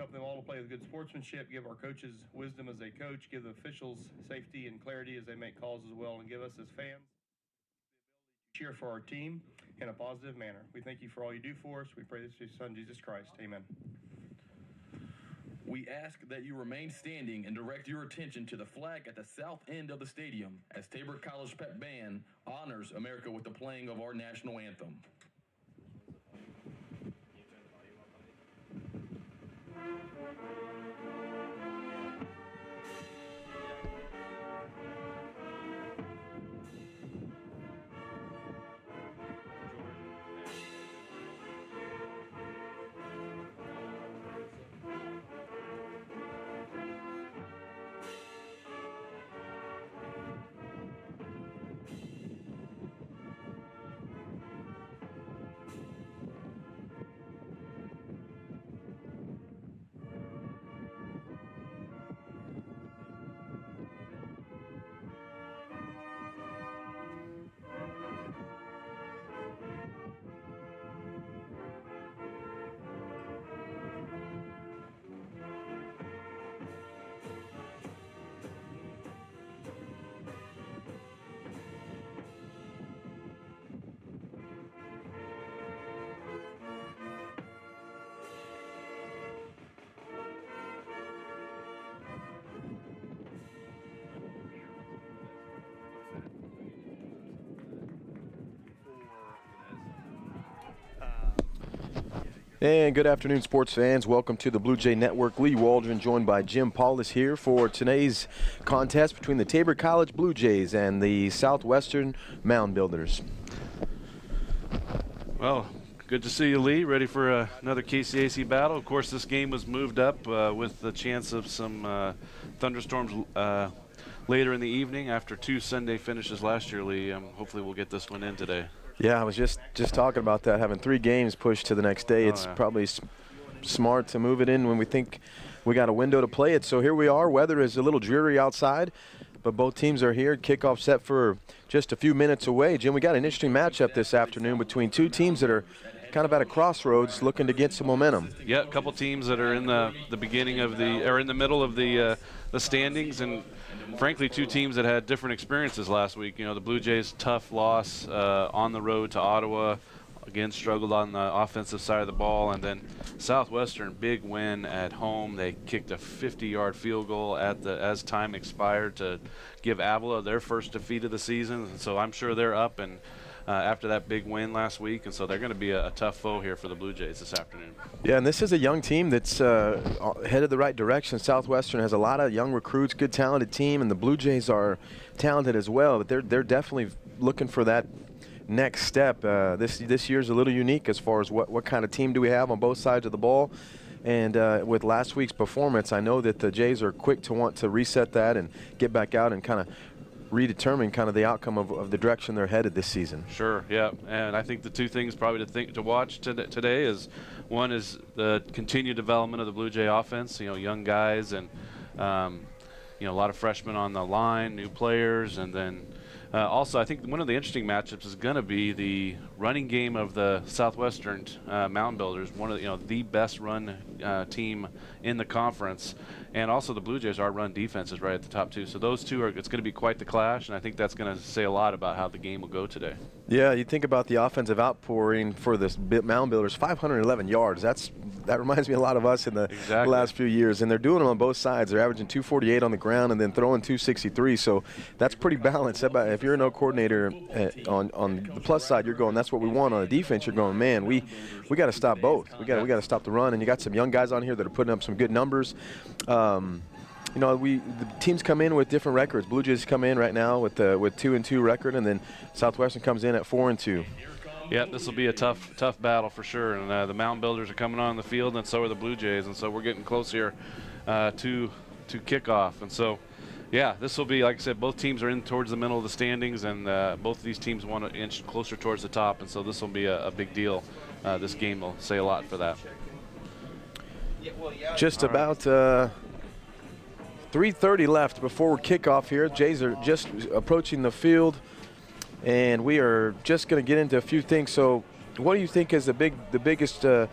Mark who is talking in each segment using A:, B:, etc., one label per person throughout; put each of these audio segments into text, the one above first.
A: help them all to play with good sportsmanship, give our coaches wisdom as they coach, give the officials safety and clarity as they make calls as well, and give us as fans the ability to cheer for our team in a positive manner. We thank you for all you do for us. We pray this through your Son, Jesus Christ. Amen.
B: We ask that you remain standing and direct your attention to the flag at the south end of the stadium as Tabor College Pep Band honors America with the playing of our national anthem. Thank you.
C: And good afternoon, sports fans. Welcome to the Blue Jay Network. Lee Waldron joined by Jim Paulus here for today's contest between the Tabor College Blue Jays and the Southwestern Mound Builders.
D: Well, good to see you, Lee. Ready for uh, another KCAC battle. Of course, this game was moved up uh, with the chance of some uh, thunderstorms uh, later in the evening after two Sunday finishes last year, Lee. Um, hopefully, we'll get this one in today.
C: Yeah, I was just just talking about that. Having three games pushed to the next day,
D: Oh,
C: it's
D: yeah.
C: probably s- smart to move it in when we think we got a window to play it. So here we are. Weather is a little dreary outside, but both teams are here. Kickoff set for just a few minutes away. Jim, we got an interesting matchup this afternoon between two teams that are kind of at a crossroads, looking to get some momentum.
D: Yeah, a couple teams that are in the the beginning of the or in the middle of the uh, the standings, and frankly, two teams that had different experiences last week. You know, the Blue Jays tough loss uh, on the road to Ottawa. Again, struggled on the offensive side of the ball, and then Southwestern big win at home. They kicked a 50-yard field goal at the as time expired to give Avila their first defeat of the season. And so I'm sure they're up and uh, after that big win last week, and so they're going to be a, a tough foe here for the Blue Jays this afternoon.
C: Yeah, and this is a young team that's uh, headed the right direction. Southwestern has a lot of young recruits, good talented team, and the Blue Jays are talented as well. But they're they're definitely looking for that next step. Uh, this this year's a little unique as far as what what kind of team do we have on both sides of the ball. And uh, with last week's performance, I know that the Jays are quick to want to reset that and get back out and kind of redetermine kind of the outcome of, of the direction they're headed this season.
D: Sure, yeah, and I think the two things probably to think to watch to today is one is the continued development of the Blue Jay offense. You know, young guys and um, you know a lot of freshmen on the line, new players, and then uh, also I think one of the interesting matchups is going to be the running game of the Southwestern uh, Mountain Builders, one of the, you know the best run uh, team in the conference, and also the Blue Jays our run defense is right at the top too. So those two are it's going to be quite the clash, and I think that's going to say a lot about how the game will go today.
C: Yeah, you think about the offensive outpouring for this mound builders, 511 yards. That's that reminds me a lot of us in the
D: Exactly.
C: last few years, and they're doing it on both sides. They're averaging 248 on the ground and then throwing 263. So that's pretty balanced. If you're a no coordinator uh, on on the plus side, you're going. That's what we want. On the defense, you're going. Man, we we got to stop both. We got we got to stop the run. And you got some young guys on here that are putting up some good numbers. Um, you know, we the teams come in with different records. Blue Jays come in right now with the with two and two record, and then Southwestern comes in at four and two.
D: Yeah, this will be a tough, tough battle for sure. And uh, the Mountain Builders are coming on the field, and so are the Blue Jays. And so we're getting close here uh, to to kickoff. And so, yeah, this will be like I said. Both teams are in towards the middle of the standings, and uh, both of these teams want to inch closer towards the top. And so this will be a, a big deal. Uh, this game will say a lot for that.
C: Just about uh, 3:30 left before kickoff here. Jays are just approaching the field, and we are just going to get into a few things. So, what do you think is the big, the biggest uh,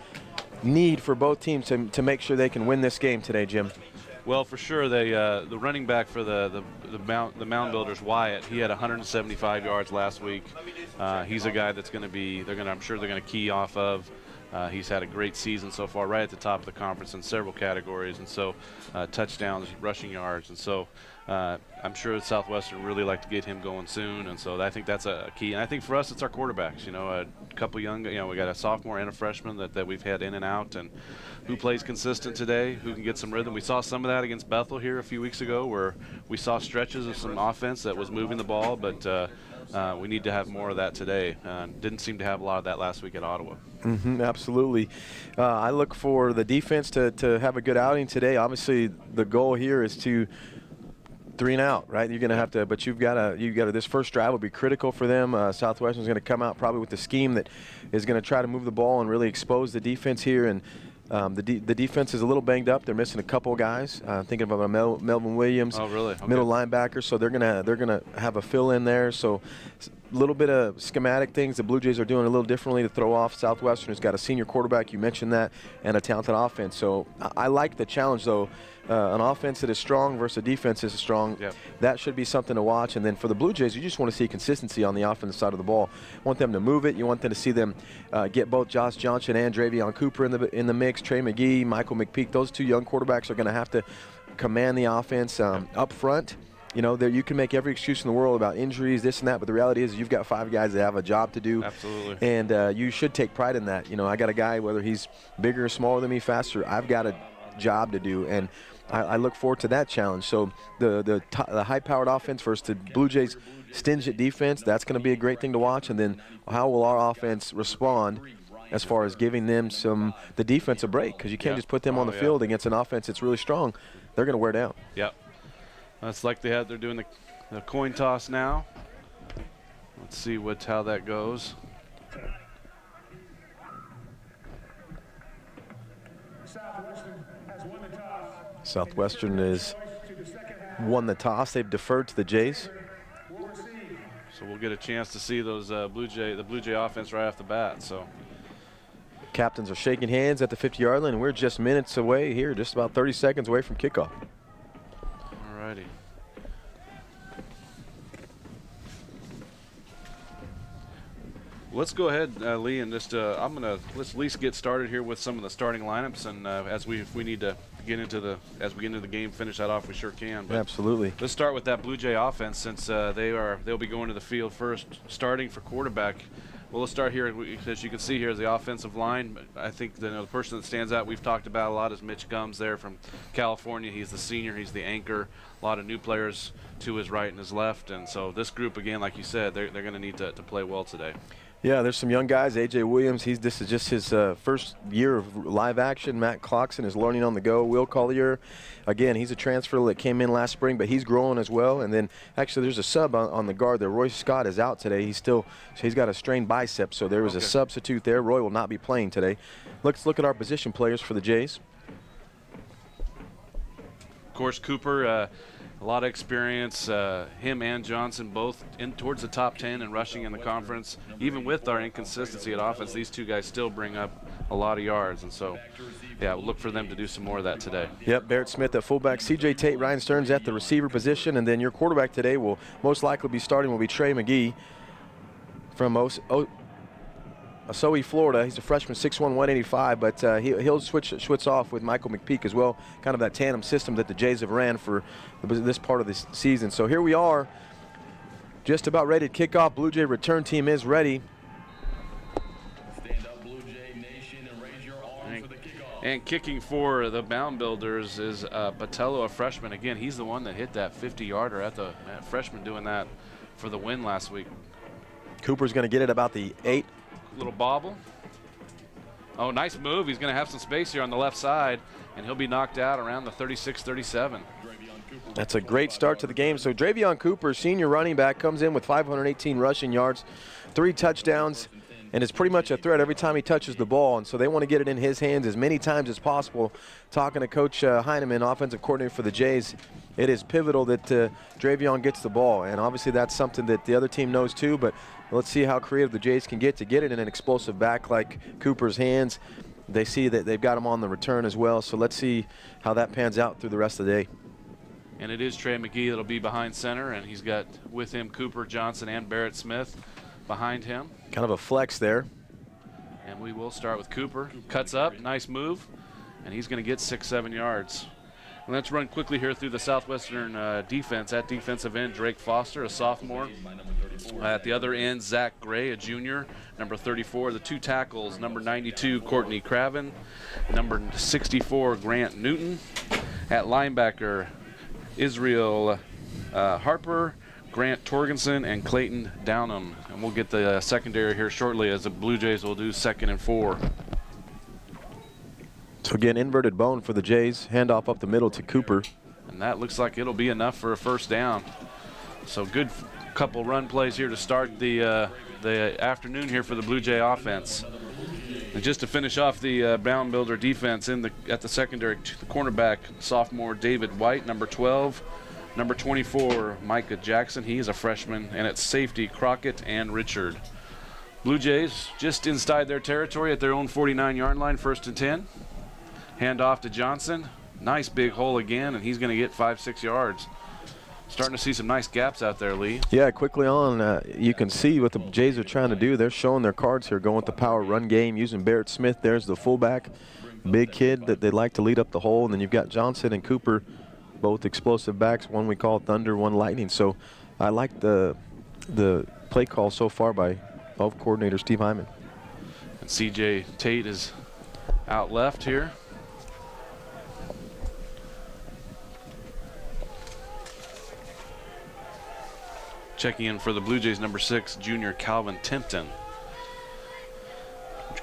C: need for both teams to, to make sure they can win this game today, Jim?
D: Well, for sure, they uh, the running back for the the the mound, the mound builders, Wyatt. He had 175 yards last week. Uh, he's a guy that's going to be. They're going. I'm sure they're going to key off of. Uh, he's had a great season so far, right at the top of the conference in several categories, and so uh, touchdowns, rushing yards, and so uh, I'm sure Southwestern really like to get him going soon, and so I think that's a key. And I think for us, it's our quarterbacks. You know, a couple young, you know, we got a sophomore and a freshman that, that we've had in and out, and who plays consistent today, who can get some rhythm. We saw some of that against Bethel here a few weeks ago, where we saw stretches of some offense that was moving the ball, but. Uh, we need to have more of that today. Uh, didn't seem to have a lot of that last week at Ottawa.
C: Mm-hmm, absolutely. Uh, I look for the defense to, to have a good outing today. Obviously, the goal here is to three and out, right? You're going to have to, but you've got to, you got to. This first drive will be critical for them. Uh, Southwestern's going to come out probably with the scheme that is going to try to move the ball and really expose the defense here. And um, the de the defense is a little banged up. They're missing a couple guys. Uh, thinking about Mel Melvin Williams,
D: oh, really? okay.
C: middle linebacker. So they're gonna they're gonna have a fill in there. So a little bit of schematic things the Blue Jays are doing a little differently to throw off. Southwestern has got a senior quarterback, you mentioned that, and a talented offense. So I, I like the challenge, though. Uh, an offense that is strong versus a defense that is strong.
D: Yep.
C: That should be something to watch. And then for the Blue Jays, you just want to see consistency on the offensive side of the ball. You want them to move it. You want them to see them uh, get both Josh Johnson and Dravion Cooper in the in the mix. Trey McGee, Michael McPeak. Those two young quarterbacks are going to have to command the offense um, up front you know, there you can make every excuse in the world about injuries, this and that, but the reality is you've got five guys that have a job to do.
D: Absolutely.
C: And uh, you should take pride in that. You know, I got a guy, whether he's bigger or smaller than me, faster, I've got a job to do. And I, I look forward to that challenge. So the the, the high-powered offense versus the Blue Jays' stingent defense, that's going to be a great thing to watch. And then how will our offense respond as far as giving them some the defense a break? Because you can't
D: Yeah.
C: just put them on
D: Oh,
C: the
D: yeah.
C: field against an offense that's really strong. They're going to wear down.
D: Yep. That's like they had. They're doing the, the coin toss now. Let's see what how that goes.
E: Southwestern
C: is
E: To the second half
C: won the toss. They've deferred to the Jays.
D: So we'll get a chance to see those uh, Blue Jay the Blue Jay offense right off the bat. So
C: Captains are shaking hands at the 50-yard line. and We're just minutes away here, just about 30 seconds away from kickoff.
D: All righty. Let's go ahead, uh, Lee, and just uh, I'm gonna let's at least get started here with some of the starting lineups, and uh, as we if we need to get into the as we get into the game, finish that off, we sure can. But
C: Absolutely.
D: Let's start with that Blue Jay offense since uh, they are they'll be going to the field first, starting for quarterback. Well, let's start here. As you can see here, is the offensive line. I think the, you know, the person that stands out we've talked about a lot is Mitch Gums there from California. He's the senior. He's the anchor. A lot of new players to his right and his left, and so this group again, like you said, they're, they're going to need to to play well today.
C: Yeah, there's some young guys. AJ Williams, he's this is just his uh, first year of live action. Matt Clarkson is learning on the go. Will Collier, again, he's a transfer that came in last spring, but he's growing as well. And then actually, there's a sub on, on the guard there. Roy Scott is out today. He's still so he's got a strained bicep, so there was a substitute there. Roy will not be playing today. Let's look at our position players for the Jays.
D: Of course, Cooper, uh, a lot of experience. Uh, him and Johnson both in towards the top 10 in rushing in the conference. Even with our inconsistency at offense, these two guys still bring up a lot of yards. And so, yeah, we'll look for them to do some more of that today.
C: Yep, Barrett Smith at fullback, CJ Tate, Ryan Stearns at the receiver position, and then your quarterback today will most likely be starting will be Trey McGee from Os- o- Ocoee, Florida. He's a freshman, 6'1", 185, but uh, he, he'll switch switch off with Michael McPeak as well, kind of that tandem system that the Jays have ran for this part of the season. So here we are, just about ready to kick off. Blue Jay return team is ready.
B: Stand up, Blue Jay Nation, and raise your arm for the kickoff.
D: And kicking for the Mound Builders is uh, Botello, a freshman. Again, he's the one that hit that 50-yarder at the uh, freshman doing that for the win last week.
C: Cooper's going to get it about the eight.
D: Little bobble. Oh, nice move. He's going to have some space here on the left side, and he'll be knocked out around the 36-37.
C: That's a great start to the game. So Dravion Cooper, senior running back, comes in with 518 rushing yards, three touchdowns, and is pretty much a threat every time he touches the ball. And so they want to get it in his hands as many times as possible. Talking to Coach uh, Heineman, offensive coordinator for the Jays, it is pivotal that uh, Dravion gets the ball. And obviously that's something that the other team knows too, but let's see how creative the Jays can get to get it in an explosive back like Cooper's hands. They see that they've got him on the return as well. So let's see how that pans out through the rest of the day.
D: And it is Trey McGee that'll be behind center, and he's got with him Cooper Johnson and Barrett Smith behind him.
C: Kind of a flex there.
D: And we will start with Cooper. Cuts up, nice move, and he's going to get six, seven yards. And let's run quickly here through the Southwestern uh, defense. At defensive end, Drake Foster, a sophomore. At the other end, Zach Gray, a junior. Number 34, the two tackles, number 92, Courtney Craven. Number 64, Grant Newton. At linebacker, Israel uh, Harper, Grant Torgensen, and Clayton Downham. And we'll get the uh, secondary here shortly as the Blue Jays will do second and four.
C: So again, inverted bone for the Jays. Handoff up the middle to Cooper.
D: And that looks like it'll be enough for a first down. So good couple run plays here to start the uh, the afternoon here for the Blue Jay offense. And just to finish off the uh, Mound Builder defense in the at the secondary, the cornerback sophomore David White, number 12, number 24 Micah Jackson, he's a freshman, and at safety Crockett and Richard. Blue Jays just inside their territory at their own 49-yard line, first and 10. Hand off to Johnson. Nice big hole again, and he's going to get five, six yards. Starting to see some nice gaps out there, Lee.
C: Yeah, quickly on, uh, you can see what the Jays are trying to do. They're showing their cards here, going with the power run game, using Barrett Smith. There's the fullback, big kid that they like to lead up the hole. And then you've got Johnson and Cooper, both explosive backs. One we call Thunder, one Lightning. So I like the the play call so far by both coordinator Steve Hyman.
D: And CJ Tate is out left here. Checking in for the Blue Jays, number six, junior Calvin Tipton.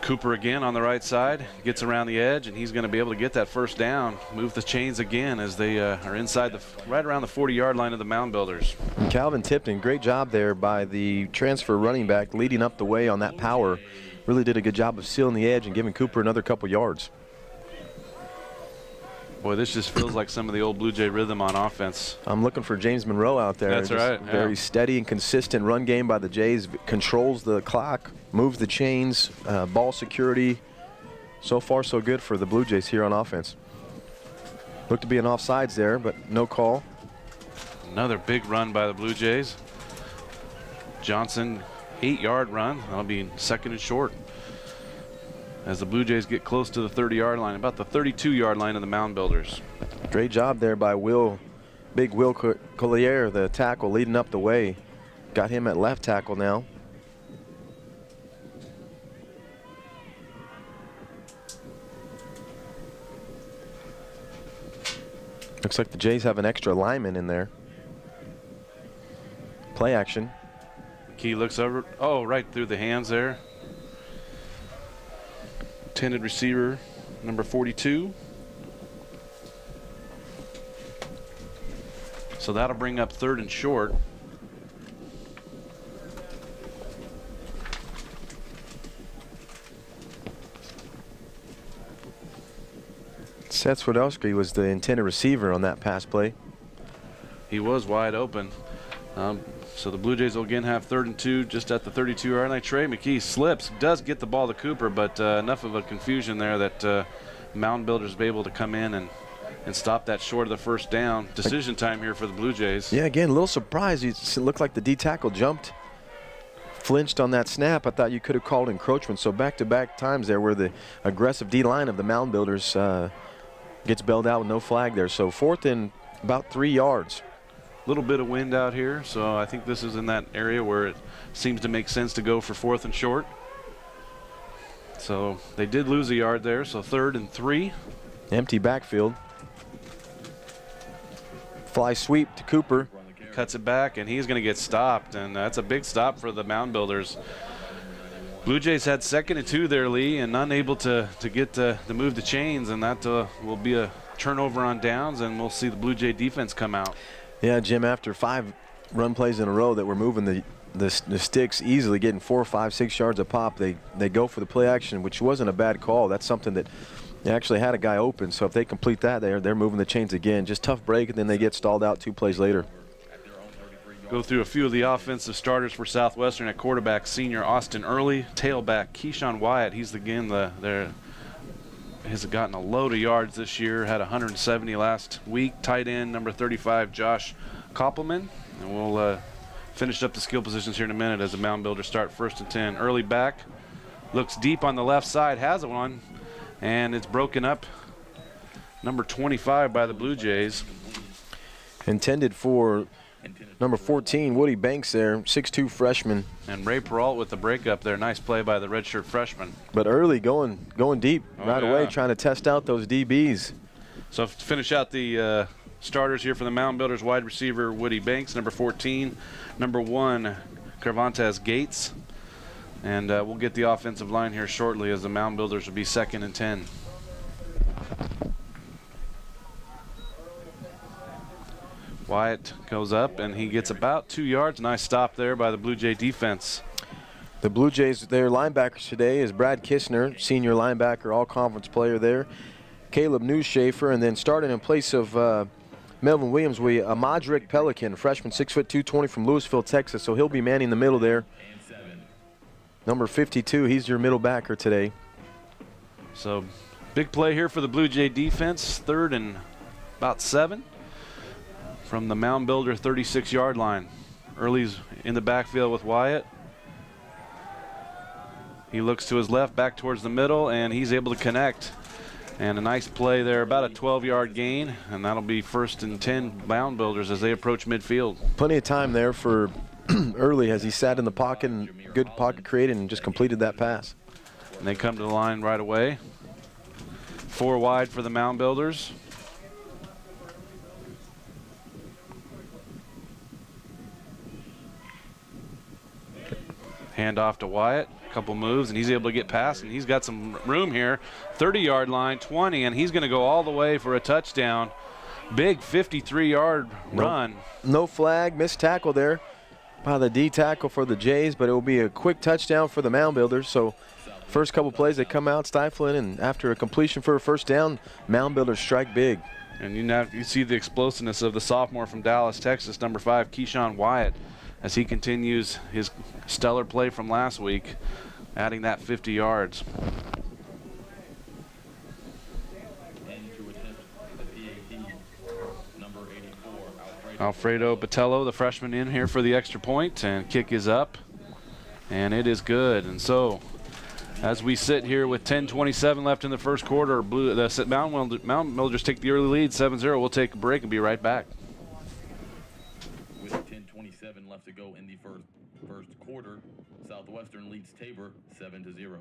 D: Cooper again on the right side, gets around the edge, and he's going to be able to get that first down, move the chains again as they uh, are inside the, right around the 40-yard line of the Mound Builders.
C: Calvin Tipton, great job there by the transfer running back, leading up the way on that power. Really did a good job of sealing the edge and giving Cooper another couple yards.
D: Boy, this just feels like some of the old Blue Jay rhythm on offense.
C: I'm looking for James Monroe out there.
D: That's
C: Just
D: right,
C: Very steady and consistent run game by the Jays. Controls the clock, moves the chains, uh, ball security. So far, so good for the Blue Jays here on offense. Looked to be an offsides there, but no call.
D: Another big run by the Blue Jays. Johnson, eight-yard run. That'll be second and short. As the Blue Jays get close to the 30-yard line, about the 32-yard line of the Mound Builders.
C: Great job there by Will, big Will Collier, the tackle leading up the way. Got him at left tackle now. Looks like the Jays have an extra lineman in there. Play action.
D: Key looks over. Oh, right through the hands there. Intended receiver, number 42. So that'll bring up third and short.
C: Seth Swidelski was the intended receiver on that pass play.
D: He was wide open. Um, so the Blue Jays will again have third and two just at the 32 yard line. Trey McGee slips, does get the ball to Cooper, but uh, enough of a confusion there that uh, Mound Builders be able to come in and, and stop that short of the first down. Decision time here for the Blue Jays.
C: Yeah, again, a little surprised. It looked like the D tackle jumped, flinched on that snap. I thought you could have called encroachment. So back-to-back times there where the aggressive D line of the Mound Builders uh, gets bailed out with no flag there. So fourth and about three yards.
D: Little bit of wind out here, so I think this is in that area where it seems to make sense to go for fourth and short. So they did lose a yard there, so third and three.
C: Empty backfield. Fly sweep to Cooper.
D: Cuts it back, and he's going to get stopped, and that's a big stop for the Mound Builders. Blue Jays had second and two there, Lee, and unable to to get uh, to move the chains, and that uh, will be a turnover on downs, and we'll see the Blue Jay defense come out.
C: Yeah, Jim, after five run plays in a row that were moving the, the, the sticks easily, getting four, five, six yards a pop, they, they go for the play action, which wasn't a bad call. That's something that they actually had a guy open. So if they complete that, they're, they're moving the chains again. Just tough break, and then they get stalled out two plays later.
D: Go through a few of the offensive starters for Southwestern at quarterback, senior Austin Early, tailback Keyshawn Wyatt. He's again the their has gotten a load of yards this year. Had 170 last week. Tight end number 35, Josh Koppelman, and we'll uh, finish up the skill positions here in a minute as the mound builders start first and 10. Early back, looks deep on the left side, has one, and it's broken up. Number 25 by the Blue Jays.
C: Intended for number 14, Woody Banks there, 6'2 freshman.
D: And Ray Peralt with the breakup there. Nice play by the redshirt freshman.
C: But early going going deep
D: Oh,
C: right away, trying to test out those DBs.
D: So to finish out the uh, starters here for the Mound Builders, wide receiver Woody Banks, number 14, number one Cervantes Gates, and uh, we'll get the offensive line here shortly as the Mound Builders will be second and 10. Wyatt goes up and he gets about two yards. Nice stop there by the Blue Jay defense.
C: The Blue Jays, their linebackers today is Brad Kistner, senior linebacker, all conference player there. Caleb Newshafer, and then starting in place of uh, Melvin Williams, we uh, Modric Pelican, freshman, six foot two, 20 from Lewisville, Texas. So he'll be manning the middle there. Number 52, he's your middle backer today.
D: So big play here for the Blue Jay defense. Third and about seven from the Mound Builder 36 yard line. Early's in the backfield with Wyatt. He looks to his left, back towards the middle, and he's able to connect. And a nice play there, about a 12 yard gain, and that'll be first and 10 Mound Builders as they approach midfield.
C: Plenty of time there for early as he sat in the pocket and good pocket created and just completed that pass.
D: And they come to the line right away. Four wide for the Mound Builders. Hand off to Wyatt. A couple moves, and he's able to get past, and he's got some room here. 30 yard line, 20, and he's going to go all the way for a touchdown. Big 53 yard run.
C: No flag, missed tackle there by the D tackle for the Jays, but it will be a quick touchdown for the Mound Builders. So, first couple plays they come out stifling, and after a completion for a first down, Mound Builders strike big.
D: And you now you see the explosiveness of the sophomore from Dallas, Texas, number five, Keyshawn Wyatt, as he continues his stellar play from last week, adding that 50 yards. Alfredo Botello, the freshman, in here for the extra point, and kick is up, and it is good. And so, as we sit here with 10:27 left in the first quarter, Blue the Mountain Mountain Builders take the early lead, 7-0. We'll take a break and be right back.
B: 10:27 left to go in the first first quarter, Southwestern leads Tabor 7 to 0.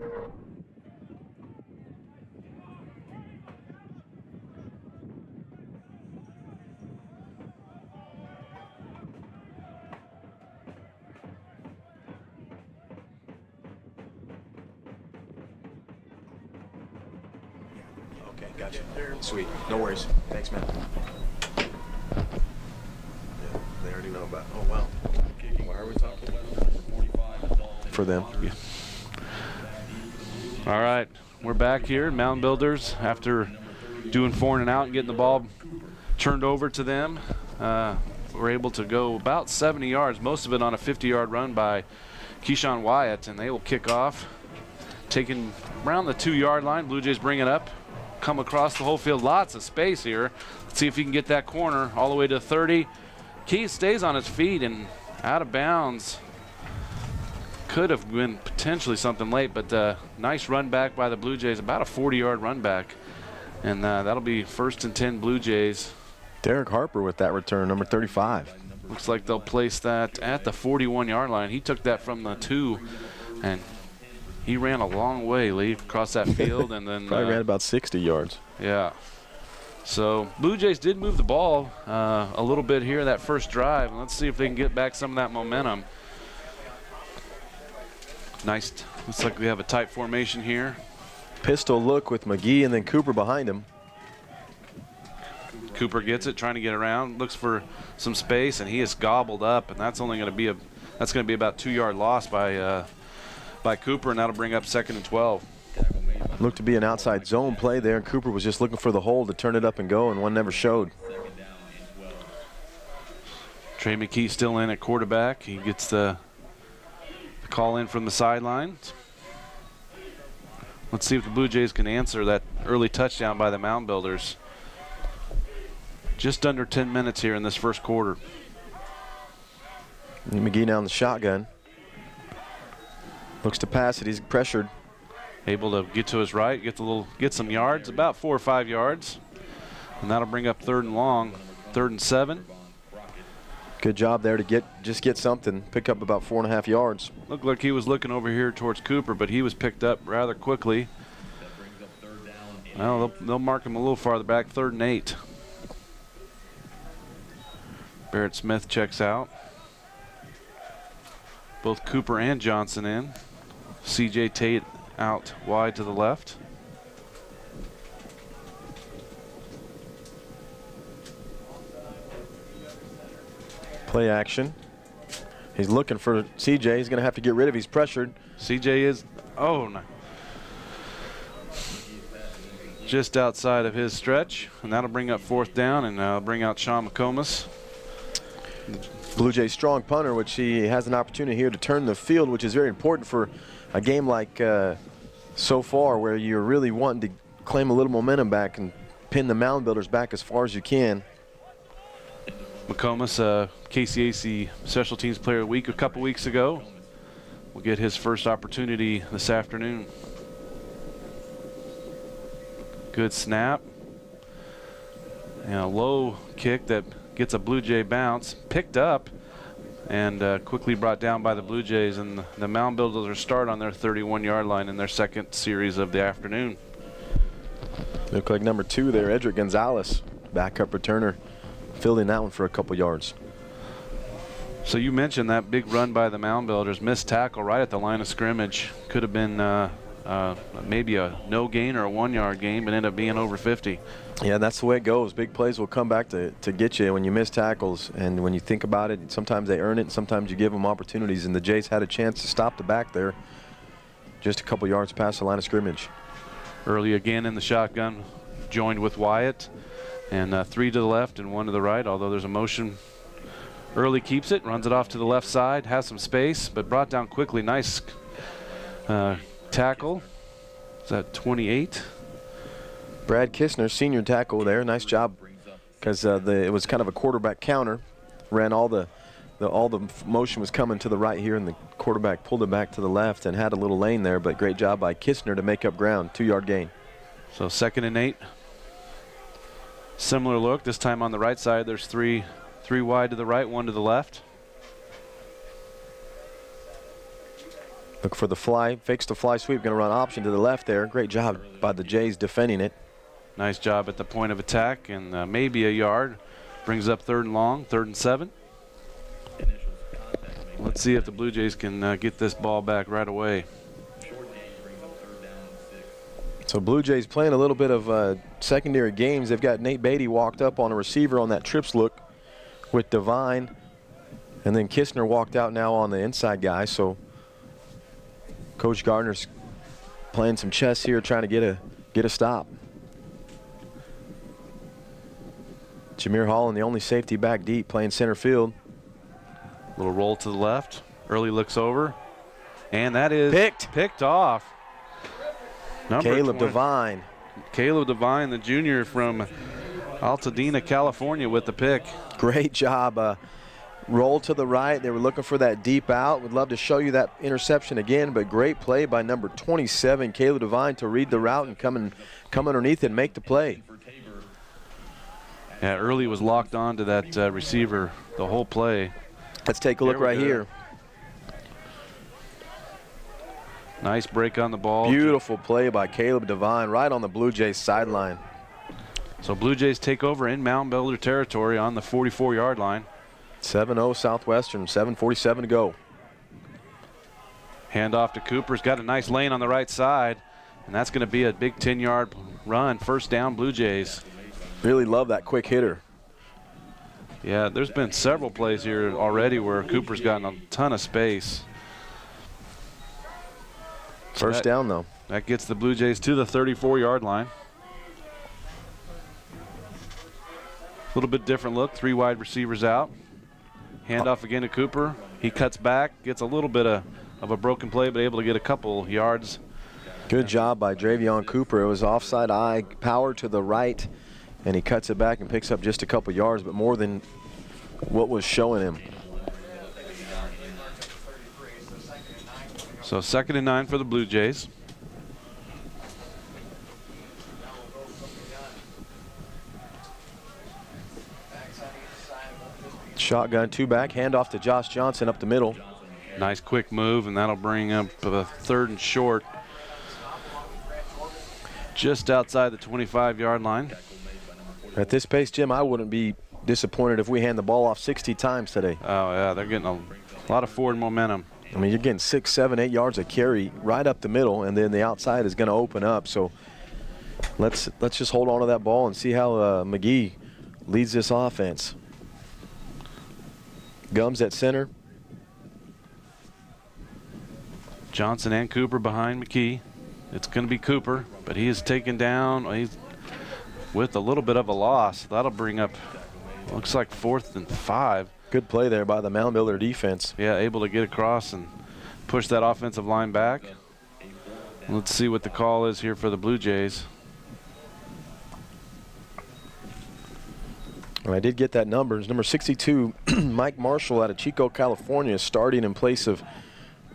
C: Okay, Sweet. No worries. Thanks, man. Yeah, they already know about. Oh wow. Why are we talking about for them? Yeah.
D: All right, we're back here Mountain Builders after doing four and out and getting the ball turned over to them. Uh, we're able to go about 70 yards, most of it on a 50-yard run by Keyshawn Wyatt, and they will kick off, taking around the two-yard line. Blue Jays bring it up, come across the whole field, lots of space here. Let's see if he can get that corner all the way to 30. Keith stays on his feet and out of bounds could have been potentially something late, but uh, nice run back by the Blue Jays, about a 40-yard run back. And uh, that'll be first and 10 Blue Jays.
C: Derek Harper with that return, number 35.
D: Looks like they'll place that at the 41-yard line. He took that from the two, and he ran a long way, Lee, across that field, and then
C: Probably
D: uh,
C: ran about 60 yards.
D: yeah. So Blue Jays did move the ball uh, a little bit here that first drive. and Let's see if they can get back some of that momentum. Nice. Looks like we have a tight formation here.
C: Pistol look with McGee and then Cooper behind him.
D: Cooper gets it, trying to get around, looks for some space, and he is gobbled up, and that's only going to be a that's going to be about two yard loss by uh, by Cooper, and that'll bring up second and 12.
B: Tackle made by
C: Looked to be an outside zone play there, and Cooper was just looking for the hole to turn it up and go, and one never showed.
D: Trey McGee still in at quarterback. He gets the, the call in from the sidelines. Let's see if the Blue Jays can answer that early touchdown by the Mound Builders. Just under 10 minutes here in this first quarter.
C: McGee now in the shotgun. Looks to pass it. He's pressured.
D: Able to get to his right, get the little, get some yards, about four or five yards, and that'll bring up third and long, third and seven.
C: Good job there to get just get something. Pick up about four and a half yards.
D: Looked like he was looking over here towards Cooper, but he was picked up rather quickly. Well, they'll, they'll mark him a little farther back, third and eight. Barrett Smith checks out. Both Cooper and Johnson in. CJ Tate out wide to the left.
C: Play action. He's looking for CJ. He's going to have to get rid of. He's pressured.
D: CJ is, oh no. Just outside of his stretch, and that'll bring up fourth down and uh, bring out Sean McComas.
C: Blue Jays strong punter, which he has an opportunity here to turn the field, which is very important for a game like uh, so far, where you're really wanting to claim a little momentum back and pin the mound builders back as far as you can.
D: McComas, uh, KCAC Special Teams Player of the Week a couple weeks ago, will get his first opportunity this afternoon. Good snap. And a low kick that gets a Blue Jay bounce, picked up and uh, quickly brought down by the Blue Jays. And the, the Mound Builders are start on their 31 yard line in their second series of the afternoon.
C: Look like number two there, Edric Gonzalez, backup returner, fielding that one for a couple yards.
D: So you mentioned that big run by the Mound Builders, missed tackle right at the line of scrimmage. Could have been uh, uh, maybe a no gain or a one yard gain, but ended up being over 50.
C: Yeah, that's the way it goes. Big plays will come back to, to get you when you miss tackles. And when you think about it, sometimes they earn it, and sometimes you give them opportunities. And the Jays had a chance to stop the back there just a couple yards past the line of scrimmage.
D: Early again in the shotgun, joined with Wyatt. And uh, three to the left and one to the right, although there's a motion. Early keeps it, runs it off to the left side, has some space, but brought down quickly. Nice uh, tackle. Is that 28?
C: Brad Kistner, senior tackle there. Nice job because uh, it was kind of a quarterback counter. Ran all the, the all the motion was coming to the right here, and the quarterback pulled it back to the left and had a little lane there. But great job by Kistner to make up ground. Two yard gain.
D: So second and eight. Similar look. This time on the right side. There's three, three wide to the right, one to the left.
C: Look for the fly, fakes the fly sweep, going to run option to the left there. Great job by the Jays defending it.
D: Nice job at the point of attack and uh, maybe a yard. Brings up third and long, third and seven. Let's see if the Blue Jays can uh, get this ball back right away.
C: So Blue Jays playing a little bit of uh, secondary games. They've got Nate Beatty walked up on a receiver on that trips look with Devine. And then Kistner walked out now on the inside guy. So Coach Gardner's playing some chess here, trying to get a get a stop. Jameer Holland, the only safety back deep, playing center field.
D: A little roll to the left. Early looks over. And that is
C: Picked.
D: picked off. Number
C: Caleb
D: 20
C: Devine.
D: Caleb Devine, the junior from Altadena, California, with the pick.
C: Great job. Uh, roll to the right. They were looking for that deep out. Would love to show you that interception again, but great play by number 27, Caleb Devine, to read the route and come, and, come underneath and make the play.
D: Yeah, early was locked on to that uh, receiver the whole play.
C: Let's take a look
D: Here
C: right
D: go.
C: here.
D: Nice break on the ball.
C: Beautiful play by Caleb Devine right on the Blue Jays sideline.
D: So Blue Jays take over in Mound Builder territory on the 44 yard line.
C: 7-0 Southwestern, 7.47 to go.
D: Hand off to Cooper's got a nice lane on the right side, and that's going to be a big 10 yard run. First down, Blue Jays.
C: Really love that quick hitter.
D: Yeah, there's been several plays here already where Cooper's gotten a ton of space.
C: First
D: that-
C: down, though.
D: That gets the Blue Jays to the 34 yard line. A little bit different look. Three wide receivers out. Handoff again to Cooper. He cuts back, gets a little bit of, of a broken play, but able to get a couple yards.
C: Good job by Dravion Cooper. It was offset I, power to the right, and he cuts it back and picks up just a couple yards, but more than what was showing him.
D: So second and nine for the Blue Jays.
C: Shotgun, two back, handoff to Josh Johnson up the middle.
D: Nice quick move, and that'll bring up a third and short. Just outside the 25 yard line.
C: At this pace, Jim, I wouldn't be disappointed if we hand the ball off 60 times today.
D: Oh, yeah, they're getting a lot of forward momentum.
C: I mean, you're getting six, seven, eight yards of carry right up the middle, and then the outside is going to open up. So let's let's just hold on to that ball and see how uh, McGee leads this offense. Gums at center.
D: Johnson and Cooper behind McGee. It's going to be Cooper, but he is taken down. He's with a little bit of a loss. That'll bring up, looks like fourth and five.
C: Good play there by the Mound Builder defense.
D: Yeah, able to get across and push that offensive line back. Let's see what the call is here for the Blue Jays.
C: And I did get that number. It's number 62, Mike Marshall out of Chico, California, starting in place of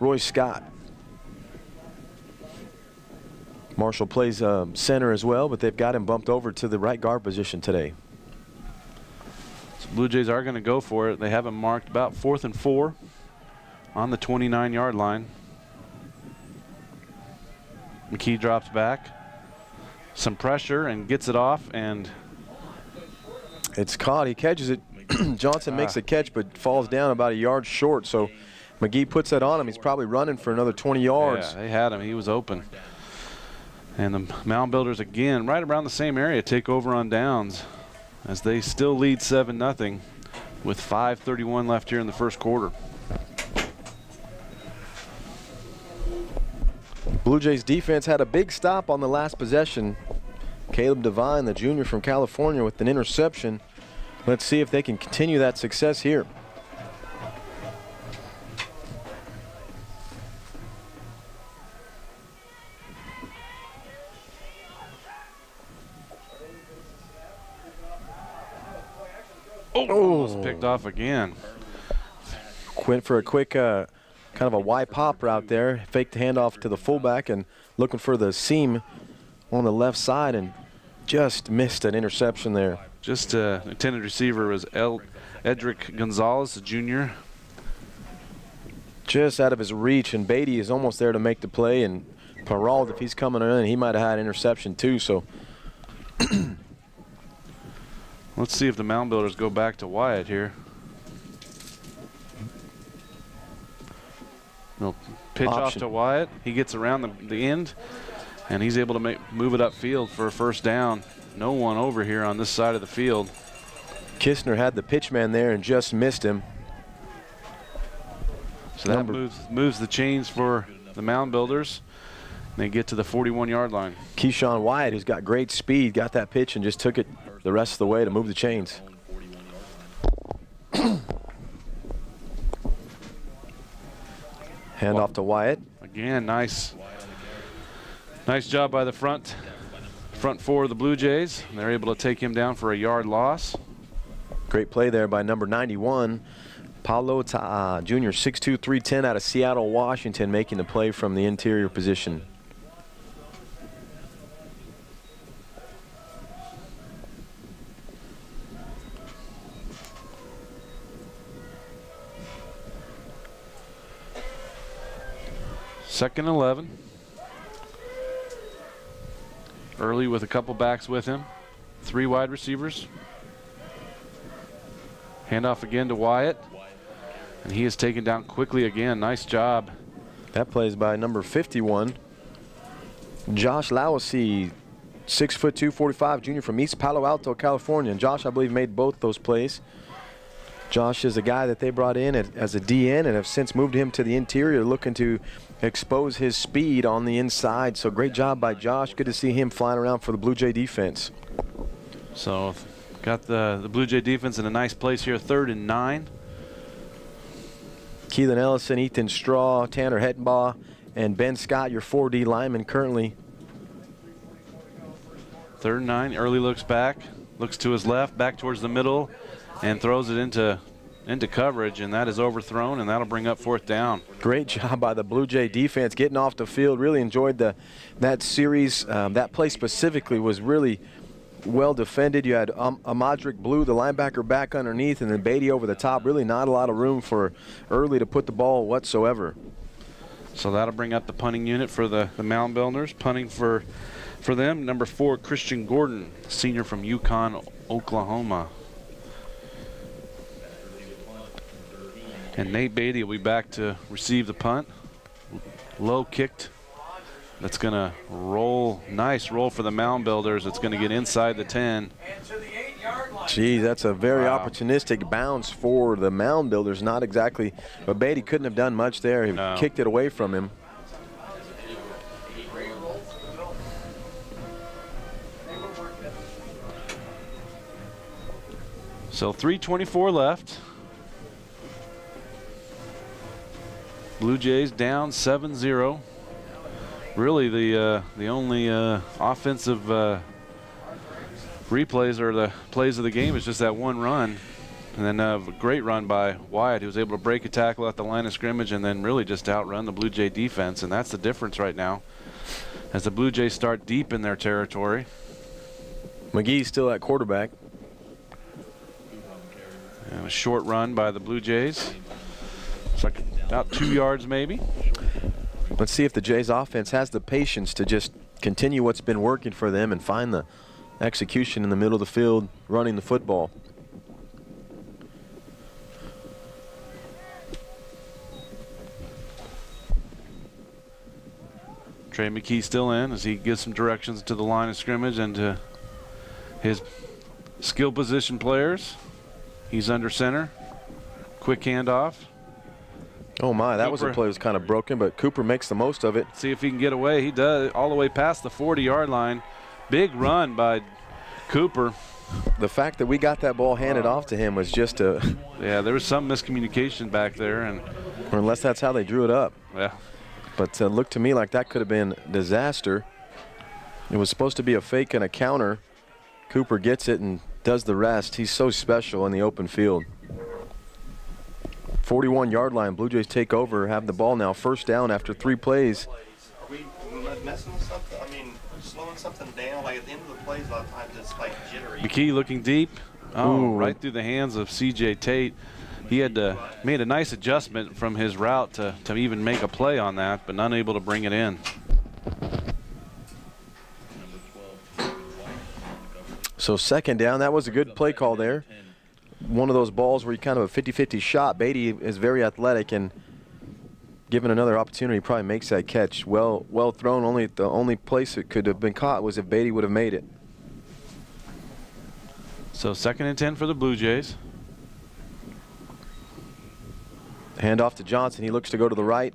C: Roy Scott. Marshall plays um, center as well, but they've got him bumped over to the right guard position today.
D: So Blue Jays are going to go for it. They have him marked about fourth and four on the 29 yard line. McGee drops back. Some pressure and gets it off and
C: It's caught. He catches it. Johnson makes a catch, but falls down about a yard short. So McGee puts that on him. He's probably running for another 20 yards.
D: Yeah, they had him. He was open. And the Mound Builders again, right around the same area, take over on downs as they still lead 7 0 with 5.31 left here in the first quarter.
C: Blue Jays defense had a big stop on the last possession. Caleb Devine, the junior from California, with an interception. Let's see if they can continue that success here.
D: Oh, almost picked off again.
C: Went for a quick uh, kind of a Y pop route there. Faked the handoff to the fullback and looking for the seam on the left side and just missed an interception there.
D: Just uh, intended receiver was El Edric Gonzalez, a junior.
C: Just out of his reach, and Beatty is almost there to make the play. And Peralt, if he's coming in, he might have had an interception too. So
D: Let's see if the Mound Builders go back to Wyatt here. They'll pitch off to Wyatt. He gets around the, the end, and he's able to make move it upfield for a first down. No one over here on this side of the field.
C: Kistner had the pitch man there and just missed him.
D: So that
C: Number-
D: moves moves the chains for the Mound Builders. They get to the 41 yard line.
C: Keyshawn Wyatt, who's got great speed, got that pitch and just took it the rest of the way to move the chains. Hand off to Wyatt.
D: Again, nice, nice job by the front, front four of the Blue Jays. And they're able to take him down for a yard loss.
C: Great play there by number 91, Paulo Ta'a, uh, junior, 6'2", 310 out of Seattle, Washington, making the play from the interior position.
D: Second 11. Early with a couple backs with him. Three wide receivers. Handoff again to Wyatt. And he is taken down quickly again. Nice job.
C: That plays by number 51, Josh Lawasi, six foot two, 45, junior from East Palo Alto, California. And Josh, I believe, made both those plays. Josh is a guy that they brought in as a DN and have since moved him to the interior, looking to expose his speed on the inside. So great job by Josh. Good to see him flying around for the Blue Jay defense.
D: So got the, the Blue Jay defense in a nice place here, third and nine.
C: Keelan Ellison, Ethan Straw, Tanner Hettenbaugh, and Ben Scott, your 4D lineman currently.
D: Third and nine. Early looks back, looks to his left, back towards the middle, and throws it into into coverage, and that is overthrown, and that'll bring up fourth down.
C: Great job by the Blue Jay defense getting off the field. Really enjoyed the that series. Um, that play specifically was really well defended. You had um, Amadric Blue, the linebacker, back underneath, and then Beatty over the top. Really not a lot of room for early to put the ball whatsoever.
D: So that'll bring up the punting unit for the, the Mound Builders. Punting for for them, number four, Christian Gordon, senior from Yukon, Oklahoma. And Nate Beatty will be back to receive the punt. Low kicked. That's going to roll. Nice roll for the Mound Builders. It's going to get inside the 10.
C: Gee, that's a very
D: Wow.
C: opportunistic bounce for the mound builders. Not exactly, but Beatty couldn't have done much there. He
D: No.
C: kicked it away from him.
D: So 324 left. Blue Jays down 7-0. Really the uh, the only uh, offensive uh, replays or the plays of the game is just that one run. And then uh, a great run by Wyatt. who was able to break a tackle at the line of scrimmage and then really just outrun the Blue Jay defense. And that's the difference right now as the Blue Jays start deep in their territory.
C: McGee's still at quarterback.
D: And a short run by the Blue Jays. It's like about two yards maybe.
C: Let's see if the Jays offense has the patience to just continue what's been working for them and find the execution in the middle of the field running the football.
D: Trey McKee still in as he gives some directions to the line of scrimmage and to his skill position players. He's under center. Quick handoff.
C: Oh my, that was a play that was kind of broken, but Cooper makes the most of it.
D: See if he can get away. He does all the way past the 40 yard line. Big run by Cooper.
C: The fact that we got that ball handed off to him was just a,
D: Yeah, there was some miscommunication back there and
C: or unless that's how they drew it up.
D: yeah.
C: But uh, looked to me like that could have been disaster. It was supposed to be a fake and a counter. Cooper gets it and does the rest. He's so special in the open field. 41 yard line. Blue Jays take over, have the ball now. First down after three plays.
F: Are we messing with something? I mean, slowing something down? Like at the end of the plays, a lot of times it's like jittery.
D: McKee looking deep. Oh,
C: Ooh.
D: right through the hands of CJ Tate. He had uh, made a nice adjustment from his route to, to even make a play on that, but unable to bring it in.
C: So second down, that was a good play call there. One of those balls where you kind of a 50-50 shot. Beatty is very athletic and given another opportunity, probably makes that catch. Well, well thrown. Only the only place it could have been caught was if Beatty would have made it.
D: So second and 10 for the Blue Jays.
C: Hand off to Johnson. He looks to go to the right.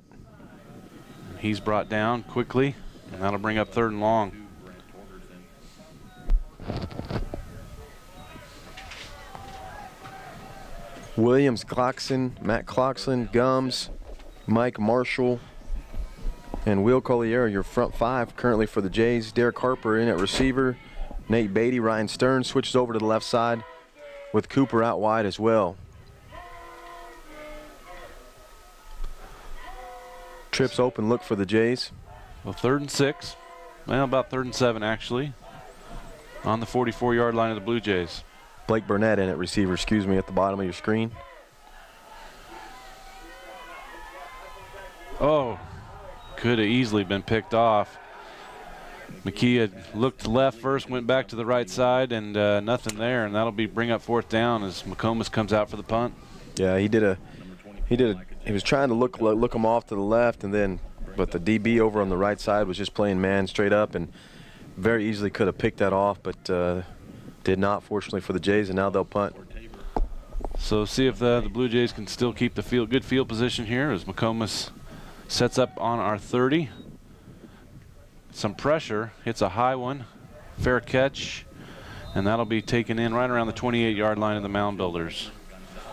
D: He's brought down quickly, and that'll bring up third and long.
C: Williams, Clarkson, Matt Clarkson, Gums, Mike Marshall, and Will Collier, your front five currently for the Jays. Derek Harper in at receiver. Nate Beatty, Ryan Stern switches over to the left side with Cooper out wide as well. Trips open look for the Jays.
D: Well, third and six. Well, about third and seven, actually, on the 44 yard line of the Blue Jays.
C: Blake Burnett in at receiver, excuse me, at the bottom of your screen.
D: Oh, could have easily been picked off. McKee had looked left first, went back to the right side, and uh, nothing there, and that'll be bring up fourth down as McComas comes out for the punt.
C: Yeah, he did a, he did a, he was trying to look look him off to the left, and then, but the DB over on the right side was just playing man straight up, and very easily could have picked that off, but uh, did not, fortunately for the Jays, and now they'll punt.
D: So see if the, the Blue Jays can still keep the field good field position here as McComas Sets up on our 30. Some pressure. Hits a high one. Fair catch. And that'll be taken in right around the 28 yard line of the Mound Builders.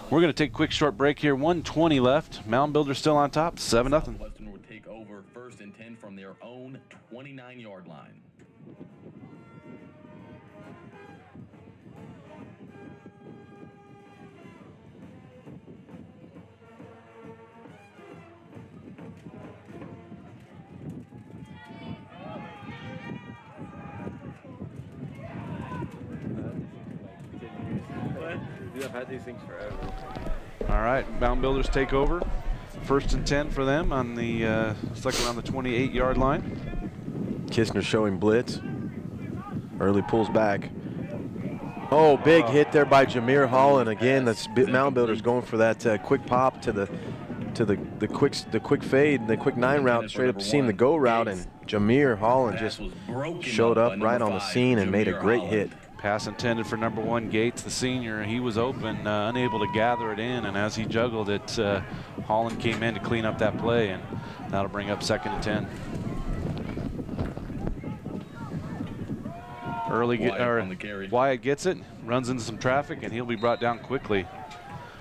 D: We're going to take a quick short break here. 120 left. Mound Builders still on top. 7 0.
B: Southwestern will take over first and 10 from their own 29 yard line.
C: I've had these things forever.
D: All right, Mound Builders take over. First and 10 for them on the, uh, it's like around the 28 yard line.
C: Kistner showing blitz. Early pulls back. Oh, big hit there by Jameer Hall, and again. That's bi- Mound Builders going for that uh, quick pop to the to the the quick the quick fade, the quick nine route straight up the seam, the go route, and Jameer Holland just showed up right on the scene and made a great hit.
D: Pass intended for number one Gates, the senior. He was open, uh, unable to gather it in, and as he juggled it, uh, Holland came in to clean up that play, and that'll bring up second and 10. Early get,
B: Wyatt
D: or
B: on the carry.
D: Wyatt gets it, runs into some traffic, and he'll be brought down quickly.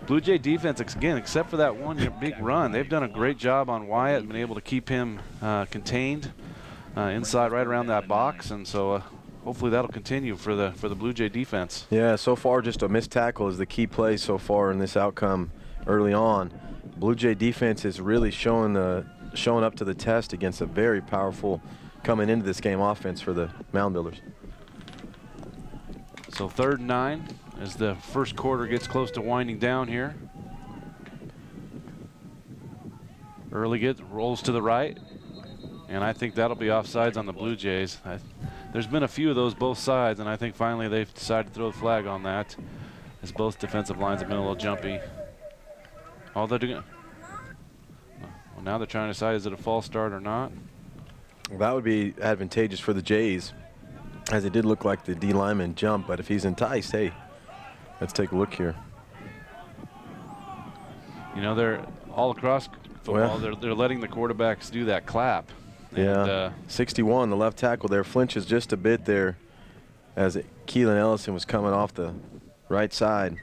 D: Blue Jay defense, again, except for that one big run, they've done a great job on Wyatt, been able to keep him uh, contained uh, inside right around that box, and so uh, hopefully that'll continue for the for the Blue Jay defense.
C: Yeah, so far just a missed tackle is the key play so far in this outcome early on. Blue Jay defense is really showing the showing up to the test against a very powerful coming into this game offense for the Mound Builders.
D: So third and nine as the first quarter gets close to winding down here. Early get rolls to the right, and I think that'll be offsides on the Blue Jays. I, there's been a few of those both sides, and I think finally they've decided to throw the flag on that, as both defensive lines have been a little jumpy. All they're doing. Well, now they're trying to decide is it a false start or not.
C: Well, That would be advantageous for the Jays, as it did look like the D lineman jumped. But if he's enticed, hey, let's take a look here.
D: You know, they're all across football.
C: Well-
D: they're they're letting the quarterbacks do that clap.
C: Yeah,
D: And, uh,
C: 61, the left tackle there flinches just a bit there, as it, Keelan Ellison was coming off the right side.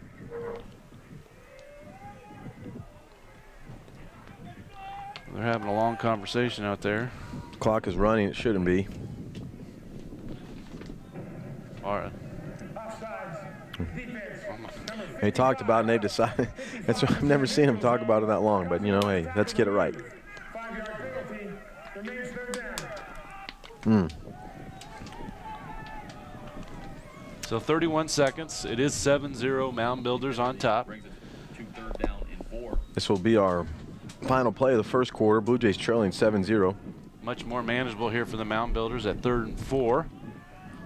D: They're having a long conversation out there.
C: Clock is running. It shouldn't be.
D: All right.
E: Offsides. Defense. Number
C: They talked about it and they've decided. That's I've never seen them talk about it that long. But you know, hey, let's get it right.
E: Five yard penalty. Remains third down.
C: Hmm.
D: So 31 seconds. It is 7-0 Mound Builders on top.
B: Brings it to third down and four.
C: This will be our final play of the first quarter. Blue Jays trailing 7-0.
D: Much more manageable here for the Mound Builders at third and four.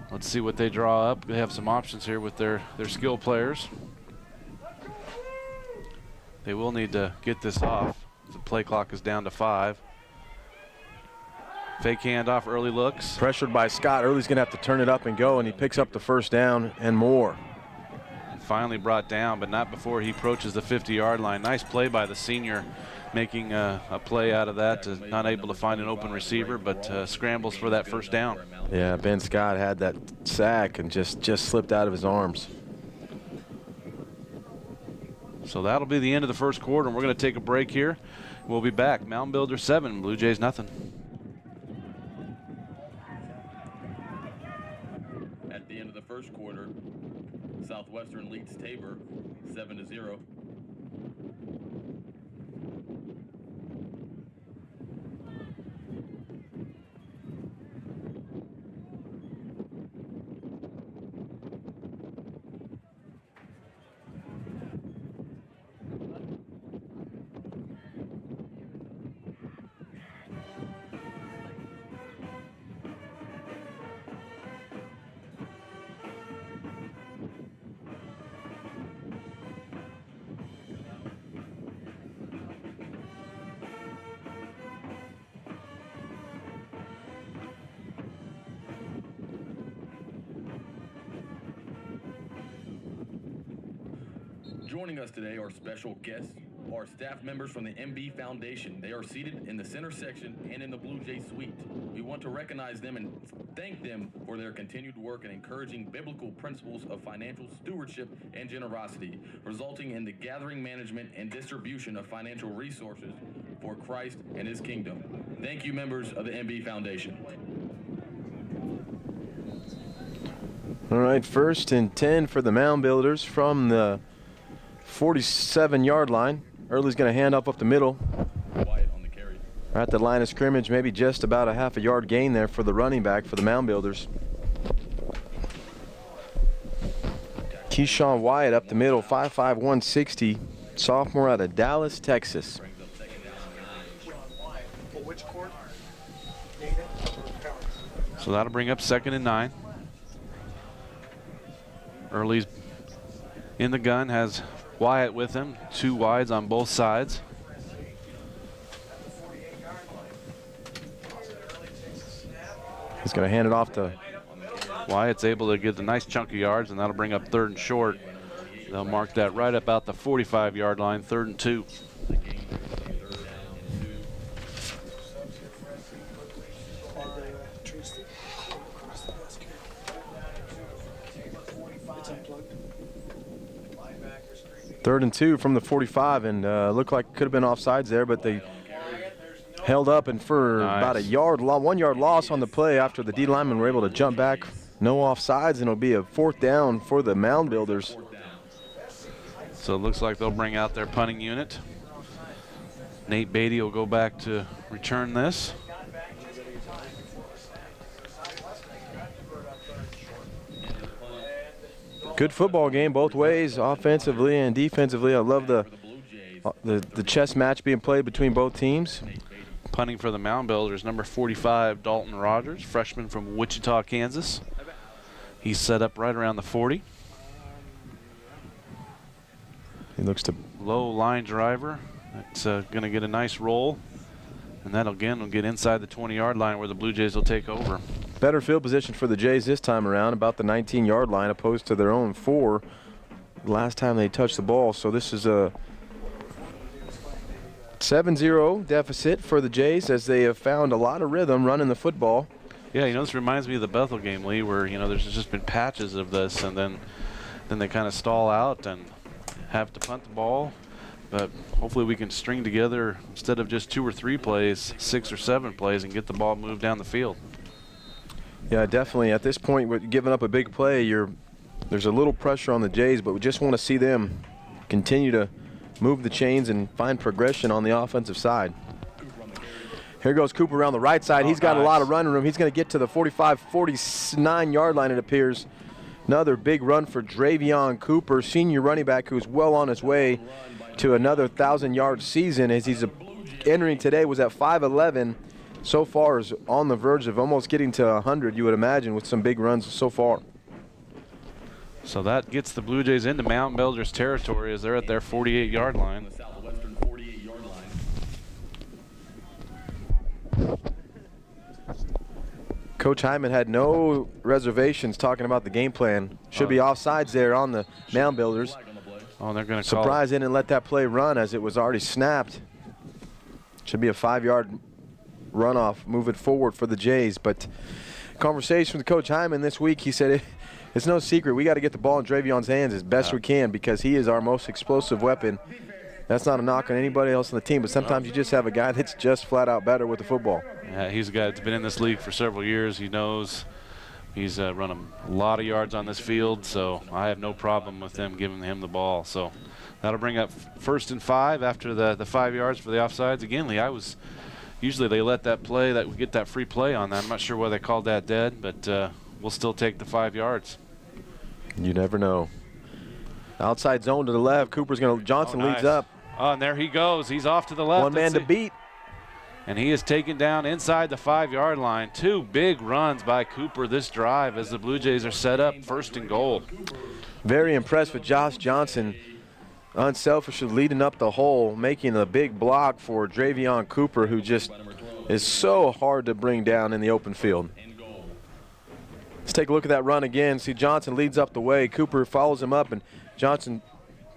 D: Let's see what they draw up. They have some options here with their, their skill players. They will need to get this off. The play clock is down to five. Fake handoff, early looks.
C: Pressured by Scott. Early's going to have to turn it up and go, and he picks up the first down and more.
D: finally brought down, but not before he approaches the 50-yard line. Nice play by the senior, making a, a play out of that. Uh, not able to find an open receiver, but uh, scrambles for that first down.
C: Yeah, Ben Scott had that sack and just just slipped out of his arms.
D: So that'll be the end of the first quarter, and we're going to take a break here. We'll be back. Mound Builder seven, Blue Jays nothing.
B: At the end of the first quarter, Southwestern leads Tabor 7 to 0. Joining us today are special guests are staff members from the MB Foundation. They are seated in the center section and in the Blue Jay suite. We want to recognize them and thank them for their continued work in encouraging biblical principles of financial stewardship and generosity, resulting in the gathering, management, and distribution of financial resources for Christ and His kingdom. Thank you, members of the MB Foundation.
C: All right, first and 10 for the Mound Builders from the 47 yard line. Early's going to hand off up the middle.
B: Wyatt on the carry.
C: At the line of scrimmage, maybe just about a half a yard gain there for the running back for the Mound Builders. Keyshawn Wyatt up the middle, 5'5", 160, sophomore out of Dallas, Texas.
D: So that'll bring up second and nine. Early's in the gun, has Wyatt with him, two wides on both sides.
C: He's going to hand it off to
D: Wyatt's able to get a nice chunk of yards, and that'll bring up third and short. They'll mark that right about the 45 yard line, third and two.
C: Third and two from the 45, and uh, looked like could have been offsides there, but they held up and for
D: Nice.
C: about a yard, one yard loss on the play after the D linemen were able to jump back. No offsides, and it'll be a fourth down for the mound builders.
D: So it looks like they'll bring out their punting unit. Nate Beatty will go back to return this.
C: Good football game both ways, offensively and defensively. I love the uh, the, the chess match being played between both teams.
D: Punting for the Mound Builders, number 45, Dalton Rogers, freshman from Wichita, Kansas. He's set up right around the 40.
C: He looks to
D: Low line driver. That's uh, going to get a nice roll. And that again will get inside the 20 yard line where the Blue Jays will take over.
C: Better field position for the Jays this time around, about the 19 yard line, opposed to their own four last time they touched the ball. So this is a 7 0 deficit for the Jays as they have found a lot of rhythm running the football.
D: Yeah, you know, this reminds me of the Bethel game, Lee, where, you know, there's just been patches of this and then then they kind of stall out and have to punt the ball. But hopefully we can string together, instead of just two or three plays, six or seven plays and get the ball moved down the field.
C: Yeah, definitely. At this point, with giving up a big play, you're there's a little pressure on the Jays, but we just want to see them continue to move the chains and find progression on the offensive side. Here goes Cooper around the right side.
D: Oh,
C: He's got a lot of running room. He's going to get to the 45, 49 yard line, it appears. Another big run for Dravion Cooper, senior running back who's well on his way to another 1,000 yard season as he's entering today was at 5'11. So far is on the verge of almost getting to 100, you would imagine, with some big runs so far.
D: So that gets the Blue Jays into Mound Builders territory as they're at their 48 yard line.
B: the southwestern 48 yard line.
C: Coach Hyman had no reservations talking about the game plan. Should be uh, offsides there on the mound builders.
D: Oh, they're going to call.
C: in and let that play run as it was already snapped. Should be a five-yard runoff moving forward for the Jays. But conversation with Coach Hyman this week, he said it's no secret we got to get the ball in Dravion's hands as best we can because he is our most explosive weapon. That's not a knock on anybody else on the team, but sometimes you just have a guy that's just flat out better with the football.
D: Yeah, he's a guy that's been in this league for several years. He knows he's uh, run a lot of yards on this field, so I have no problem with them giving him the ball. So that'll bring up first and five after the, the five yards for the offsides. Again, Lee, I was usually they let that play that we get that free play on that. I'm not sure why they called that dead, but uh, we'll still take the five yards.
C: You never know. Outside zone to the left. Cooper's going to, Johnson
D: Oh,
C: leads up.
D: Oh, and there he goes. He's off to the left.
C: One man to beat.
D: And he is taken down inside the five yard line. Two big runs by Cooper this drive as the Blue Jays are set up first and goal.
C: Very impressed with Josh Johnson. Unselfishly leading up the hole, making a big block for Dravion Cooper, who just is so hard to bring down in the open field. Let's take a look at that run again. See, Johnson leads up the way. Cooper follows him up, and Johnson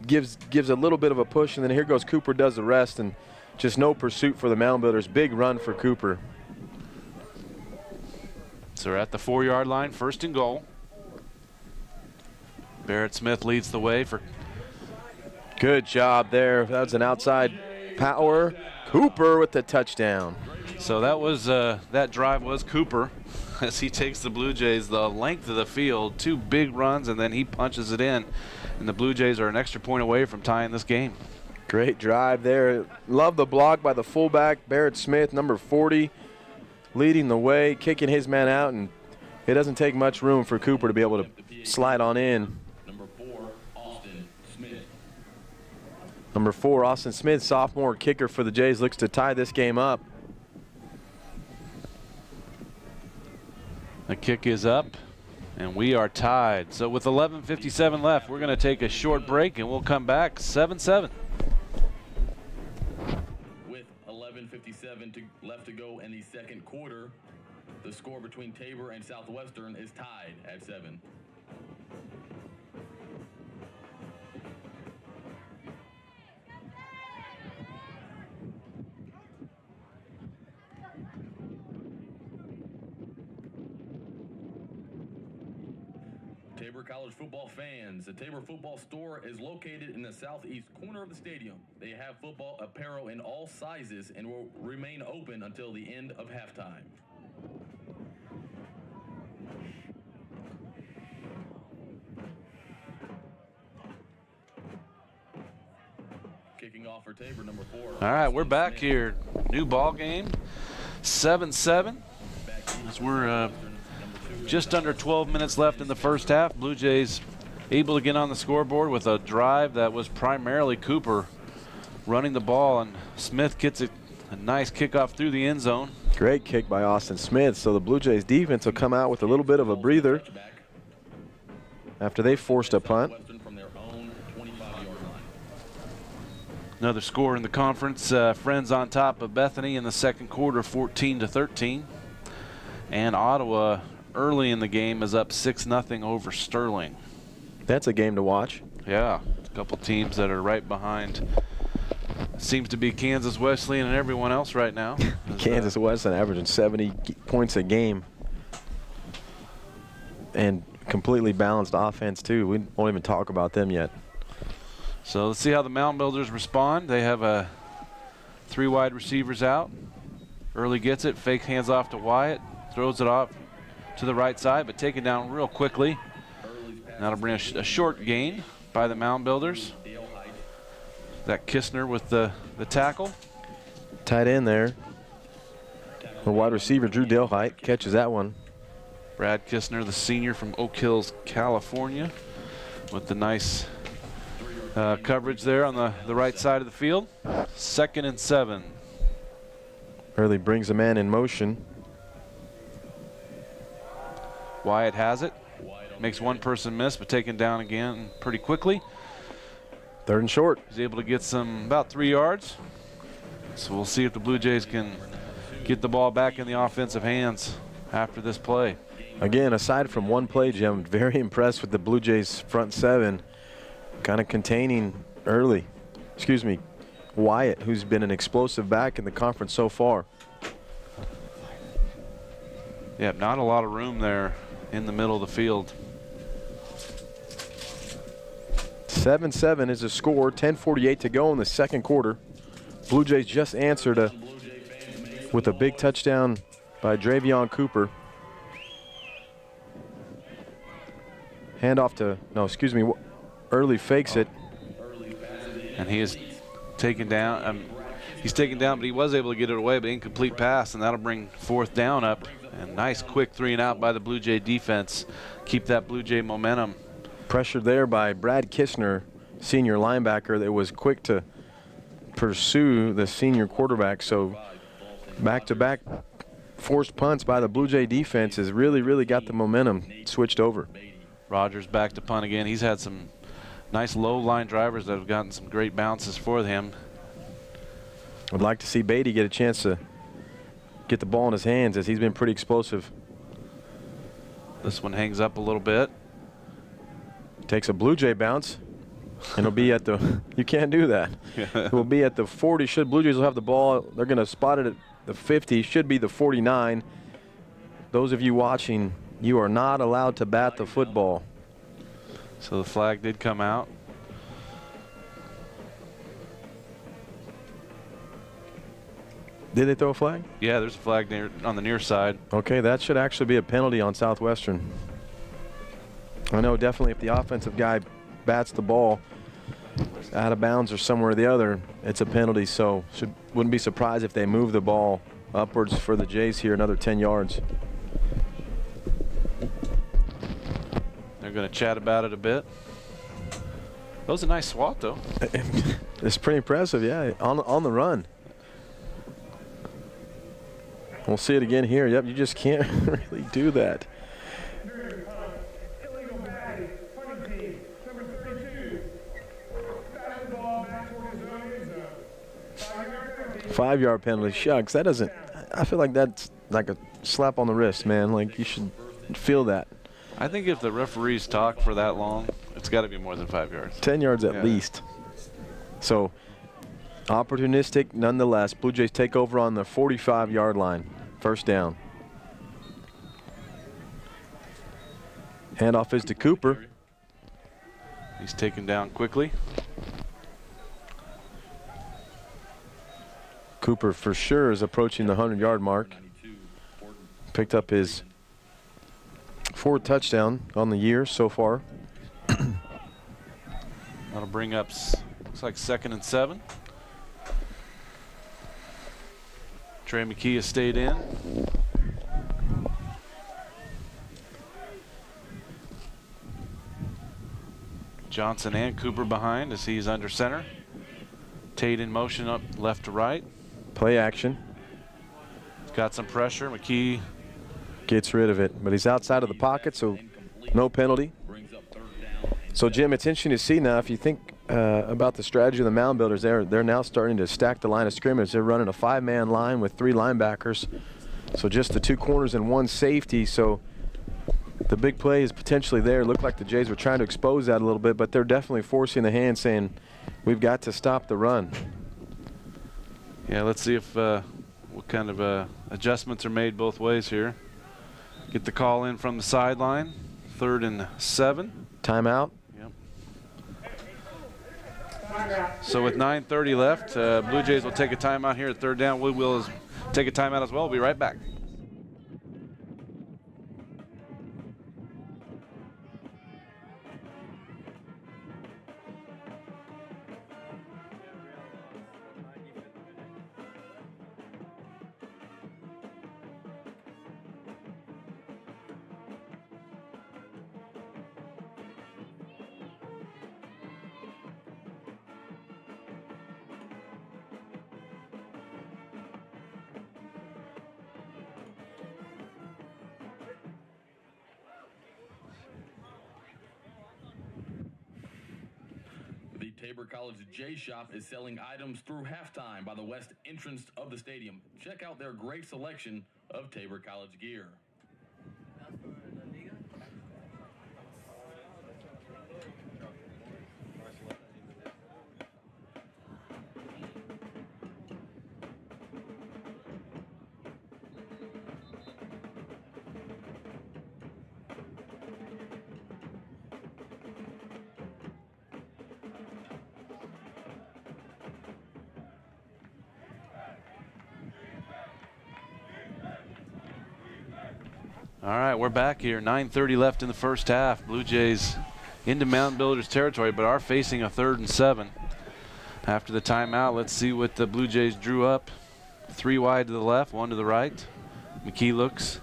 C: gives gives a little bit of a push, and then here goes Cooper does the rest, and just no pursuit for the Mound Builders. Big run for Cooper.
D: So we're at the four yard line, first and goal. Barrett Smith leads the way for
C: Good job there. That was an outside power. Cooper with the touchdown.
D: So that was uh, that drive was Cooper as he takes the Blue Jays the length of the field, two big runs, and then he punches it in. And the Blue Jays are an extra point away from tying this game.
C: Great drive there. Love the block by the fullback, Barrett Smith, number 40, leading the way, kicking his man out, and it doesn't take much room for Cooper to be able to slide on in.
B: Number four, Austin Smith,
C: sophomore kicker for the Jays, looks to tie this game up.
D: The kick is up, and we are tied. So with 11.57 left, we're going to take a short break, and we'll come back 7-7.
B: With 11.57 to, left to go in the second quarter, the score between Tabor and Southwestern is tied at 7. College football fans, the Tabor Football Store is located in the southeast corner of the stadium. They have football apparel in all sizes and will remain open until the end of halftime. Kicking off for Tabor, number four.
D: All right, we're back here. New ball game, 7-7. As we're uh, just under 12 minutes left in the first half. Blue Jays able to get on the scoreboard with a drive that was primarily Cooper running the ball, and Smith gets it a nice kickoff through the end zone.
C: Great kick by Austin Smith. So the Blue Jays defense will come out with a little bit of a breather after they forced a punt.
B: Southwestern from their own 25-yard line.
D: Another score in the conference. Uh, Friends on top of Bethany in the second quarter, 14 to 13. And Ottawa early in the game is up 6 0 over Sterling.
C: That's a game to watch.
D: Yeah, a couple teams that are right behind. Seems to be Kansas Wesleyan and everyone else right now. As, uh,
C: Kansas Wesleyan averaging 70 points a game. And completely balanced offense, too. We won't even talk about them yet.
D: So let's see how the Mound Builders respond. They have a three wide receivers out. Early gets it, fake hands off to Wyatt, throws it off to the right side, but taken down real quickly. That'll bring a, sh- a short gain by the Mound Builders. That Kistner with the, the tackle.
C: Tight end there. The wide receiver, Drew Delhite, catches that one.
D: Brad Kistner, the senior from Oak Hills, California, with the nice uh, coverage there on the, the right side of the field. Second and seven.
C: Early brings a man in motion.
D: Wyatt has it. Makes one person miss, but taken down again pretty quickly.
C: Third and short.
D: He's able to get some about three yards. So we'll see if the Blue Jays can get the ball back in the offensive hands after this play.
C: Again, aside from one play, Jim, very impressed with the Blue Jays front seven, kind of containing early. Excuse me, Wyatt, who's been an explosive back in the conference so far.
D: Yeah, not a lot of room there in the middle of the field.
C: 7-7 is the score. 10:48 to go in the second quarter. Blue Jays just answered a, with a big touchdown by Dravion Cooper. Handoff to no, excuse me. Early fakes it.
D: And he is taken down. Um, he's taken down, but he was able to get it away, but incomplete pass, and that'll bring fourth down up. And nice quick three and out by the Blue Jay defense. Keep that Blue Jay momentum.
C: Pressured there by Brad Kistner, senior linebacker, that was quick to pursue the senior quarterback. So back-to-back forced punts by the Blue Jay defense has really, really got the momentum switched over.
D: Rogers back to punt again. He's had some nice low line drivers that have gotten some great bounces for him.
C: I'd like to see Beatty get a chance to get the ball in his hands as he's been pretty explosive.
D: This one hangs up a little bit.
C: Takes a Blue Jay bounce. And it'll be at the. You can't do that. It will be at the 40. Should Blue Jays will have the ball. They're going to spot it at the 50. Should be the 49. Those of you watching, you are not allowed to bat the football.
D: So the flag did come out.
C: Did they throw a flag?
D: Yeah, there's a flag near on the near side.
C: Okay, that should actually be a penalty on Southwestern. I know definitely if the offensive guy bats the ball out of bounds or somewhere or the other, it's a penalty. So should wouldn't be surprised if they move the ball upwards for the Jays here another 10 yards.
D: They're going to chat about it a bit. That was a nice swat, though.
C: it's pretty impressive, yeah, on on the run. We'll see it again here. Yep, you just can't really do that.
E: Illegal batting, punting team, number 32. Bats the ball back toward his own end zone. Five-yard penalty.
C: Five yard penalty. Shucks, that doesn't. I feel like that's like a slap on the wrist, man. Like you should feel that.
D: I think if the referees talk for that long, it's got to be more than five yards.
C: 10 yards at
D: Yeah.
C: least. So opportunistic nonetheless. Blue Jays take over on the 45 yard line. First down. Handoff is to Cooper.
D: He's taken down quickly.
C: Cooper for sure is approaching the 100 yard mark. Picked up his fourth touchdown on the year so far.
D: That'll bring up, looks like second and seven. Trey McKee has stayed in. Johnson and Cooper behind as he's under center. Tate in motion up left to right.
C: Play action.
D: Got some pressure. McKee
C: Gets rid of it. But he's outside of the pocket, so no penalty.
B: Brings up third down.
C: So Jim, it's interesting to see now if you think uh, about the strategy of the mound builders. They're they're now starting to stack the line of scrimmage. They're running a five-man line with three linebackers, so just the two corners and one safety. So the big play is potentially there. Looked like the Jays were trying to expose that a little bit, but they're definitely forcing the hand, saying we've got to stop the run.
D: Yeah, let's see if uh, what kind of uh, adjustments are made both ways here. Get the call in from the sideline. Third and seven.
C: Timeout.
D: So with 9:30 left, uh, Blue Jays will take a timeout here at third down. We will take a timeout as well. We'll be right back.
B: Shop is selling items through halftime by the west entrance of the stadium. Check out their great selection of Tabor College gear.
D: Right, we're back here. 9:30 left in the first half. Blue Jays into Mound Builders territory, but are facing a third and seven. After the timeout, let's see what the Blue Jays drew up. Three wide to the left, one to the right. McKee looks,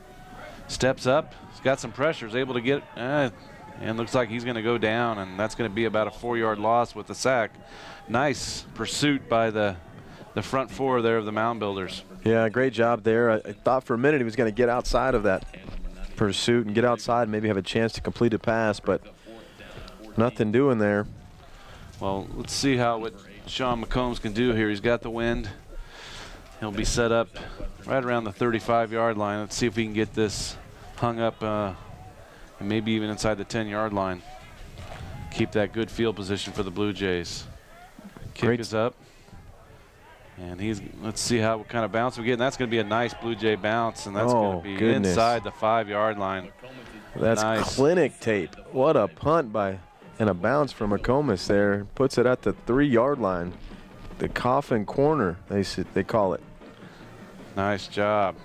D: steps up. He's got some pressure. Is able to get, uh, and looks like he's going to go down, and that's going to be about a four-yard loss with the sack. Nice pursuit by the the front four there of the Mound Builders.
C: Yeah, great job there. I thought for a minute he was going to get outside of that pursuit and get outside and maybe have a chance to complete a pass, but nothing doing there.
D: Well, let's see how what Sean McCombs can do here. He's got the wind. He'll be set up right around the 35-yard line. Let's see if we can get this hung up uh, and maybe even inside the 10-yard line. keep that good field position for the Blue Jays. Kick
C: Great.
D: is up. And he's let's see how what kind of bounce we get. And that's going to be a nice Blue Jay bounce, and that's
C: Oh,
D: going to be
C: goodness.
D: inside the five-yard line.
C: That's
D: Nice.
C: clinic tape. What a punt by and a bounce from McComas there. Puts it at the three-yard line. The coffin corner, they they call it.
D: Nice job.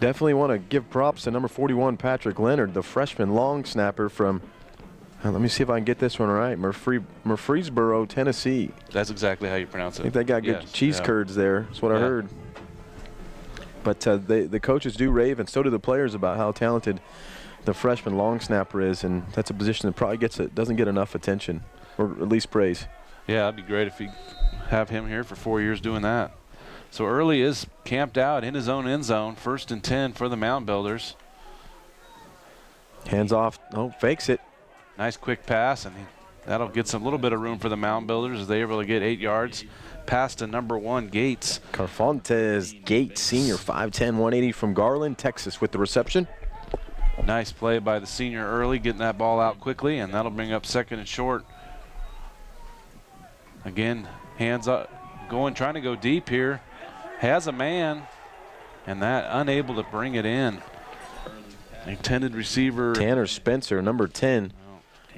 C: Definitely want to give props to number 41, Patrick Leonard, the freshman long snapper from, let me see if I can get this one right, Murfree, Murfreesboro, Tennessee.
D: That's exactly how you pronounce it.
C: I think they got good
D: Yes,
C: cheese
D: yeah.
C: curds there. That's what I heard. But uh, they, the coaches do rave, and so do the players about how talented the freshman long snapper is, and that's a position that probably gets it doesn't get enough attention, or at least praise.
D: Yeah, it'd be great if you have him here for four years doing that. So Early is camped out in his own end zone, first and 10 for the Mound Builders.
C: Hands off. Oh, fakes it.
D: Nice quick pass, and that'll get some little bit of room for the Mound Builders as they able to get eight yards past to number one Gates.
C: Carfontes Gates, senior, 5'10", 180 from Garland, Texas, with the reception.
D: Nice play by the senior Early, getting that ball out quickly, and that'll bring up second and short. Again, hands up, going, trying to go deep here. Has a man, and that unable to bring it in. Intended receiver.
C: Tanner Spencer, number 10,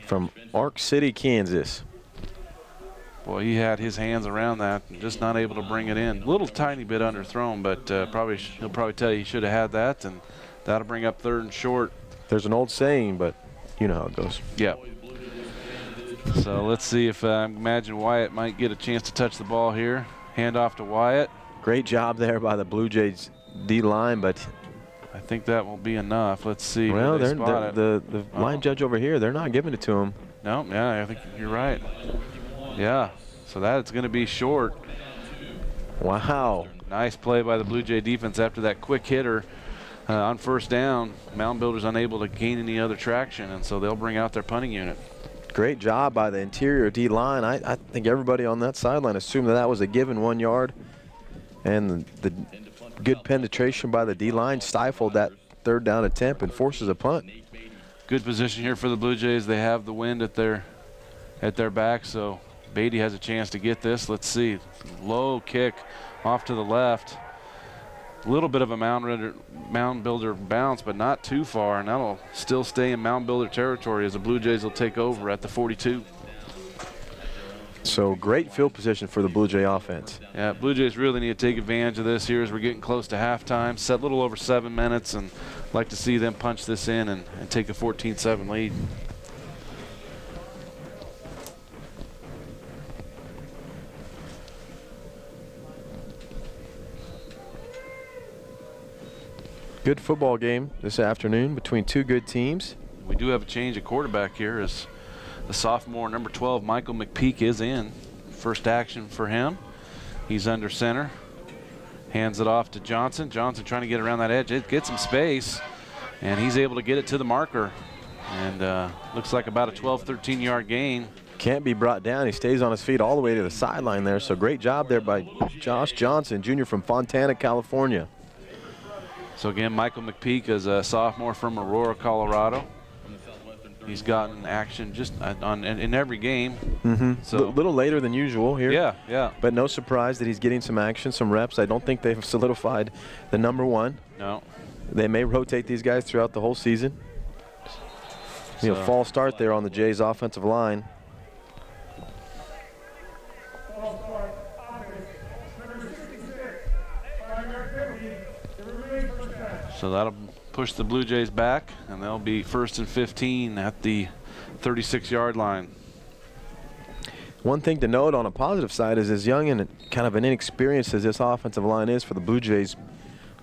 C: from Ark City, Kansas.
D: Boy, he had his hands around that, and just not able to bring it in. Little tiny bit underthrown, but uh, probably sh- he'll probably tell you he should have had that, and that'll bring up third and short.
C: There's an old saying, but you know how it goes.
D: Yeah. So let's see if uh, I imagine Wyatt might get a chance to touch the ball here. Hand off to Wyatt.
C: Great job there by the Blue Jays D line, but
D: I think that will be enough. Let's see.
C: well,
D: they
C: they're,
D: spot
C: they're,
D: it.
C: the the
D: Oh.
C: line judge over here, they're not giving it to him.
D: No, yeah, I think you're right. Yeah. So that's going to be short.
C: Wow.
D: Nice play by the Blue Jay defense after that quick hitter uh, on first down. Mound Builders unable to gain any other traction, and so they'll bring out their punting unit.
C: Great job by the interior D line. I, I think everybody on that sideline assumed that that was a given one yard. And the, the good penetration by the D line stifled that third down attempt and forces a punt.
D: Good position here for the Blue Jays. They have the wind at their at their back, so Beatty has a chance to get this. Let's see. Low kick off to the left. A little bit of a mound, mound builder bounce, but not too far, and that'll still stay in mound builder territory as the Blue Jays will take over at the 42.
C: So great field position for the Blue Jay offense.
D: Yeah, Blue Jays really need to take advantage of this here as we're getting close to halftime. Set a little over seven minutes, and like to see them punch this in and, and take a 14-7 lead.
C: Good football game this afternoon between two good teams.
D: We do have a change of quarterback here as the sophomore number 12 Michael McPeak is in. First action for him. He's under center. Hands it off to Johnson. Johnson trying to get around that edge. It gets some space and he's able to get it to the marker. And uh, looks like about a 12, 13 yard gain.
C: Can't be brought down. He stays on his feet all the way to the sideline there. So great job there by Josh Johnson, junior from Fontana, California.
D: So again, Michael McPeak is a sophomore from Aurora, Colorado. He's gotten action just on in, every game.
C: Mm-hmm.
D: So-
C: a little later than usual here.
D: Yeah, yeah.
C: But no surprise that he's getting some action, some reps. I don't think they've solidified the number one.
D: No.
C: They may rotate these guys throughout the whole season. You know,
D: So-
C: fall start there on the Jays offensive line.
E: False start, offense, number 66, five-yard penalty, it remains first down.
D: So that'll push the Blue Jays back, and they'll be first and 15 at the 36-yard line.
C: One thing to note on a positive side is as young and kind of an inexperienced as this offensive line is for the Blue Jays,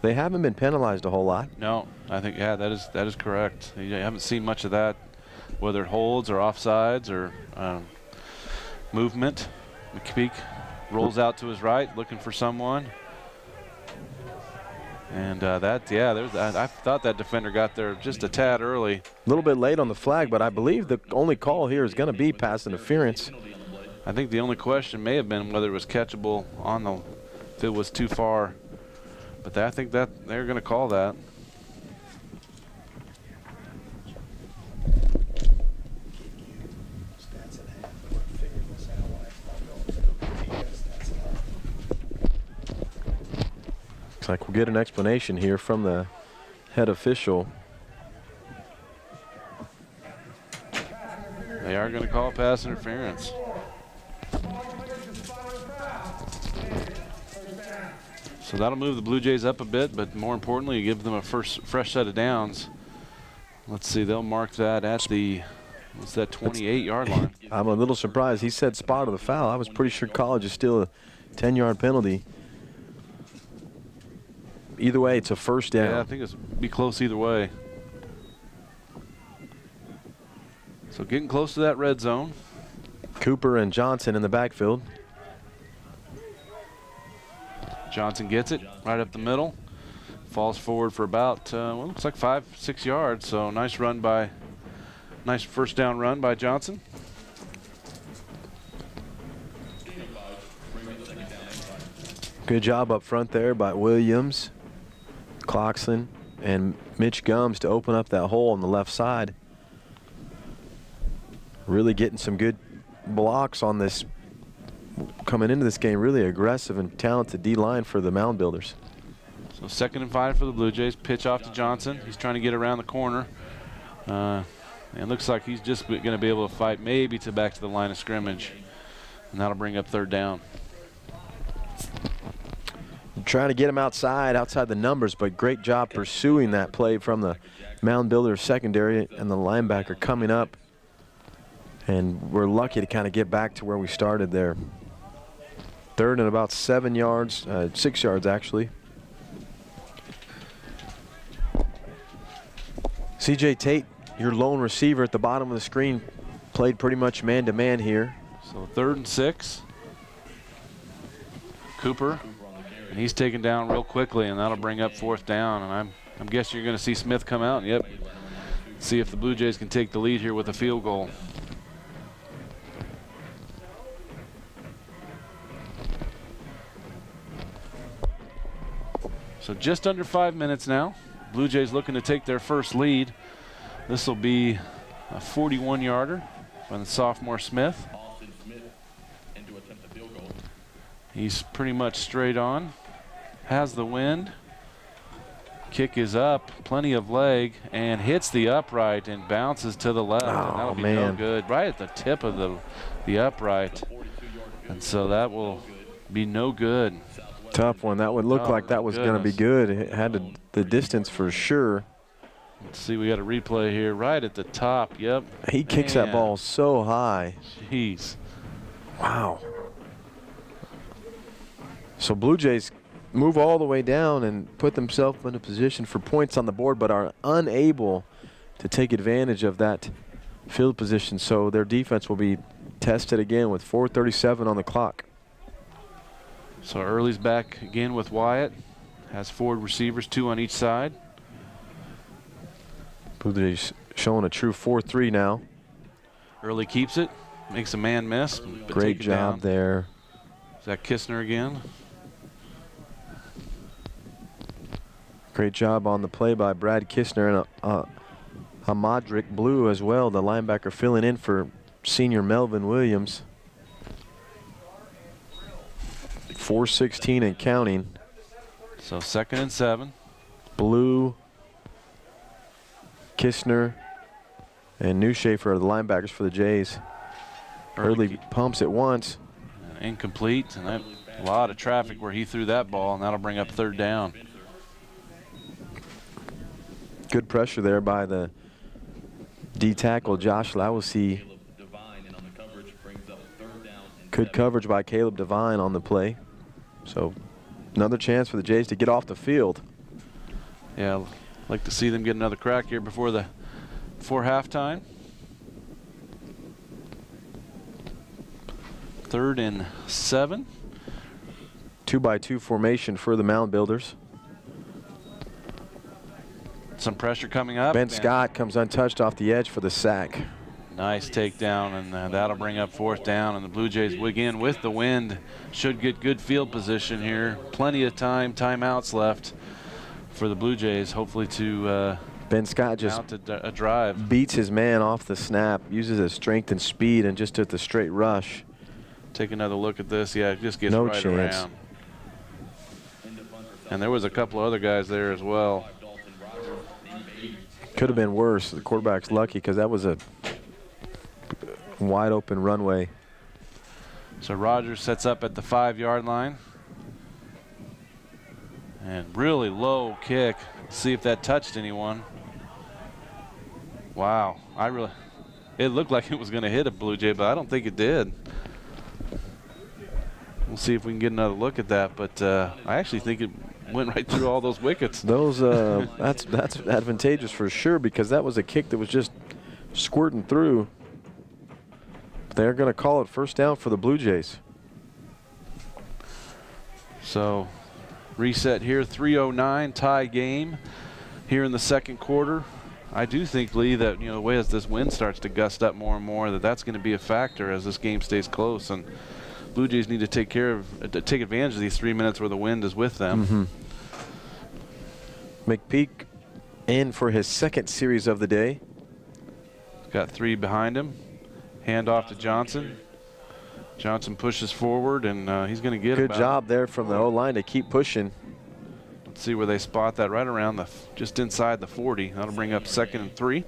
C: they haven't been penalized a whole lot.
D: No, I think yeah, that is that is correct. You haven't seen much of that, whether it holds or offsides or um, movement. McPeak rolls out to his right, looking for someone. And uh, that, yeah, there's. I, I thought that defender got there just a tad early.
C: A little bit late on the flag, but I believe the only call here is going to be pass interference.
D: I think the only question may have been whether it was catchable on the, if it was too far. But I think that they're going to call that.
C: Looks like we'll get an explanation here from the head official.
D: They are going to call pass interference. So that'll move the Blue Jays up a bit, but more importantly, give them a first fresh set of downs. Let's see, they'll mark that at the what's that 28 yard line.
C: I'm a little surprised. He said spot of the foul. I was pretty sure college is still a 10 yard penalty. Either way, it's a first down.
D: Yeah, I think it's be close either way. So getting close to that red zone.
C: Cooper and Johnson in the backfield.
D: Johnson gets it right up the middle. Falls forward for about, uh, well, looks like five, six yards. So nice run by, nice first down run by Johnson.
C: Good job up front there by Williams, Clarkson, and Mitch Gums to open up that hole on the left side. Really getting some good blocks on this coming into this game. Really aggressive and talented D line for the Mound Builders.
D: So second and five for the Blue Jays. Pitch off to Johnson. He's trying to get around the corner. Uh, and looks like he's just going to be able to fight maybe to back to the line of scrimmage. And that'll bring up third down.
C: Trying to get him outside, outside the numbers, but great job pursuing that play from the Mound builder secondary and the linebacker coming up. And we're lucky to kind of get back to where we started there. Third and about seven yards, uh, six yards actually. CJ Tate, your lone receiver at the bottom of the screen, played pretty much man-to-man here.
D: So third and six. Cooper, and he's taken down real quickly, and that'll bring up fourth down. And I'm, I'm guessing you're going to see Smith come out. And yep. See if the Blue Jays can take the lead here with a field goal. So just under five minutes now. Blue Jays looking to take their first lead. This will be a 41 yarder by the sophomore Smith. He's pretty much straight on. Has the wind. Kick is up, plenty of leg, and hits the upright and bounces to the left. and
C: Oh,
D: that'll be
C: man.
D: no good. Right at the tip of the the upright. And so that will be no good.
C: Tough one. That would look
D: Oh,
C: like that was going to be good. It had to, the distance for sure.
D: Let's see, we got a replay here right at the top. Yep.
C: He kicks that ball so high.
D: Jeez.
C: Wow. So Blue Jays move all the way down and put themselves in a position for points on the board, but are unable to take advantage of that field position. So their defense will be tested again with 4:37 on the clock.
D: So Early's back again with Wyatt. Has forward receivers, two on each side.
C: Blue showing a true 4-3 now.
D: Early keeps it, makes a man miss.
C: Great job
D: down.
C: there.
D: Is that Kistner again?
C: Great job on the play by Brad Kistner and uh, uh, Hamadrick Blue as well, the linebacker filling in for senior Melvin Williams. 416 and counting.
D: So second and seven.
C: Blue, Kistner, and New Schaefer are the linebackers for the Jays. Early pumps at once.
D: incomplete, and that, a lot of traffic where he threw that ball, and that'll bring up third down.
C: Good pressure there by the D tackle Josh Lawsey. Good coverage by Caleb Devine on the play. So another chance for the Jays to get off the field.
D: Yeah, I'd like to see them get another crack here before the before halftime. Third and seven.
C: Two by two formation for the mound builders.
D: Some pressure coming up.
C: Ben Scott comes untouched off the edge for the sack.
D: Nice takedown, and uh, that'll bring up fourth down. And the Blue Jays, again, with the wind, should get good field position here. Plenty of time, timeouts left for the Blue Jays, hopefully to uh,
C: Ben Scott just
D: a, a drive.
C: beats his man off the snap, uses his strength and speed, and just took the straight rush.
D: Take another look at this. Yeah, it just gets
C: No
D: right
C: chance.
D: around. And there was a couple other guys there as well.
C: Could have been worse. The quarterback's lucky because that was a wide open runway.
D: So Rogers sets up at the five yard line. And really low kick. See if that touched anyone. Wow. I really it looked like it was going to hit a Blue Jay, but I don't think it did. We'll see if we can get another look at that, but uh, I actually think it went right through all those wickets.
C: Those uh, that's that's advantageous for sure because that was a kick that was just squirting through. They're going to call it first down for the Blue Jays.
D: So reset here, 309 tie game here in the second quarter. I do think Lee that you know the way as this wind starts to gust up more and more that that's going to be a factor as this game stays close and Blue Jays need to take care of uh, to take advantage of these three minutes where the wind is with them.
C: McPeak in for his second series of the day.
D: Got three behind him. Hand off to Johnson. Johnson pushes forward and uh, he's going to get it.
C: Good
D: about-
C: job there from the O line to keep pushing.
D: Let's see where they spot that right around the just inside the 40. That'll bring up second and three.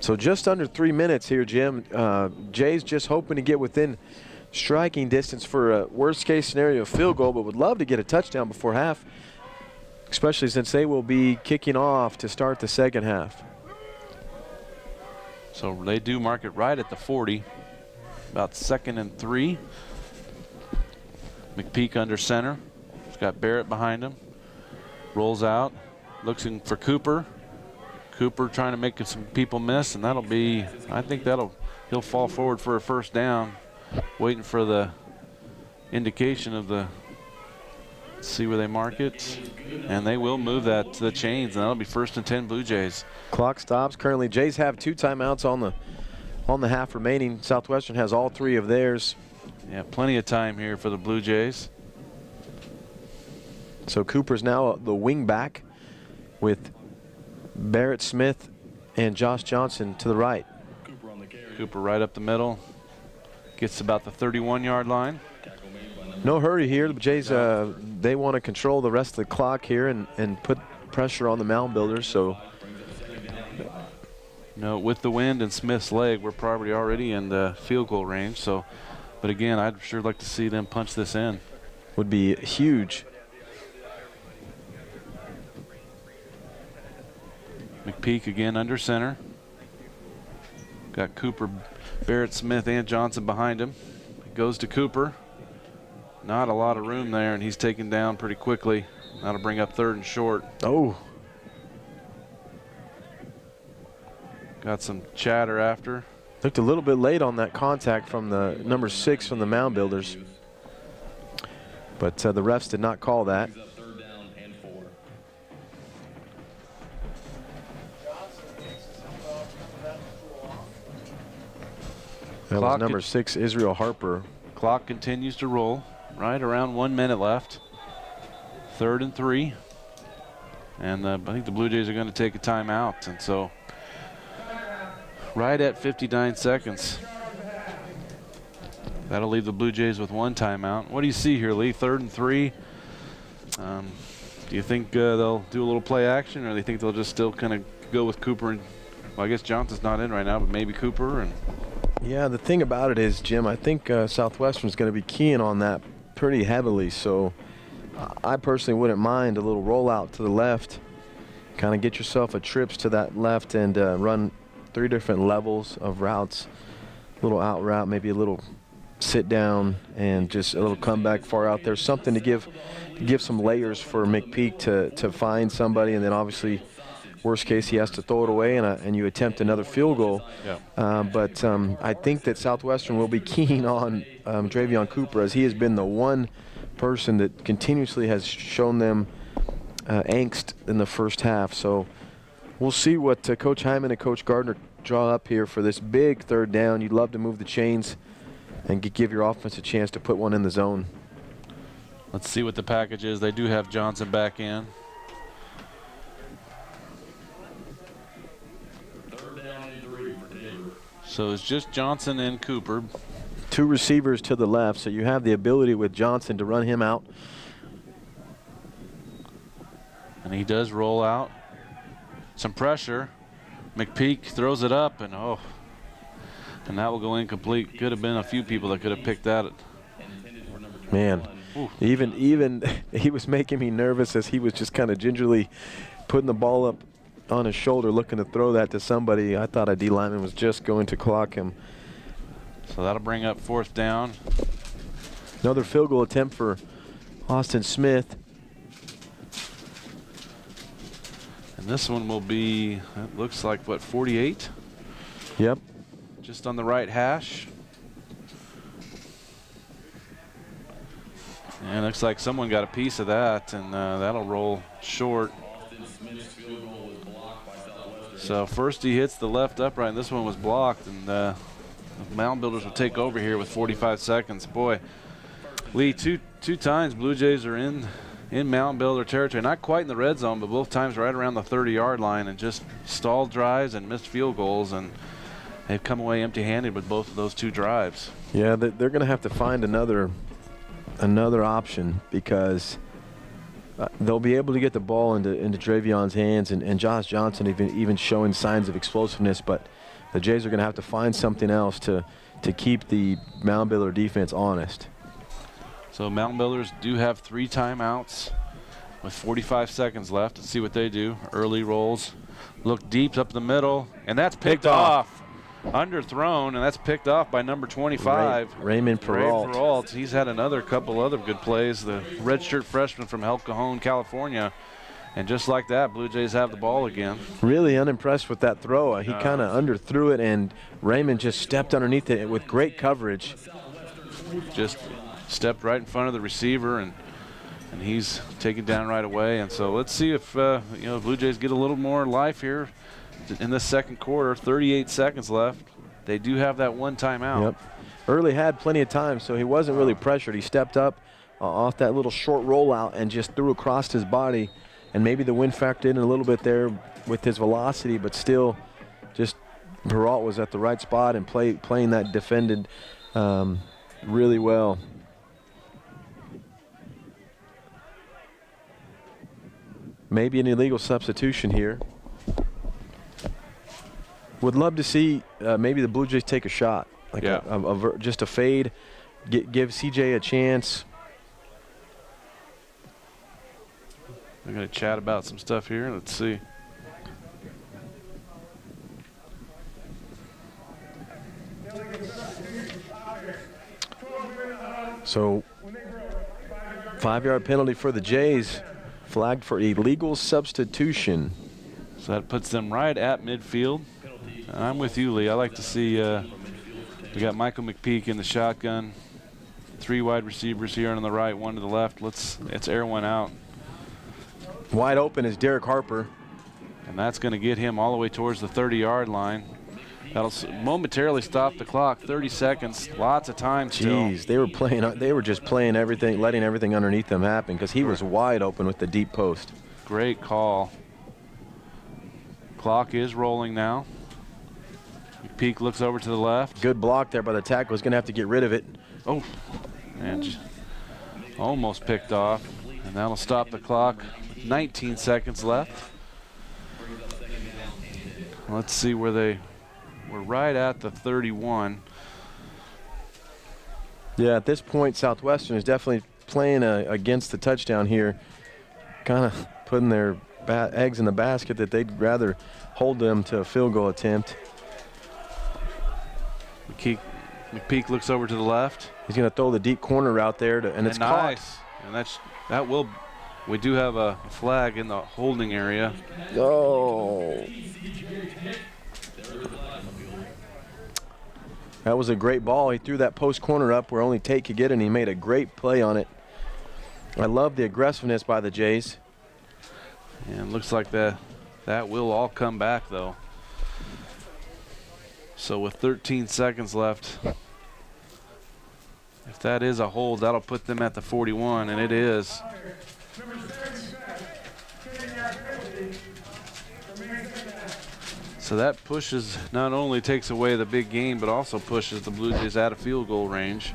C: So just under three minutes here, Jim. Uh, Jay's just hoping to get within striking distance for a worst case scenario field goal, but would love to get a touchdown before half, especially since they will be kicking off to start the second half.
D: So they do mark it right at the 40. About second and three. McPeak under center. He's got Barrett behind him. Rolls out. Looking for Cooper. Cooper trying to make some people miss, and that'll be, I think that'll, he'll fall forward for a first down. Waiting for the indication of the, see where they mark it. And they will move that to the chains, and that'll be first and 10 Blue Jays.
C: Clock stops. Currently, Jays have two timeouts on the on the half remaining. Southwestern has all three of theirs.
D: Yeah, plenty of time here for the Blue Jays.
C: So Cooper's now the wing back with Barrett Smith and Josh Johnson to the right.
D: Cooper the Cooper right up the middle. Gets about the 31 yard line.
C: No hurry here. The Jays, uh, they want to control the rest of the clock here and, and put pressure on the mound builders. So
D: No, with the wind and Smith's leg, we're probably already in the field goal range. So, but again, I'd sure like to see them punch this in.
C: would be huge.
D: McPeak again under center. Got Cooper, Barrett, Smith, and Johnson behind him. Goes to Cooper. Not a lot of room there, and he's taken down pretty quickly. That'll bring up third and short.
C: Oh,
D: Got some chatter after.
C: looked a little bit late on that contact from the number six from the mound builders. But uh, the refs did not call that. That
D: Clock
C: was number six, Israel Harper.
D: Clock continues to roll. Right around one minute left. Third and three. And uh, I think the Blue Jays are going to take a timeout. And so, right at 59 seconds. That'll leave the Blue Jays with one timeout. What do you see here, Lee? Third and three. Um, do you think uh, they'll do a little play action, or do you think they'll just still kind of go with Cooper? And well, I guess Johnson's not in right now, but maybe Cooper and
C: Yeah, the thing about it is, Jim, I think uh, Southwestern's going to be keying on that pretty heavily. So I personally wouldn't mind a little rollout to the left. Kind of get yourself a trips to that left and uh, run three different levels of routes. A little out route, maybe a little sit down, and just a little comeback far out there. Something to give give some layers for McPeak to, to find somebody, and then obviously, worst case, he has to throw it away, and, uh, and you attempt another field goal.
D: Yeah.
C: Uh, but um, I think that Southwestern will be keen on um, Dravion Cooper as he has been the one person that continuously has shown them uh, angst in the first half. So we'll see what uh, Coach Hyman and Coach Gardner draw up here for this big third down. You'd love to move the chains and give your offense a chance to put one in the zone.
D: Let's see what the package is. They do have Johnson back in. So it's just Johnson and Cooper.
C: two receivers to the left, so you have the ability with Johnson to run him out.
D: And he does roll out. Some pressure. McPeak throws it up, and oh, and that will go incomplete. Could have been a few people that could have picked that.
C: Man, even even he was making me nervous as he was just kind of gingerly putting the ball up on his shoulder, looking to throw that to somebody. I thought a D lineman was just going to clock him.
D: So that'll bring up fourth down.
C: Another field goal attempt for Austin Smith.
D: And this one will be, it looks like, what, 48?
C: Yep.
D: Just on the right hash. And looks like someone got a piece of that, and uh, that'll roll short. So first he hits the left upright, and this one was blocked, and uh, the Mound Builders will take over here with 45 seconds. Boy, Lee, two two times Blue Jays are in in Mound Builder territory, not quite in the red zone, but both times right around the 30-yard line, and just stalled drives and missed field goals, and they've come away empty-handed with both of those two drives.
C: Yeah, they- they're going to have to find another another option because uh, they'll be able to get the ball into into Dravion's hands and, and Josh Johnson even even showing signs of explosiveness, but the Jays are going to have to find something else to to keep the Mound Builder defense honest.
D: So Mound Builders do have three timeouts with 45 seconds left. Let's see what they do. Early rolls, look deep up the middle, and that's picked,
C: Picked off.
D: off. Underthrown, and that's picked off by number 25.
C: Ray- Raymond
D: Ray
C: Peralt.
D: Peralt. He's had another couple other good plays. The redshirt freshman from El Cajon, California. And just like that, Blue Jays have the ball again.
C: Really unimpressed with that throw. Uh, He kind of underthrew it, and Raymond just stepped underneath it with great coverage.
D: just stepped right in front of the receiver and and he's taken down right away. And so let's see if uh, you know Blue Jays get a little more life here in the second quarter. 38 seconds left. They do have that one timeout.
C: Yep. Early had plenty of time, so he wasn't really pressured. He stepped up uh, off that little short rollout and just threw across his body. And maybe the wind factored in a little bit there with his velocity, but still, just Peralt was at the right spot and play, playing that defended um, really well. Maybe an illegal substitution here. Would love to see uh, maybe the Blue Jays take a shot, like
D: Yeah.
C: a, a, a ver- just a fade, gi- give CJ a chance.
D: We're going to chat about some stuff here. Let's see.
C: So, five-yard penalty for the Jays, flagged for illegal substitution.
D: So that puts them right at midfield. I'm with you, Lee. I like to see uh, we got Michael McPeak in the shotgun. Three wide receivers here on the right, one to the left. Let's let's air one out.
C: Wide open is Derek Harper.
D: And that's going to get him all the way towards the 30-yard line. That'll momentarily stop the clock. 30 seconds, lots of time still.
C: Jeez, they were playing. They were just playing everything, letting everything underneath them happen because he was wide open with the deep post.
D: Great call. Clock is rolling now. McPeak looks over to the left.
C: Good block there by the tackle. He's going to have to get rid of it.
D: Oh, and almost picked off. And that'll stop the clock. 19 seconds left. Let's see where they were right at the 31.
C: Yeah, at this point, Southwestern is definitely playing uh, against the touchdown here, kind of putting their eggs in the basket that they'd rather hold them to a field goal attempt.
D: McPeak, McPeak looks over to the left.
C: He's going to throw the deep corner out there, to, and it's caught.
D: nice. And that's that will. We do have a flag in the holding area.
C: Oh. That was a great ball. He threw that post corner up where only Tate could get it, and he made a great play on it. I love the aggressiveness by the Jays.
D: And looks like that that will all come back though. So with 13 seconds left, if that is a hold, that'll put them at the 41, and it is. So that pushes, not only takes away the big game, but also pushes the Blue Jays out of field goal range.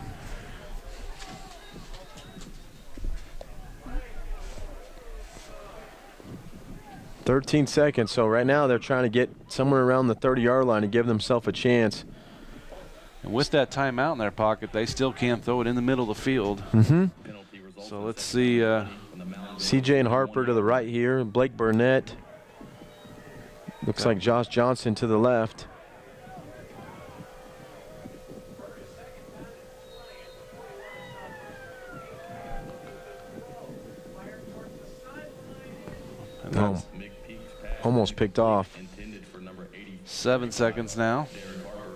C: Thirteen seconds. So right now they're trying to get somewhere around the 30-yard line to give themselves a chance.
D: And with that timeout in their pocket, they still can't throw it in the middle of the field.
C: Mm-hmm.
D: So let's see, uh,
B: from the Mound
C: CJ and Harper to the right here. Blake Burnett. Looks like Josh Johnson to the left.
D: And
C: Oh, almost picked off.
B: intended for number 80,
D: seven seconds now.
B: Derek Harper.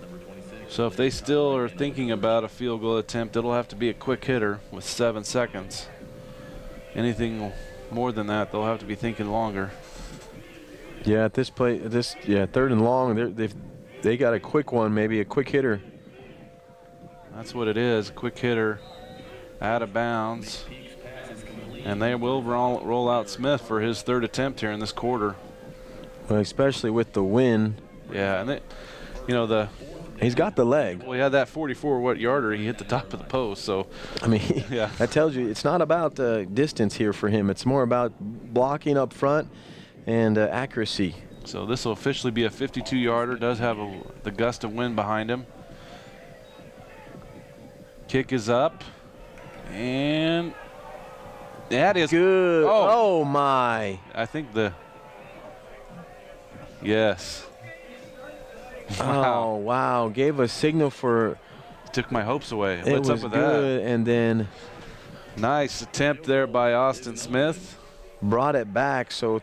B: Number 26.
D: So if they still are thinking about a field goal attempt, it'll have to be a quick hitter with seven seconds. Anything more than that, they'll have to be thinking longer.
C: Yeah, at this play, this yeah, third and long. They're, they've they got a quick one, maybe a quick hitter.
D: That's what it is. Quick hitter out of bounds.
B: Peaks pass is complete.
D: And they will roll, roll out Smith for his third attempt here in this quarter.
C: Well, especially with the win,
D: Yeah, and they, you know, the
C: he's got the leg.
D: well, he had that 44 what yarder. He hit the top of the post. So
C: I mean,
D: Yeah.
C: that tells you it's not about uh, distance here for him. It's more about blocking up front and uh, accuracy.
D: So this will officially be a 52 yarder. Does have a, the gust of wind behind him. Kick is up. And that is
C: Good.
D: Oh.
C: oh my.
D: I think the. Yes.
C: Oh wow! Gave a signal for
D: Took my hopes away.
C: it
D: What's
C: was
D: up with
C: good, and then?
D: Nice attempt there by Austin Smith.
C: brought it back. So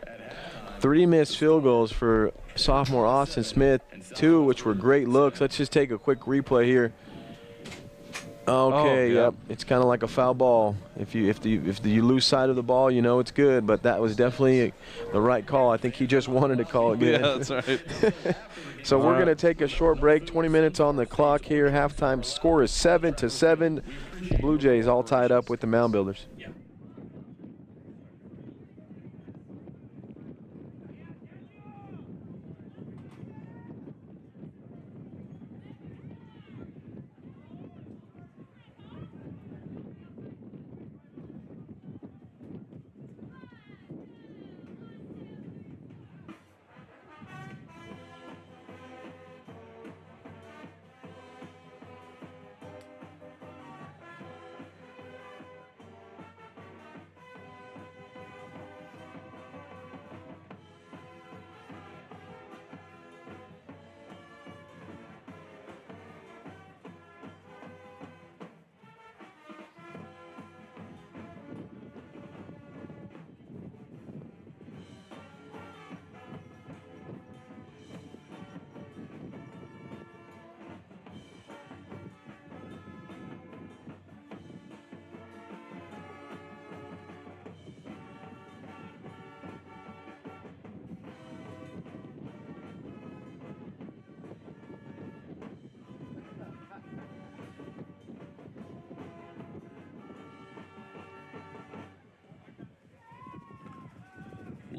C: three missed field goals for sophomore Austin Smith, two which were great looks. Let's just take a quick replay here. Oh, oh, okay,
D: yeah.
C: yep. It's kind of like a foul ball. If you if the if the, you lose sight of the ball, you know it's good. But that was definitely the right call. I think he just wanted to call it good.
D: Yeah, that's right.
C: So
D: All
C: we're
D: right.
C: going to take a short break. 20 minutes on the clock here. Halftime score is seven to seven. Blue Jays all tied up with the Mound Builders.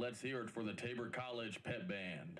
B: Let's hear it for the Tabor College Pep Band.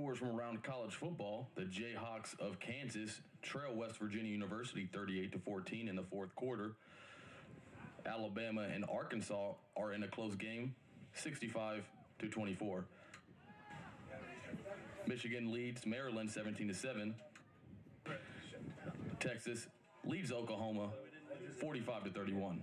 B: Scores from around college football: the Jayhawks of Kansas trail West Virginia University 38 to 14 in the fourth quarter. Alabama and Arkansas are in a close game, 65 to 24. Michigan leads Maryland 17 to 7. Texas leads Oklahoma 45 to 31.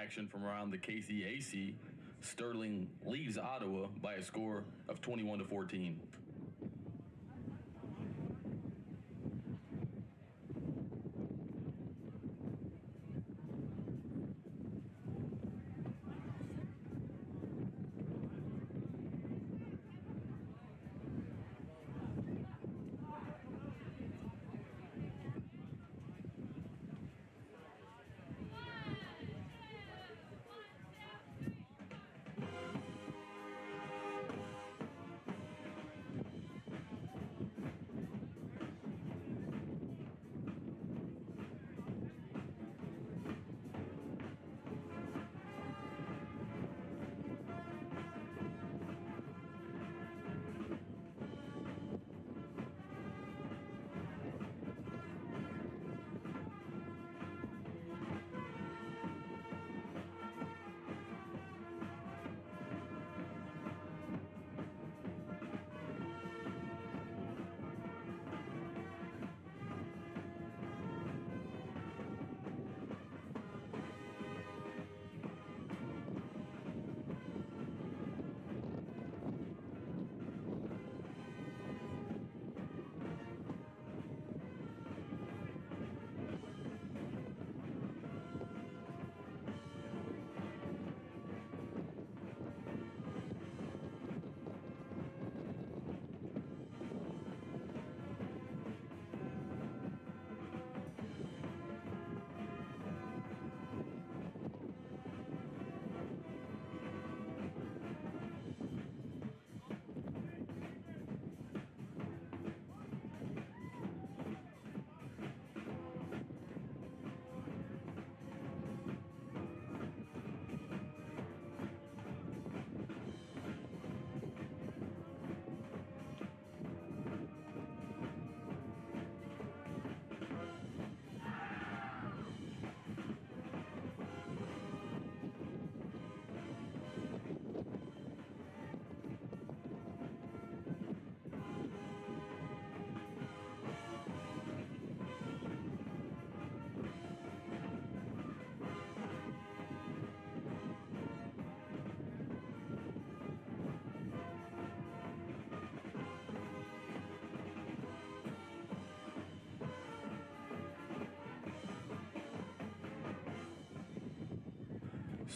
B: Action from around the KCAC. Sterling leaves Ottawa by a score of 21 to 14.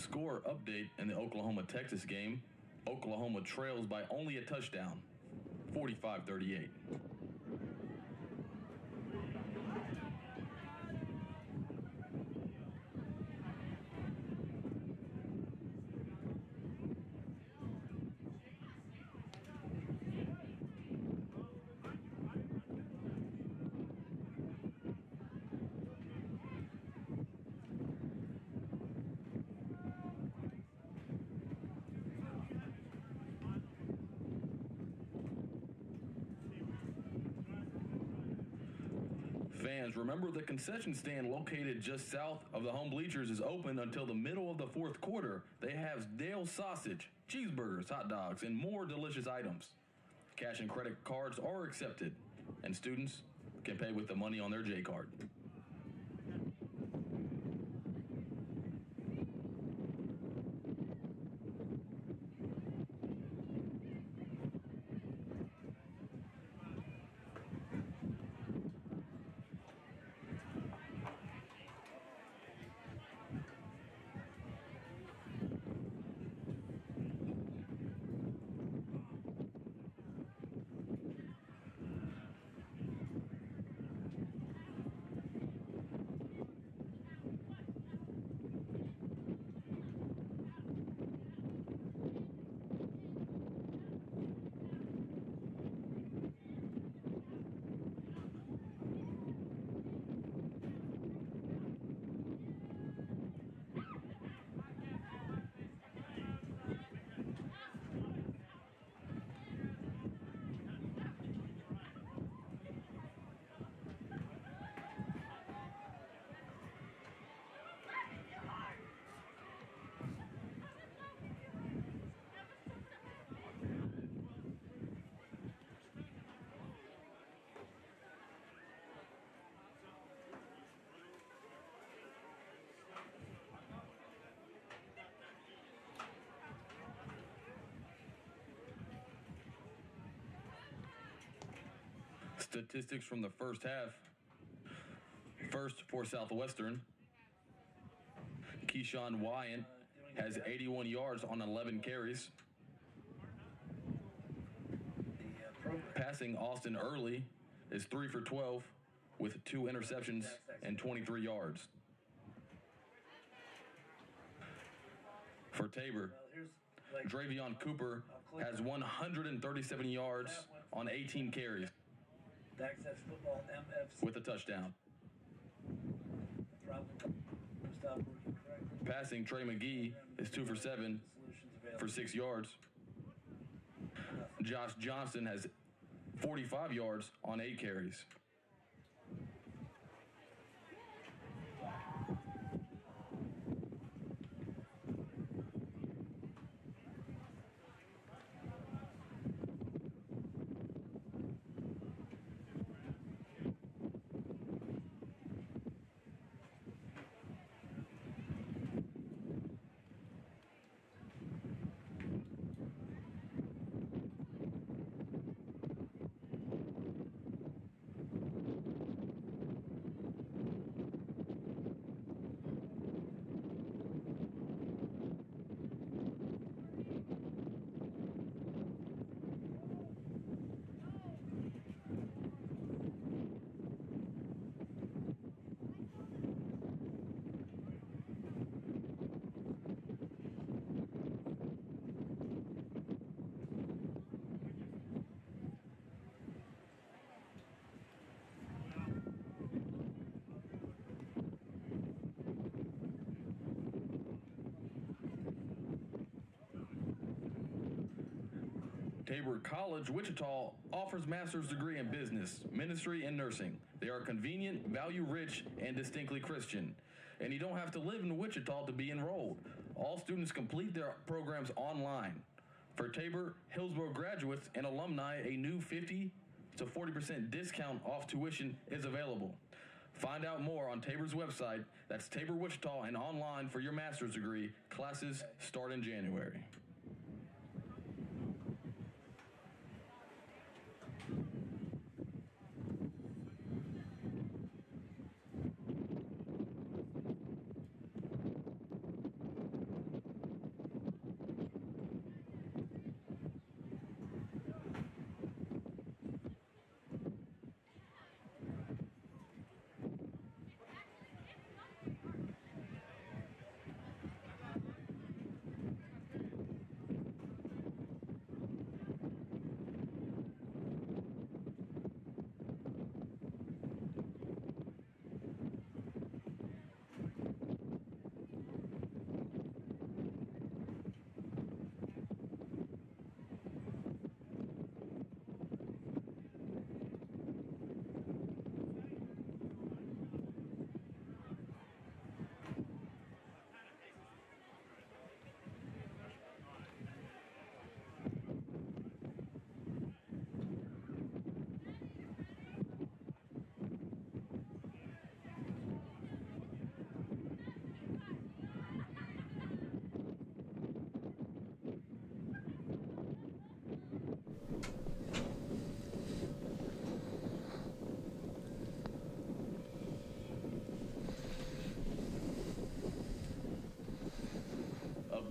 B: Score update in the Oklahoma Texas game. Oklahoma trails by only a touchdown, 45 38. Fans, remember the concession stand located just south of the home bleachers is open until the middle of the fourth quarter. They have Dale sausage, cheeseburgers, hot dogs, and more delicious items. Cash and credit cards are accepted, and students can pay with the money on their J card. Statistics from the first half. First for Southwestern, Keyshawn Wyant has 81 yards on 11 carries. Passing Austin Early is 3 for 12 with two interceptions and 23 yards. For Tabor, Dravion Cooper has 137 yards on 18 carries
G: Access Football MFC.
B: with a touchdown. Passing Trey McGee is 2 for 7 for 6 yards. Josh Johnson has 45 yards on 8 carries. Tabor College, Wichita offers master's degree in business, ministry, and nursing. They are convenient, value rich, and distinctly Christian. And you don't have to live in Wichita to be enrolled. All students complete their programs online. For Tabor, Hillsboro graduates and alumni, a new 50 to 40% discount off tuition is available. Find out more on Tabor's website. That's Tabor Wichita and online for your master's degree. Classes start in January.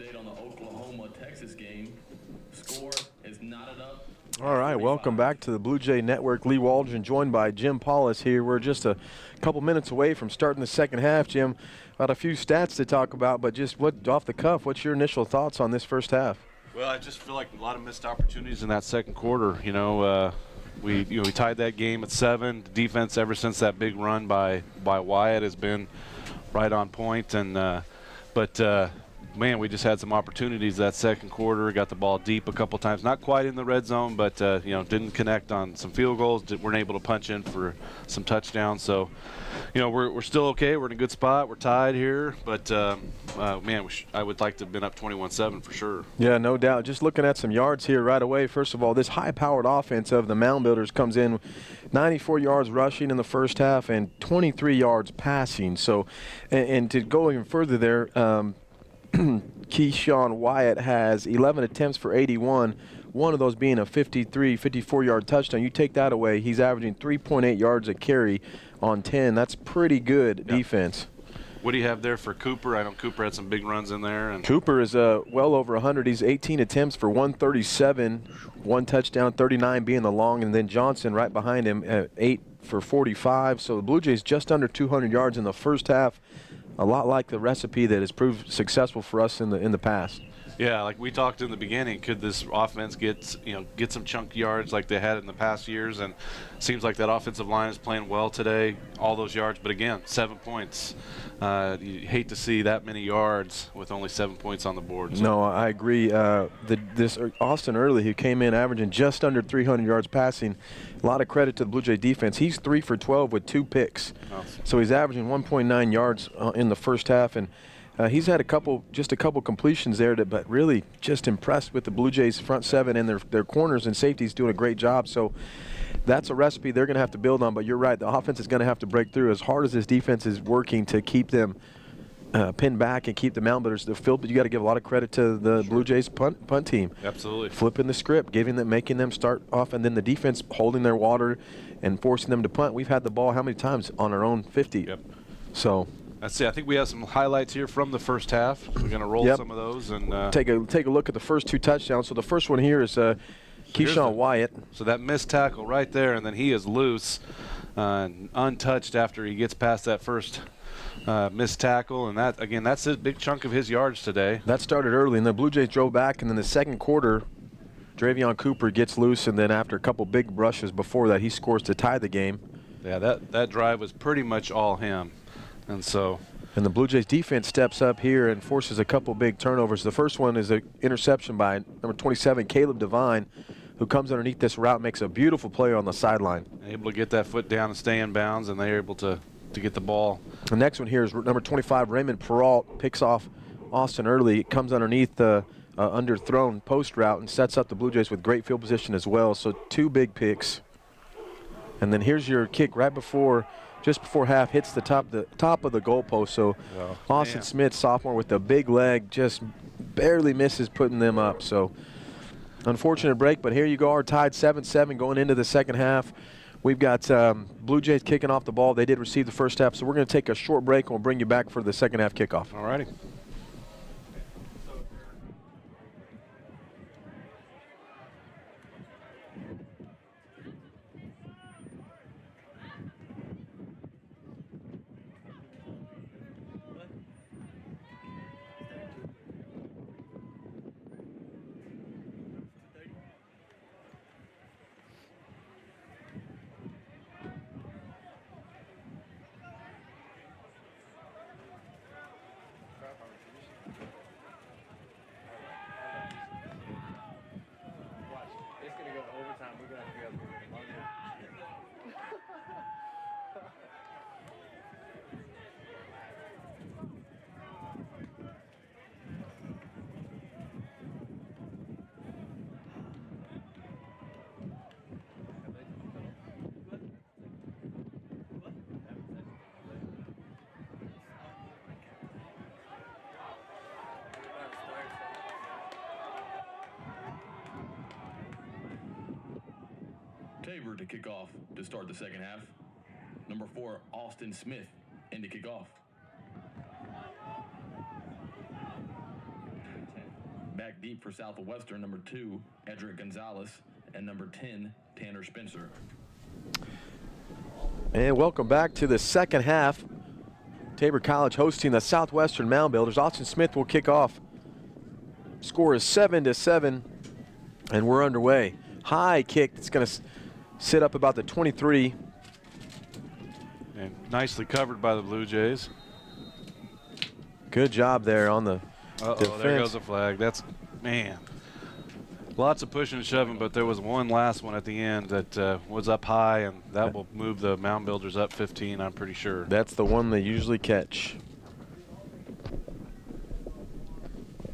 B: Update on the Oklahoma-Texas game. Score is knotted up.
C: All right, welcome back to the Blue Jay Network. Lee Waldron joined by Jim Paulus here. We're just a couple minutes away from starting the second half, Jim. Got a few stats to talk about, but just what off the cuff, what's your initial thoughts on this first half?
D: Well, I just feel like a lot of missed opportunities in that second quarter. You know, uh, we you know we tied that game at seven. The defense ever since that big run by by Wyatt has been right on point, and uh, but uh, man, we just had some opportunities that second quarter. Got the ball deep a couple times, not quite in the red zone, but uh, you know didn't connect on some field goals. Did, weren't able to punch in for some touchdowns. So, you know, we're, we're still okay. We're in a good spot. We're tied here, but um, uh, man, I would like to have been up 21-7 for sure.
C: Yeah, no doubt. Just looking at some yards here right away. First of all, this high-powered offense of the Mound Builders comes in 94 yards rushing in the first half and 23 yards passing. So, and, and to go even further there, um, Keyshawn Wyatt has 11 attempts for 81. One of those being a 53, 54 yard touchdown. You take that away, he's averaging 3.8 yards a carry on 10. That's pretty good defense.
D: What do you have there for Cooper? I know Cooper had some big runs in there, and
C: Cooper is uh, well over 100. He's 18 attempts for 137, one touchdown, 39 being the long, and then Johnson right behind him at eight for 45. So the Blue Jays just under 200 yards in the first half. A lot like the recipe that has proved successful for us in the in the past.
D: Yeah, like we talked in the beginning, could this offense get you know get some chunk yards like they had in the past years? And seems like that offensive line is playing well today, all those yards. But again, seven points. Uh, you hate to see that many yards with only seven points on the board. So.
C: No, I agree. Uh, the, this Austin Early, who came in averaging just under 300 yards passing, a lot of credit to the Blue Jay defense. He's three for 12 with two picks,
D: Awesome.
C: so he's averaging 1.9 yards uh, in the first half, and uh, he's had a couple, just a couple completions there, to, but really just impressed with the Blue Jays front seven and their their corners and safeties doing a great job. So. That's a recipe they're going to have to build on, but you're right. The offense is going to have to break through as hard as this defense is working to keep them uh, pinned back and keep the mound builders the field. But you got to give a lot of credit to the Blue Jays punt punt team.
D: Absolutely.
C: Flipping the script, giving them, making them start off, and then the defense holding their water and forcing them to punt. We've had the ball how many times on our own 50?
D: Yep.
C: So
D: Let's see. I think we have some highlights here from the first half. We're going to roll
C: Yep.
D: some of those and uh,
C: take a take a look at the first two touchdowns. So the first one here is uh, Keyshawn
D: the-
C: Wyatt.
D: So that missed tackle right there, and then he is loose, uh, untouched after he gets past that first uh, missed tackle, and that again, that's a big chunk of his yards today.
C: That started early, and the Blue Jays drove back, and then the second quarter, Dravion Cooper gets loose, and then after a couple big brushes before that, he scores to tie the game.
D: Yeah, that that drive was pretty much all him, and so
C: And the Blue Jays defense steps up here and forces a couple big turnovers. The first one is an interception by number 27, Caleb Devine, who comes underneath this route, makes a beautiful play on the sideline.
D: able to get that foot down and stay in bounds, and they're able to to get the ball.
C: The next one here is number 25, Raymond Peralt, picks off Austin Early. It comes underneath the uh, underthrown post route and sets up the Blue Jays with great field position as well. So two big picks. And then here's your kick right before, just before half, hits the top the top of the goalpost. So
D: Oh,
C: Austin
D: man.
C: Smith, sophomore, with a big leg, just barely misses putting them up. So unfortunate break, but here you go, are tied 7-7 going into the second half. We've got um, Blue Jays kicking off the ball. They did receive the first half, so we're going to take a short break and we'll bring you back for the second half kickoff.
D: All righty.
B: Tabor to kick off to start the second half. Number four, Austin Smith in to kick off. Back deep for Southwestern, number two, Edric Gonzalez, and number 10, Tanner Spencer.
C: And welcome back to the second half. Tabor College hosting the Southwestern Mound Builders. Austin Smith will kick off. Score is seven to seven, and we're underway. High kick that's going to sit up about the 23.
D: And nicely covered by the Blue Jays.
C: Good job there on the
D: Uh oh, there goes the flag. That's man. Lots of pushing and shoving, but there was one last one at the end that uh, was up high, and that will move the mound builders up 15. I'm pretty sure.
C: That's the one they usually catch.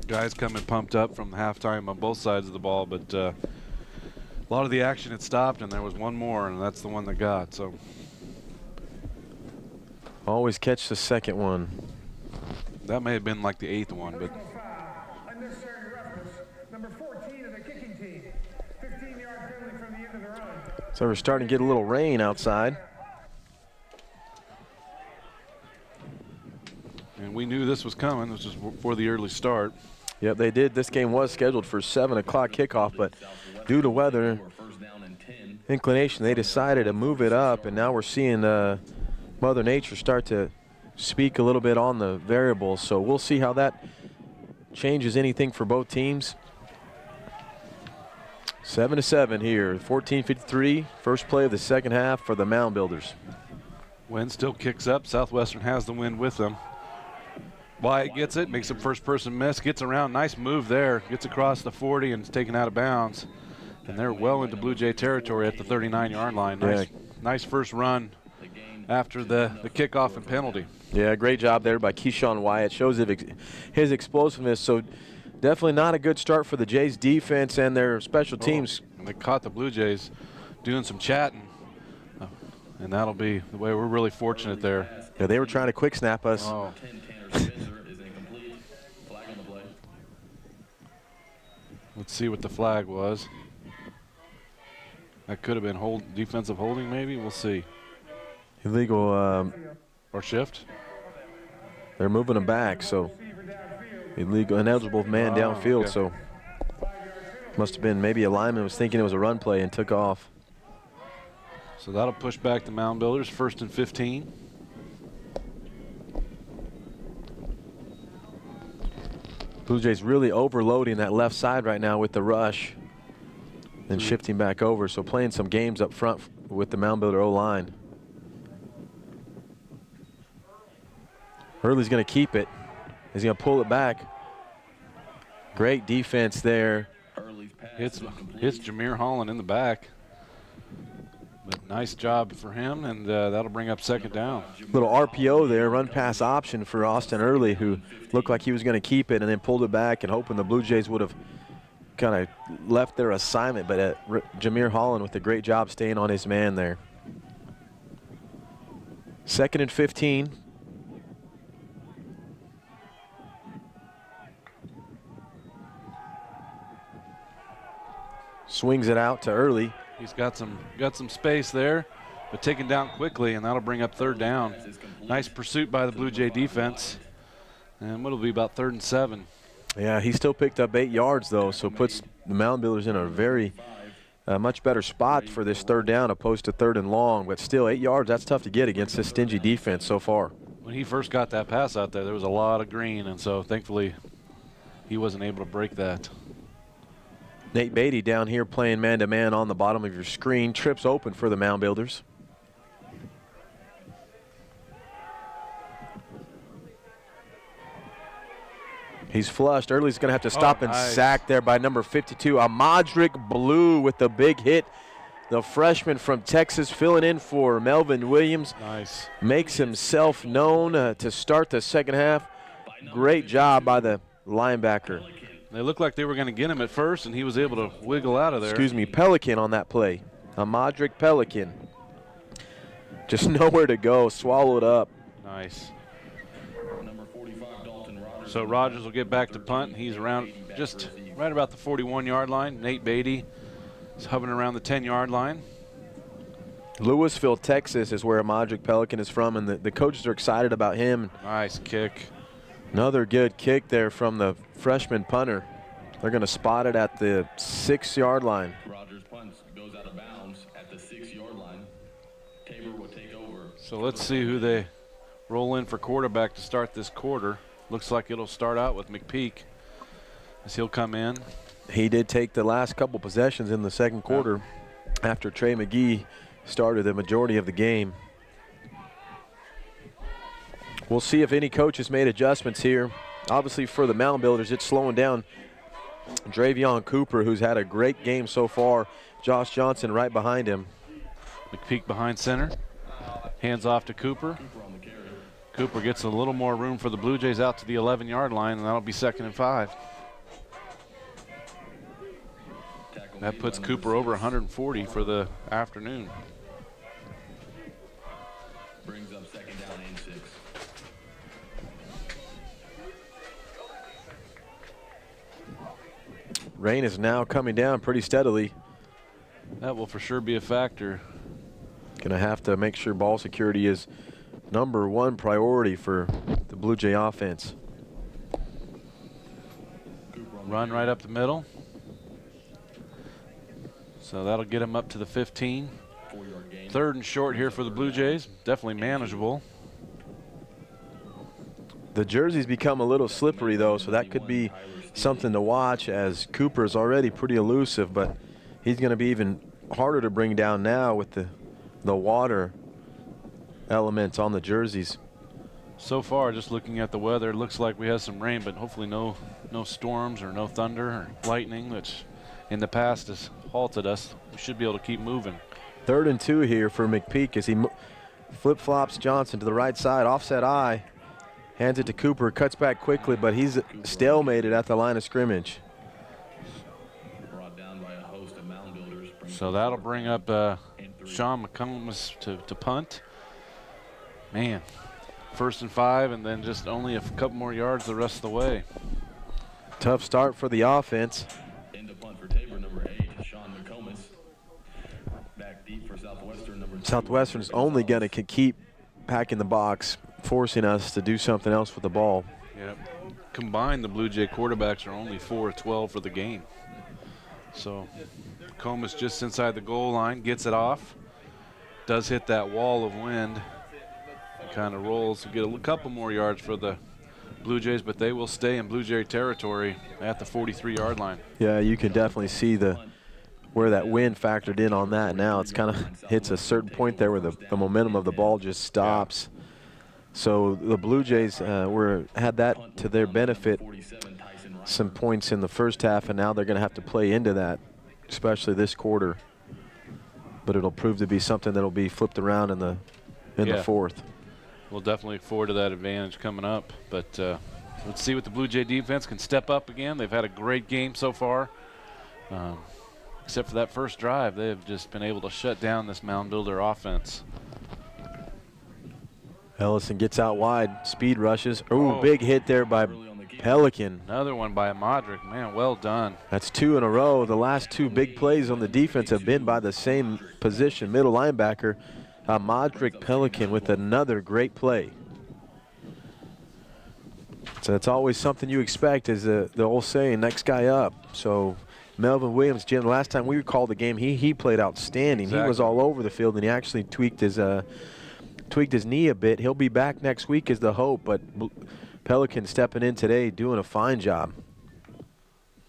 D: Guys coming pumped up from halftime on both sides of the ball, but uh, a lot of the action had stopped, and there was one more, and that's the one that got. So
C: Always catch the second one.
D: that may have been like the eighth one, but
E: Personal foul, unnecessary roughness, number 14 of the kicking team. 15-yard from the end of the run.
C: So we're starting to get a little rain outside.
D: and we knew this was coming. This was before the early start.
C: Yep, they did. This game was scheduled for 7 o'clock kickoff, but due to weather
B: First down and 10.
C: inclination, they decided to move it up, and now we're seeing uh, Mother Nature start to speak a little bit on the variables. So we'll see how that changes anything for both teams. Seven to seven here, 14:53, first play of the second half for the Mound Builders.
D: Wind still kicks up. Southwestern has the wind with them. Wyatt gets it, makes a first person miss, gets around. Nice move there. Gets across the 40 and is taken out of bounds. And they're well into Blue Jay territory at the 39 yard line. Nice, nice first run after the, the kickoff and penalty.
C: Yeah, great job there by Keyshawn Wyatt. Shows his explosiveness. So definitely not a good start for the Jays defense and their special teams.
D: And they caught the Blue Jays doing some chatting. Uh, And that'll be the way we're really fortunate there.
C: Yeah, they were trying to quick snap us.
D: Oh,
B: 10, Tanner Spencer is incomplete. Flag on the play.
D: let's see what the flag was. That could have been hold defensive holding, maybe. We'll see.
C: Illegal. Um,
D: Or shift.
C: they're moving them back, so illegal, ineligible man
D: Oh,
C: downfield.
D: okay.
C: So must have been maybe a lineman was thinking it was a run play and took off.
D: So that'll push back the Mound Builders first and 15.
C: Blue Jays really overloading that left side right now with the rush, and
D: Hmm.
C: shifting back over. So playing some games up front with the Mound Builder O line. Early's going to keep it. He's going to pull it back. Great defense there.
B: Early's pass
D: Hits, hits Jameer Holland in the back. But nice job for him, and uh, that'll bring up second down.
C: Little RPO there, run pass option for Austin Early, who looked like he was going to keep it and then pulled it back and hoping the Blue Jays would have kind of left their assignment. But uh, Jameer Holland with a great job staying on his man there. Second and 15. Swings it out to Early.
D: He's got some got some space there, but taken down quickly, and that'll bring up third down. Nice pursuit by the Blue Jay defense, and what'll be about third and seven.
C: Yeah, he still picked up eight yards though, so puts the Mound Builders in a very uh, much better spot for this third down opposed to third and long. But still, eight yards, that's tough to get against this stingy defense so far.
D: When he first got that pass out there, there was a lot of green, and so thankfully he wasn't able to break that.
C: Nate Beatty down here playing man-to-man on the bottom of your screen. Trips open for the Mound Builders. He's flushed. Early's going to have to stop and
D: nice.
C: sack there by number 52. Amadric Blue with the big hit. The freshman from Texas filling in for Melvin Williams
D: Nice.
C: makes himself known uh, to start the second half. Great job by the linebacker.
D: They looked like they were going to get him at first, and he was able to wiggle out of there.
C: Excuse me, Pelican on that play. A Modric Pelican. Just nowhere to go, swallowed up.
D: Nice.
B: Number 45, Dalton Rogers.
D: So Rogers will get back to punt. He's around just right about the 41-yard line. Nate Beatty is hovering around the 10-yard line.
C: Lewisville, Texas is where Modric Pelican is from, and the, the coaches are excited about him.
D: Nice kick.
C: Another good kick there from the freshman punter. They're going to spot it at the six-yard line.
B: Rogers punts, goes out of bounds at the six-yard line. Tabor will take over.
D: So let's see who they roll in for quarterback to start this quarter. Looks like it'll start out with McPeak as he'll come in.
C: He did take the last couple possessions in the second quarter after Trey McGee started the majority of the game. We'll see if any coaches made adjustments here. Obviously, for the mound builders, it's slowing down Dravion Cooper, who's had a great game so far. Josh Johnson right behind him.
D: McPeak behind center. Hands off to Cooper. Cooper gets a little more room for the Blue Jays out to the 11 yard line, and that'll be second and five. That puts Cooper over 140 for the afternoon.
C: Rain is now coming down pretty steadily.
D: That will for sure be a factor.
C: Going to have to make sure ball security is number one priority for the Blue Jay offense.
D: Run right up the middle. So that'll get him up to the 15. Third and short here for the Blue Jays. Definitely manageable.
C: The jerseys become a little slippery though, so that could be something to watch as Cooper is already pretty elusive, but he's going to be even harder to bring down now with the the water elements on the jerseys.
D: So far, just looking at the weather, it looks like we have some rain, but hopefully no no storms or no thunder or lightning, which in the past has halted us. We should be able to keep moving.
C: Third and two here for McPeak as he flip-flops Johnson to the right side, offset I, hands it to Cooper, cuts back quickly, but he's stalemated at the line of scrimmage.
B: Brought down by a host of mound builders. brings
D: So that'll bring up uh. Sean McComas to, to punt. Man, first and five, and then just only a couple more yards the rest of the way.
C: Tough start for the offense.
B: In the punt for Tabor, number eight, Sean McComas. Back deep for Southwestern, number.
C: Southwestern's only going
B: Gonzalez.
C: to keep packing the box, forcing us to do something else with the ball.
D: Yep. Combined, the Blue Jay quarterbacks are only 4 of 12 for the game. So Comas just inside the goal line, gets it off, does hit that wall of wind, kind of rolls to get a couple more yards for the Blue Jays, but they will stay in Blue Jay territory at the 43 yard line.
C: Yeah, you can definitely see the where that wind factored in on that. Now it's kind of hits a certain point there where the, the momentum of the ball just stops. So the Blue Jays uh, were had that to their benefit,
B: 47, Tyson Ryan.
C: some points in the first half, and now they're going to have to play into that, especially this quarter. But it'll prove to be something that'll be flipped around in the in
D: Yeah.
C: the fourth.
D: We'll definitely look forward to that advantage coming up. But uh, let's see what the Blue Jay defense can step up again. They've had a great game so far. Um, except for that first drive, they have just been able to shut down this mound builder offense.
C: Ellison gets out wide, speed rushes. Ooh,
D: Oh.
C: big hit there by
B: Early the.
C: Pelican.
D: Another one by Modric. Man, well done.
C: That's two in a row. The last two big plays on the defense have been by the same position, middle linebacker, uh, Modric Pelican with another great play. So it's always something you expect is the, the old saying, next guy up. So Melvin Williams, Jim, last time we called the game, he, he played outstanding. He was all over the field, and he actually tweaked his uh, tweaked his knee a bit. He'll be back next week is the hope, but Pelican stepping in today, doing a fine job.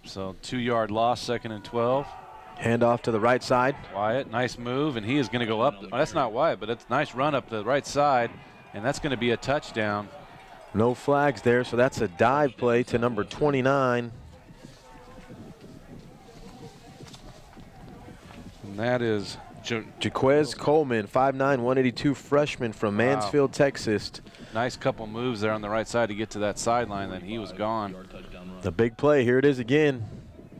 D: So two yard loss, second and 12.
C: Hand off to the right side.
D: Wyatt, nice move, and he is going to go up. oh, that's not Wyatt, but it's a nice run up the right side, and that's going to be a touchdown.
C: No flags there, so that's a dive play to number 29.
D: And that is Ja-
C: Jaquez Coleman, 5'9", 182 freshman from
D: Wow.
C: Mansfield, Texas.
D: nice couple moves there on the right side to get to that sideline, then he was gone.
B: Yard touchdown run.
C: The big play, here it is again,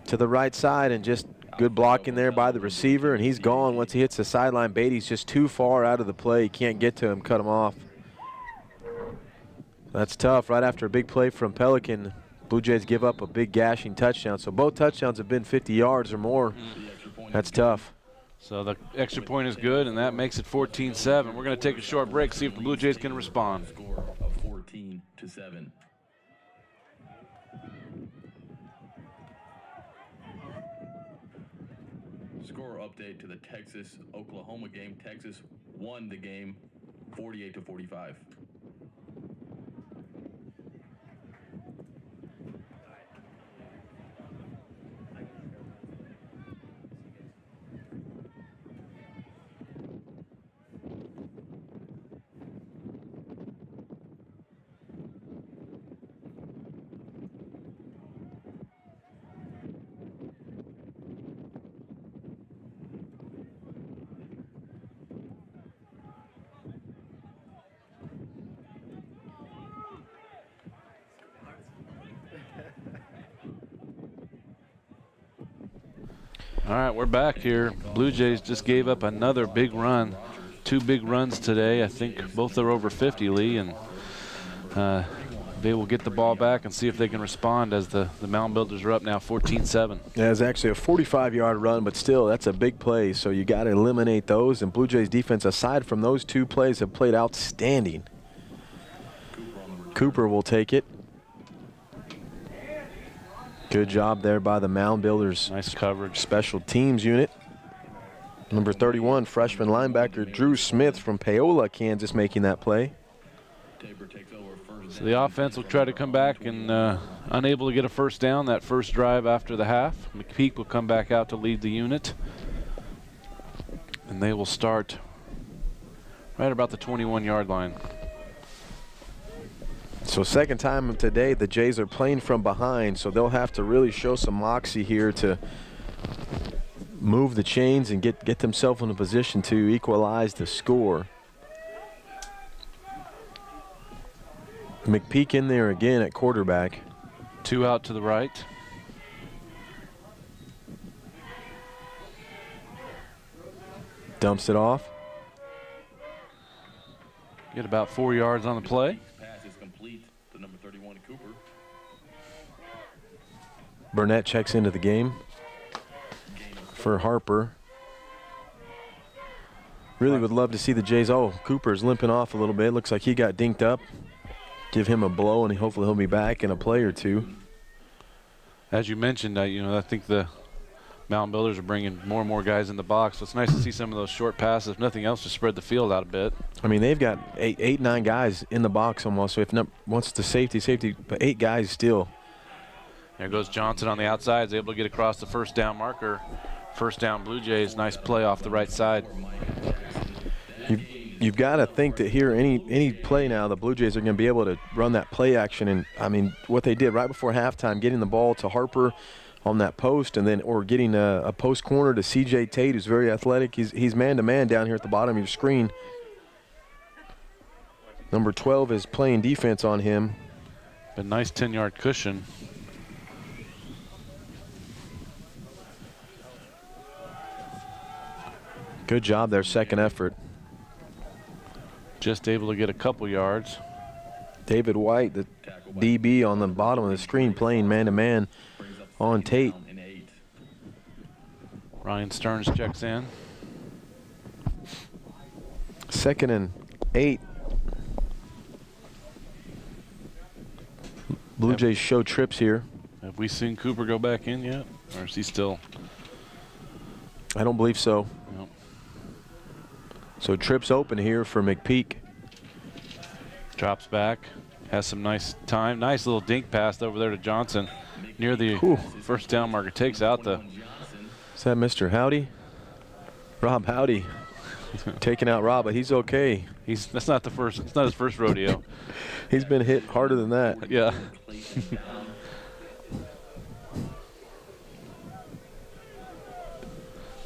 C: to the right side, and just good blocking there by the receiver, and he's gone once he hits the sideline. Beatty's just too far out of the play. He can't get to him, cut him off. That's tough. Right after a big play from Pelican, Blue Jays give up a big gashing touchdown. So both touchdowns have been 50 yards or more.
B: Point
C: That's tough.
D: So the extra point is good, and that makes it 14-7. We're going to take a short break, see if the Blue Jays can respond.
B: Score of 14 to 7. Score update to the Texas Oklahoma game. Texas won the game 48 to 45.
D: All right, we're back here. Blue Jays just gave up another big run. Two big runs today. I think both are over 50, Lee, and uh, they will get the ball back and see if they can respond as the, the Mound Builders are up now 14-7.
C: Yeah, it's actually a 45-yard run, but still, that's a big play. So you got to eliminate those. And Blue Jays defense, aside from those two plays, have played outstanding. Cooper will take it. Good job there by the Mound Builders
D: Nice coverage.
C: special teams unit. Number 31, freshman linebacker Drew Smith from Paola, Kansas, making that play.
B: Tabor takes over first.
D: So the offense will try to come back and uh, unable to get a first down that first drive after the half. McPeak will come back out to lead the unit. And they will start right about the 21-yard line.
C: So second time of today, the Jays are playing from behind, so they'll have to really show some moxie here to move the chains and get, get themselves in a position to equalize the score. McPeak in there again at quarterback.
D: Two out to the right.
C: Dumps it off.
D: Get about four yards on the play.
B: Pass is complete to number 31, Cooper.
C: Burnett checks into the game for Harper. Really would love to see the Jays. Oh, Cooper's limping off a little bit. Looks like he got dinked up. Give him a blow, and hopefully he'll be back in a play or two.
D: As you mentioned, uh, you know, I think the Mound Builders are bringing more and more guys in the box. So it's nice to see some of those short passes. If nothing else, to spread the field out a bit.
C: I mean, they've got eight, eight, nine guys in the box almost. So if not, once the safety, safety, but eight guys still.
D: There goes Johnson on the outside. Is able to get across the first down marker. First down Blue Jays. Nice play off the right side.
C: You've, you've got to think that here, any any play now, the Blue Jays are going to be able to run that play action. And I mean, what they did right before halftime, getting the ball to Harper on that post, and then or getting a, a post corner to C.J. Tate, who's very athletic. He's he's man to man down here at the bottom of your screen. Number 12 is playing defense on him.
D: A nice 10-yard cushion.
C: Good job there, second effort.
D: Just able to get a couple yards.
C: David White, the DB on the bottom of the screen, playing man to man on Tate.
B: down and eight.
D: Ryan Stearns checks in.
C: Second and eight. Blue. Jays show trips here.
D: Have we seen Cooper go back in yet? Or is he still?
C: I don't believe so.
D: Nope.
C: So trips open here for McPeak.
D: Drops back. Has some nice time. Nice little dink pass over there to Johnson near the
C: Whew.
D: first down marker. Takes out the.
C: Is that Mr. Howdy? Rob Howdy. Taking out Rob, but he's okay.
D: He's that's not the first. It's not his first rodeo.
C: He's been hit harder than that.
D: yeah.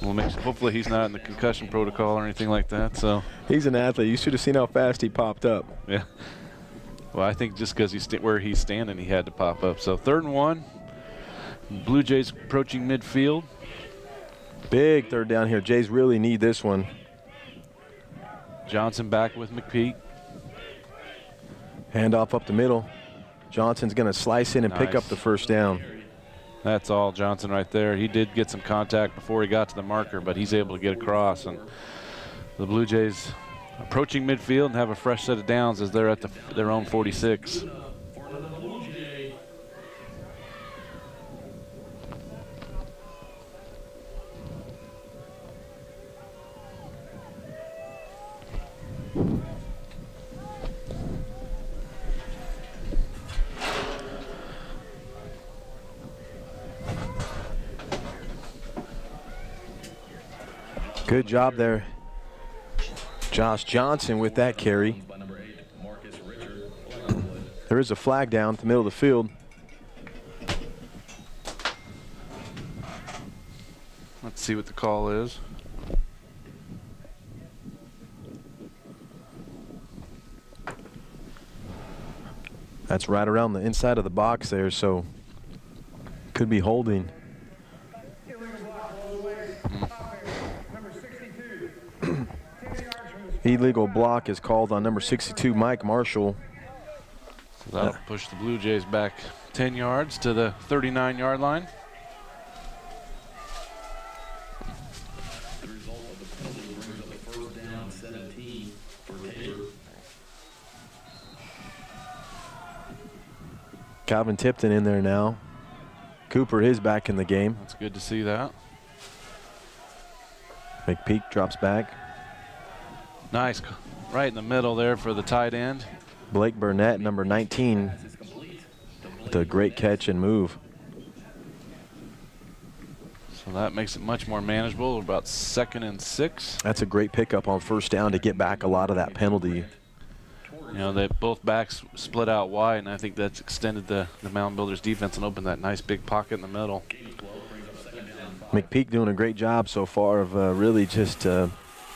D: Well, makes, hopefully he's not in the concussion protocol or anything like that. So,
C: He's an athlete. You should have seen how fast he popped up.
D: yeah. Well, I think just because he's where he's standing, he had to pop up. So third and one. Blue Jays approaching midfield.
C: Big third down here. Jays really need this one.
D: Johnson back with McPeak.
C: Handoff up the middle. Johnson's going to slice in and pick up the first down.
D: That's all Johnson right there. He did get some contact before he got to the marker, but he's able to get across. And the Blue Jays approaching midfield and have a fresh set of downs as they're at the, their own 46.
C: Good job there. Josh Johnson with that carry.
B: By number eight, Marcus Richard.
C: There is a flag down at the middle of the field.
D: Let's see what the call is.
C: That's right around the inside of the box there, so could be holding.
E: Illegal block all the way. Offense, number 62. 10 yards from the spot.
C: Illegal block is called on number 62, Mike Marshall.
D: So that'll push the Blue Jays back 10 yards to the 39 yard line.
B: The result of the penalty brings up a first down 17 for Tabor.
C: Calvin Tipton in there now. Cooper is back in the game.
D: That's good to see that.
C: McPeak drops back.
D: Nice. Right in the middle there for the tight end.
C: Blake Burnett, number 19,
B: Pass is complete. to
C: with a great catch and move.
D: So that makes it much more manageable. About second and six.
C: That's a great pickup on first down to get back a lot of that penalty.
D: You know, that both backs split out wide, and I think that's extended the, the Mound Builders defense and opened that nice big pocket in the middle.
C: McPeak doing a great job so far of uh, really just uh,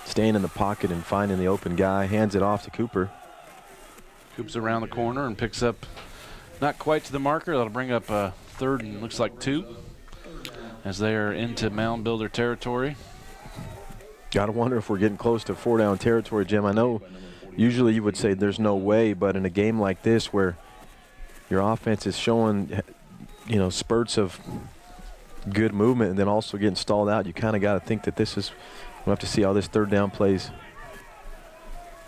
C: staying in the pocket and finding the open guy. Hands it off to Cooper.
D: Coops around the corner and picks up not quite to the marker. That'll bring up a third and looks like two as they are into Mound Builder territory.
C: Got to wonder if we're getting close to four down territory, Jim. I know usually you would say there's no way, but in a game like this where your offense is showing, you know, spurts of good movement and then also getting stalled out, you kind of got to think that this is. We'll have to see how this third down plays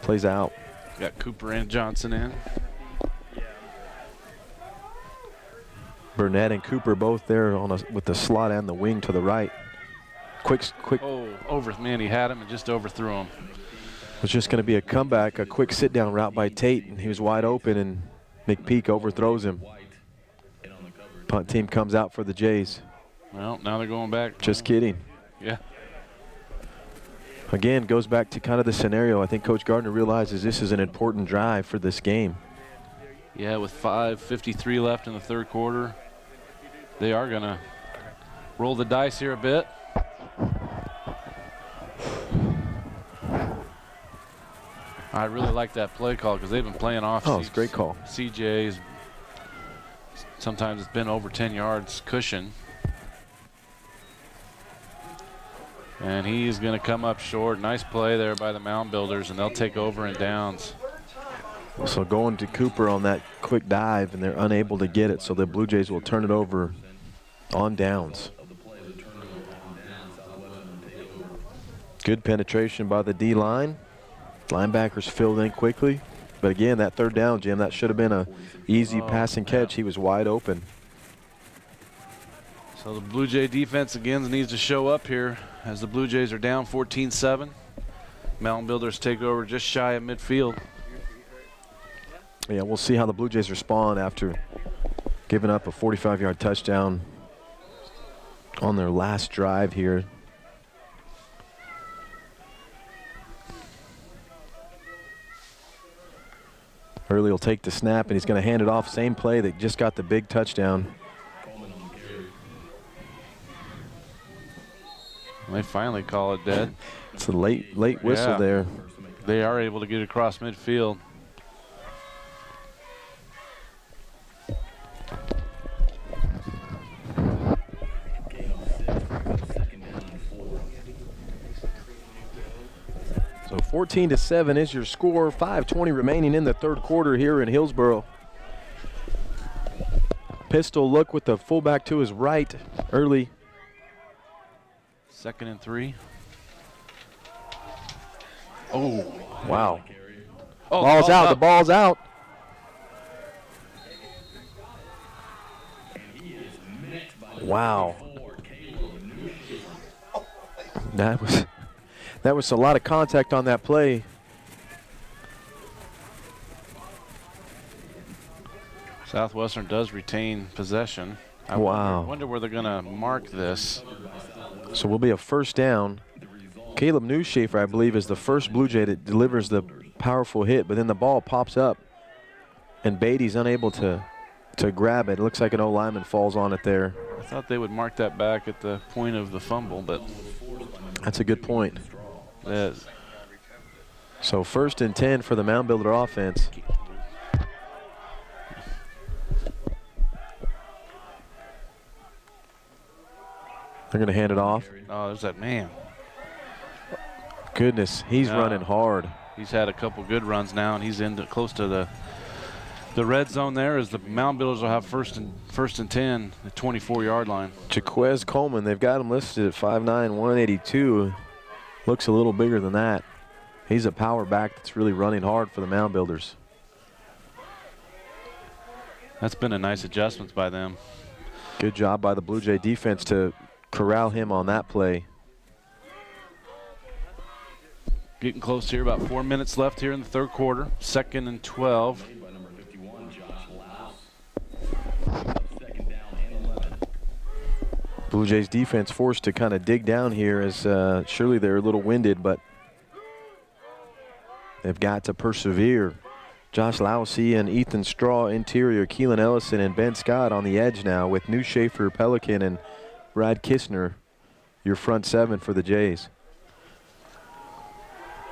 C: plays out.
D: Got Cooper and Johnson in.
C: Burnett and Cooper both there on a, with the slot and the wing to the right. Quick, quick.
D: Oh, over man, he had him and just overthrew him.
C: It was just going to be a comeback, a quick sit down route by Tate, and he was wide open, and McPeak overthrows him. Punt team comes out for the Jays.
D: Well, now they're going back.
C: Just kidding.
D: Yeah.
C: Again, goes back to kind of the scenario. I think Coach Gardner realizes this is an important drive for this game.
D: Yeah, with 5.53 left in the third quarter, they are going to roll the dice here a bit. I really like that play call because they've been playing off.
C: Oh, it's a great call.
D: CJ's. Sometimes it's been over 10 yards cushion. And he's going to come up short. Nice play there by the mound builders, and they'll take over in downs.
C: So going to Cooper on that quick dive, and they're unable to get it, so the Blue Jays will turn it over on downs. Good penetration by the D line. Linebackers filled in quickly. But again, that third down, Jim, that should have been a easy oh, passing catch. He was wide open.
D: So the Blue Jay defense again needs to show up here as the Blue Jays are down 14-7. Mound Builders take over just shy of midfield.
C: Yeah, we'll see how the Blue Jays respond after giving up a 45-yard touchdown on their last drive here. Early will take the snap, and he's going to hand it off. Same play that just got the big touchdown.
D: They finally call it dead.
C: It's a late, late whistle
D: Yeah.
C: there.
D: They are able to get across midfield.
C: So 14 to 7 is your score. 5:20 remaining in the third quarter here in Hillsboro. Pistol look with the fullback to his right early.
D: Second and three. Oh,
C: Wow.
D: oh
C: Ball's out. The ball's out. Wow. That was that was a lot of contact on that play.
D: Southwestern does retain possession. I
C: Wow.
D: Wonder, wonder where they're going to mark this.
C: So we'll be a first down Caleb Newshafer, I believe, is the first Blue Jay that delivers the powerful hit, but then the ball pops up, and Beatty's unable to to grab it. It looks like an old lineman falls on it there.
D: I thought they would mark that back at the point of the fumble, but
C: That's a good point.
D: that
C: So first and 10 for the Mound Builder offense. They're going to hand it off.
D: oh, there's that man.
C: Goodness, he's running hard.
D: He's had a couple good runs now, and he's into close to the the red zone. There as the Mound Builders will have first and first and ten, the 24 yard line.
C: Jaquez Coleman, they've got him listed at 5'9", 182. Looks a little bigger than that. He's a power back that's really running hard for the Mound Builders.
D: That's been a nice adjustment by them.
C: Good job by the Blue Jay defense to corral him on that play.
D: Getting close here, about four minutes left here in the third quarter. Second and 12.
B: By number 51, Josh Lau. Second down and 11.
C: Blue Jays defense forced to kind of dig down here as uh, surely they're a little winded, but they've got to persevere. Josh Lousy and Ethan Straw interior, Keelan Ellison and Ben Scott on the edge now with New Schaefer, Pelican, and Brad Kistner, your front seven for the Jays.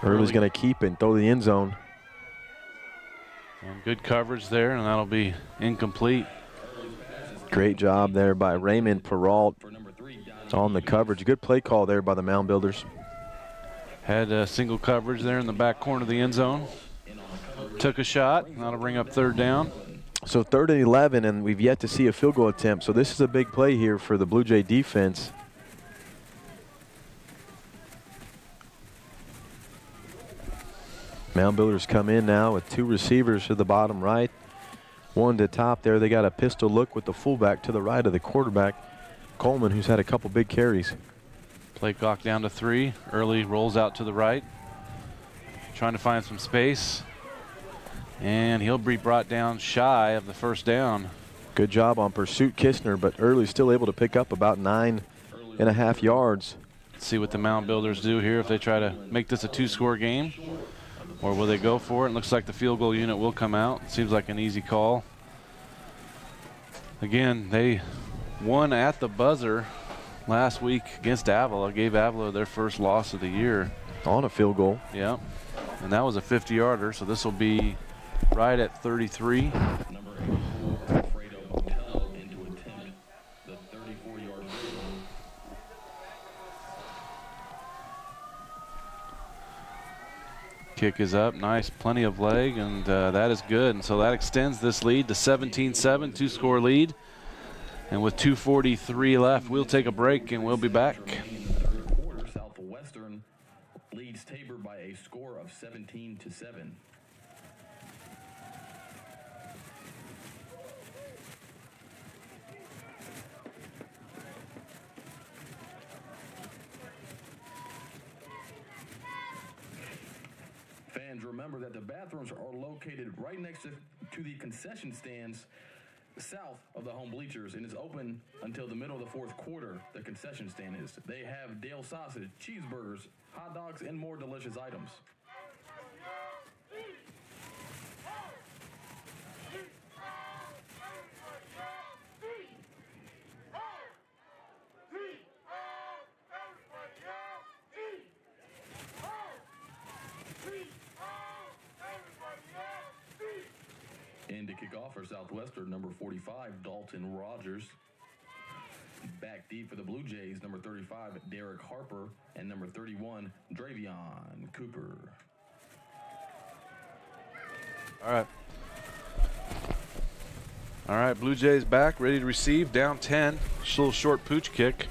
C: Early's going to keep it and throw the end zone.
D: And good coverage there, and that'll be incomplete.
C: Great job there by Raymond Peralt
B: For number three, Donnie
C: on the coverage. Good play call there by the Mound Builders.
D: Had a single coverage there in the back corner of the end zone. Took a shot. That'll bring up third down.
C: So third and 11, and we've yet to see a field goal attempt. So this is a big play here for the Blue Jay defense. Mound Builders come in now with two receivers to the bottom right, one to top there. They got a pistol look with the fullback to the right of the quarterback, Coleman, who's had a couple big carries.
D: Play clock down to three. Early rolls out to the right. Trying to find some space. And he'll be brought down shy of the first down.
C: Good job on pursuit, Kistner, but Early still able to pick up about nine and a half yards.
D: Let's see what the mound builders do here if they try to make this a two score game. Or will they go for it? it? Looks like the field goal unit will come out. Seems like an easy call. Again, they won at the buzzer last week against Avila. Gave Avila their first loss of the year.
C: On a field goal.
D: Yep. And that was a 50 yarder, so this will be right at 33.
B: Number 84, Alfredo Motel into attempt the 34-yard field goal.
D: Kick is up, nice, plenty of leg, and uh, that is good. And so that extends this lead to 17-7, two-score lead. And with 2:43 left, we'll take a break and we'll be back.
B: Southwestern leads Tabor by a score of 17 to 7. Remember that the bathrooms are located right next to, to the concession stands south of the home bleachers and is open until the middle of the fourth quarter. The concession stand is. They have Dale sausage, cheeseburgers, hot dogs, and more delicious items. And to kick off for Southwestern, number 45, Dalton Rogers. Back deep for the Blue Jays, number 35, Derek Harper, and number 31, Dravion Cooper.
D: All right. All right, Blue Jays back, ready to receive, down 10. Just a little short pooch kick.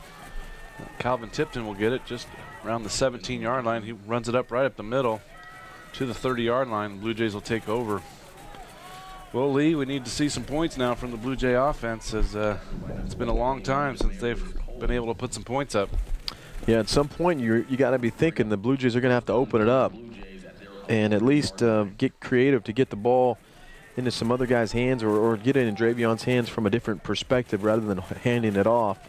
D: Calvin Tipton will get it just around the 17 yard line. He runs it up right up the middle to the 30 yard line. Blue Jays will take over. Well, Lee, we need to see some points now from the Blue Jay offense as uh, it's been a long time since they've been able to put some points up.
C: Yeah, at some point you you got to be thinking the Blue Jays are going to have to open it up and at least uh, get creative to get the ball into some other guy's hands or, or get it in Dravion's hands from a different perspective rather than handing it off.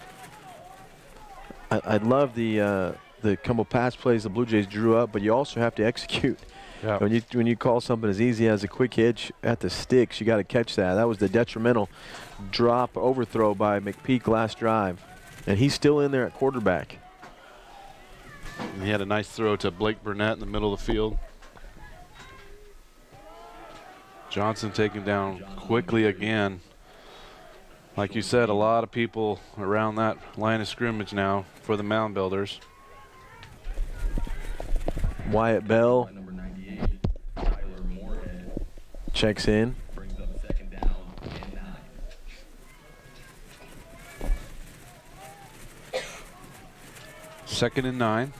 C: I, I love the uh, the couple pass plays the Blue Jays drew up, but you also have to execute.
D: Yeah.
C: When you when you call something as easy as a quick hitch at the sticks, you got to catch that. That was the detrimental drop overthrow by McPeak last drive, and he's still in there at quarterback.
D: And he had a nice throw to Blake Burnett in the middle of the field. Johnson taking down quickly again. Like you said, a lot of people around that line of scrimmage now for the mound builders.
C: Wyatt Bell checks in.
B: second and nine.
D: Second and nine.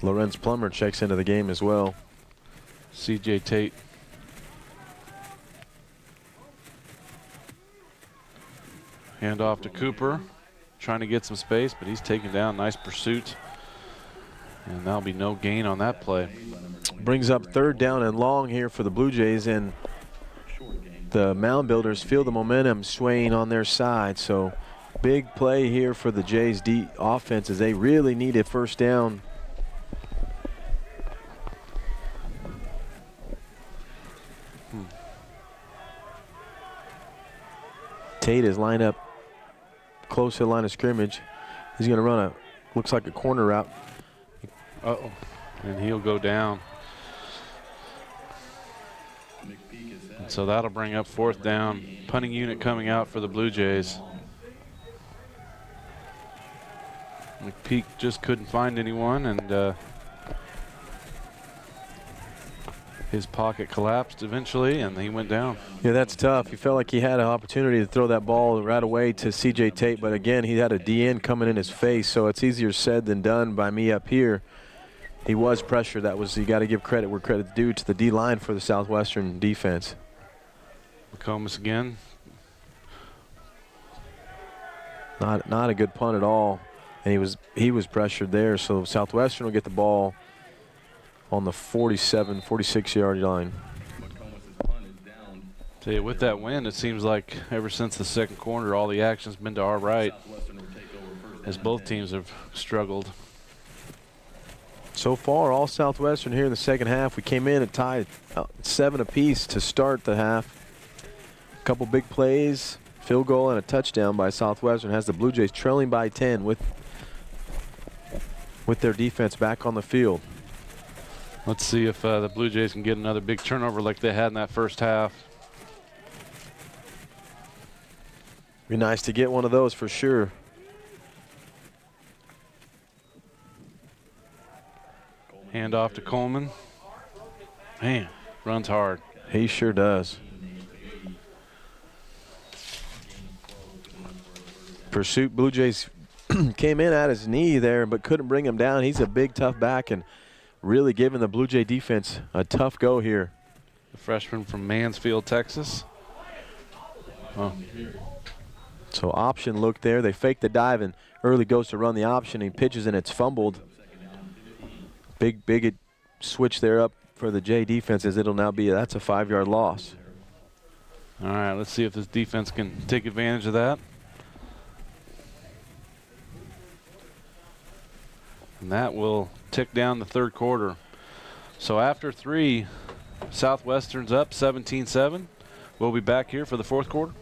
C: Lorenz Plummer checks into the game as well.
D: CJ Tate. Hand off to Cooper. Trying to get some space, but he's taking down. Nice pursuit. And that'll be no gain on that play.
C: Brings up third down and long here for the Blue Jays, and the mound builders feel the momentum swaying on their side. So big play here for the Jays D offense as they really need a first down. Hmm. Tate is lined up close to the line of scrimmage. He's going to run a, looks like a corner route.
D: Uh-oh. And he'll go down. So that'll bring up fourth down. Punting unit coming out for the Blue Jays. McPeak just couldn't find anyone, and uh, his pocket collapsed eventually, and he went down.
C: Yeah, that's tough. He felt like he had an opportunity to throw that ball right away to CJ Tate, but again, he had a DN coming in his face, so it's easier said than done by me up here. He was pressure. That was you got to give credit where credit's due to the D line for the Southwestern defense.
D: McComas again.
C: Not not a good punt at all, and he was he was pressured there. So Southwestern will get the ball on the 47, 46 yard line.
B: McComas' punt is down.
D: Tell you, with that win, it seems like ever since the second quarter, all the action's been to our right,
B: Southwestern will take over first
D: as both teams have struggled.
C: So far, all Southwestern here in the second half. We came in and tied uh, seven apiece to start the half. Couple big plays, field goal, and a touchdown by Southwestern has the Blue Jays trailing by 10 with with their defense back on the field.
D: Let's see if uh, the Blue Jays can get another big turnover like they had in that first half.
C: Be nice to get one of those for sure.
D: Hand off to Coleman. Man, runs hard.
C: He sure does. Pursuit Blue Jays came in at his knee there, but couldn't bring him down. He's a big, tough back and really giving the Blue Jay defense a tough go here.
D: The freshman from Mansfield, Texas. Oh,
C: So option look there. They fake the dive and early goes to run the option. He pitches and it's fumbled. Big, big switch there up for the J defense as it'll now be that's a five yard loss.
D: all right. Let's see if this defense can take advantage of that. And that will tick down the third quarter. So after three, Southwestern's up 17-7. We'll be back here for the fourth quarter.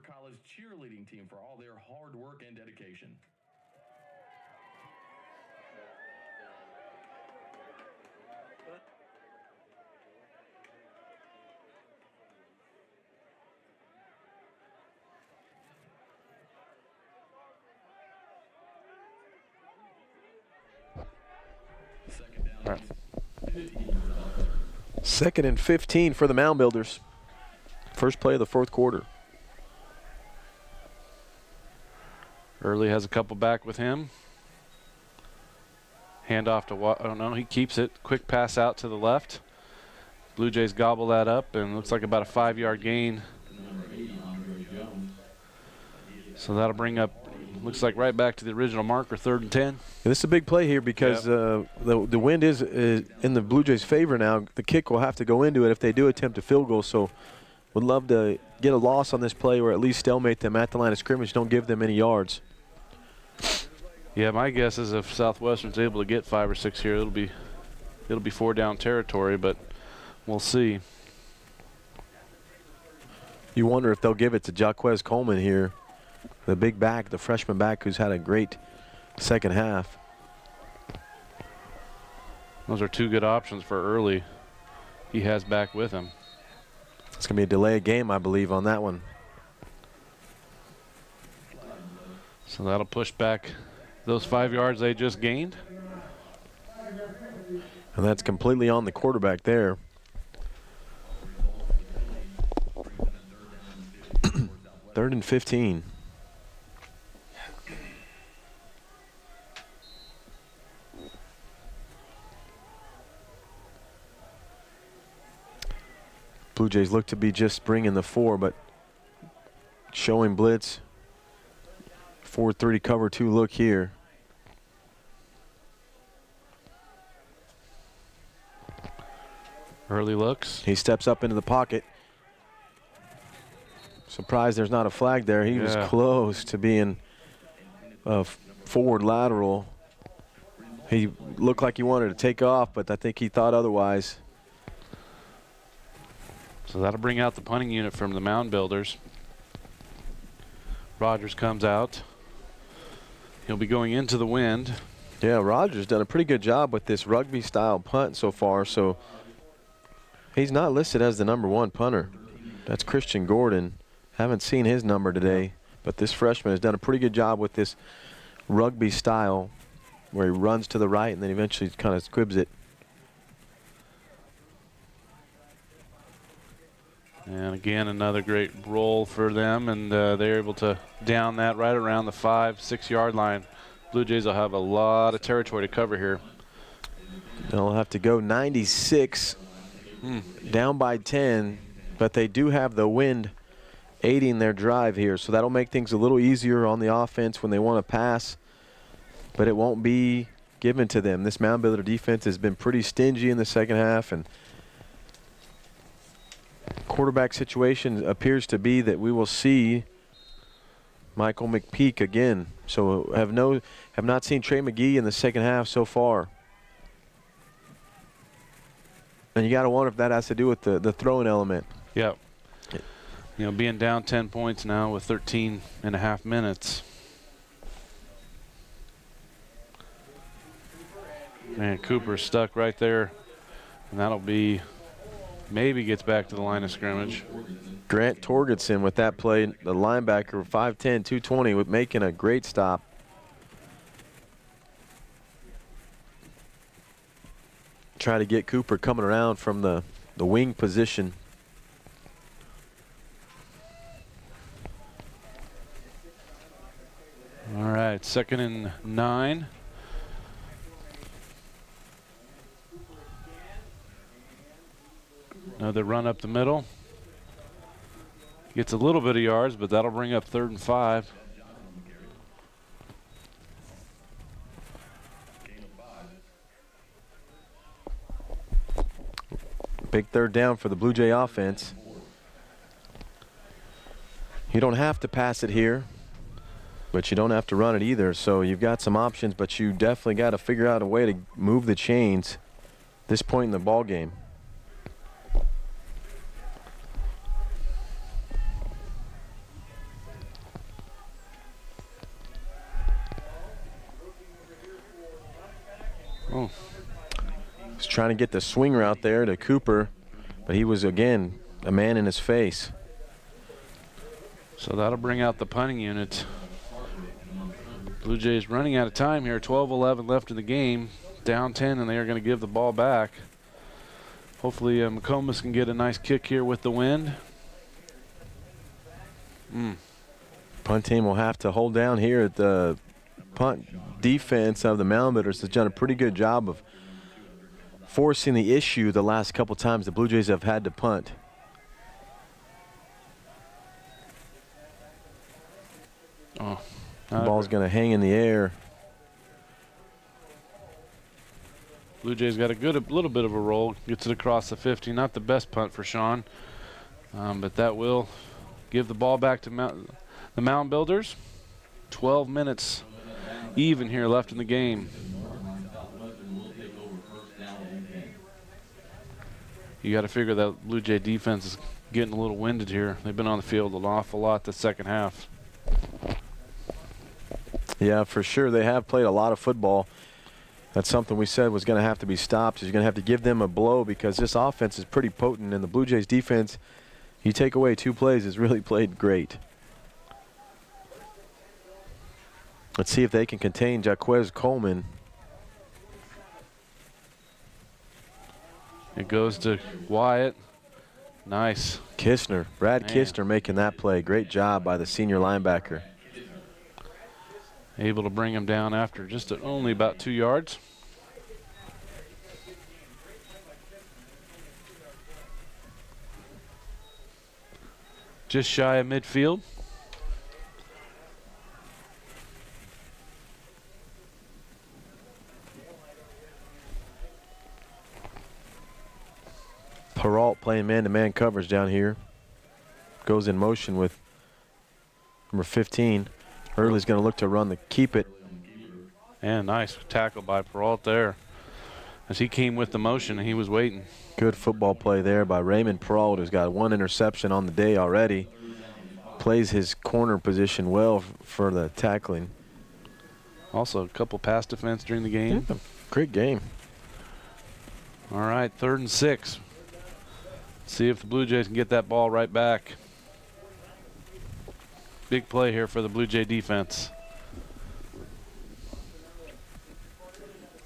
B: College cheerleading team for all their hard work and dedication.
C: Second and 15 for the Mound Builders. First play of the fourth quarter.
D: Early has a couple back with him. Hand off to Wa- oh no, he keeps it. Quick pass out to the left. Blue Jays gobble that up and looks like about a five yard gain. So that'll bring up looks like right back to the original marker, third and ten.
C: And this is a big play here because uh, the the wind is, is in the Blue Jays' favor now. The kick will have to go into it if they do attempt a field goal. So, would love to get a loss on this play or at least stalemate them at the line of scrimmage. Don't give them any yards.
D: Yeah, my guess is if Southwestern's able to get five or six here, it'll be it'll be four down territory, but we'll see.
C: You wonder if they'll give it to Jaquez Coleman here, the big back, the freshman back who's had a great second half.
D: Those are two good options for early. He has back with him.
C: It's going to be a delay game, I believe, on that one.
D: So that'll push back those five yards they just gained.
C: And that's completely on the quarterback there. Third and 15. Blue Jays look to be just bringing the four, but showing blitz. 4-30 cover two look here.
D: Early looks.
C: He steps up into the pocket. Surprised there's not a flag there. He
D: Yeah.
C: was close to being a forward lateral. He looked like he wanted to take off, but I think he thought otherwise.
D: So that'll bring out the punting unit from the mound builders. Rogers comes out. He'll be going into the wind.
C: Yeah, Rogers done a pretty good job with this rugby style punt so far. So he's not listed as the number one punter. That's Christian Gordon. Haven't seen his number today, but this freshman has done a pretty good job with this rugby style where he runs to the right and then eventually kind of squibs it.
D: And again, another great roll for them, and uh, they're able to down that right around the five, six yard line. Blue Jays will have a lot of territory to cover here.
C: They'll have to go 96 down by 10, but they do have the wind aiding their drive here, so that'll make things a little easier on the offense when they want to pass, but it won't be given to them. This Mound Builder defense has been pretty stingy in the second half, and quarterback situation appears to be that we will see Michael McPeak again. So uh, have no have not seen Trey McGee in the second half so far. And you got to wonder if that has to do with the, the throwing element.
D: Yep. You know, being down 10 points now with 13 and a half minutes. Man, Cooper's stuck right there. And that'll be, maybe gets back to the line of scrimmage.
C: Grant Torgerson with that play, the linebacker, 5'10", 220, with making a great stop. Try to get Cooper coming around from the, the wing position.
D: All right, second and nine. Another run up the middle. Gets a little bit of yards, but that'll bring up third and five.
C: Big third down for the Blue Jay offense. You don't have to pass it here, but you don't have to run it either. So you've got some options, but you definitely got to figure out a way to move the chains this point in the ball game.
D: Oh,
C: He's trying to get the swing route there to Cooper, but he was again a man in his face.
D: so that'll bring out the punting unit. Blue Jays running out of time here. 12-11 left in the game. Down 10, and they are going to give the ball back. Hopefully, uh, McComas can get a nice kick here with the wind. Mm.
C: Punt team will have to hold down here at the punt defense of the Moundbuilders has done a pretty good job of forcing the issue the last couple times the Blue Jays have had to punt.
D: Oh,
C: The ball's going to hang in the air.
D: Blue Jays got a good, a little bit of a roll. Gets it across the 50. Not the best punt for Sean, um, but that will give the ball back to Mount, the Mound Builders. 12 minutes even here left in the game. You got to figure that Blue Jay defense is getting a little winded here. They've been on the field an awful lot the second half.
C: Yeah, for sure. They have played a lot of football. That's something we said was going to have to be stopped. You're going to have to give them a blow because this offense is pretty potent, and the Blue Jays defense, you take away two plays, has really played great. Let's see if they can contain Jaquez Coleman.
D: It goes to Wyatt. Nice.
C: Kistner, Brad
D: Man.
C: Kistner making that play. Great job by the senior linebacker.
D: Able to bring him down after just only about two yards. Just shy of midfield.
C: Peralt playing man-to-man coverage down here. Goes in motion with number 15. Early's going to look to run the keep it.
D: And nice tackle by Peralt there. As he came with the motion, he was waiting.
C: Good football play there by Raymond Peralt, who's got one interception on the day already. Plays his corner position well for the tackling.
D: Also, a couple pass defense during the game.
C: Great game.
D: All right, third and six. See if the Blue Jays can get that ball right back. Big play here for the Blue Jay defense.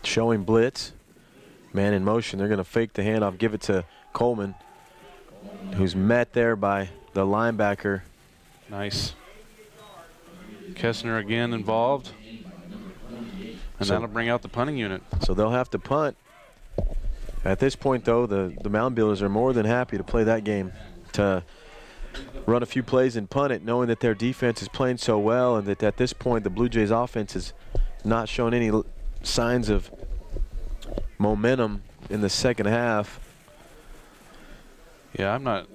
C: Showing blitz. Man in motion. They're going to fake the handoff, give it to Coleman, who's met there by the linebacker.
D: Nice. Kistner again involved. And
C: So-
D: that'll bring out the punting unit.
C: So they'll have to punt. At this point, though, the, the Mound Builders are more than happy to play that game, to run a few plays and punt it, knowing that their defense is playing so well and that at this point the Blue Jays offense is not showing any signs of momentum in the second half.
D: Yeah, I'm not.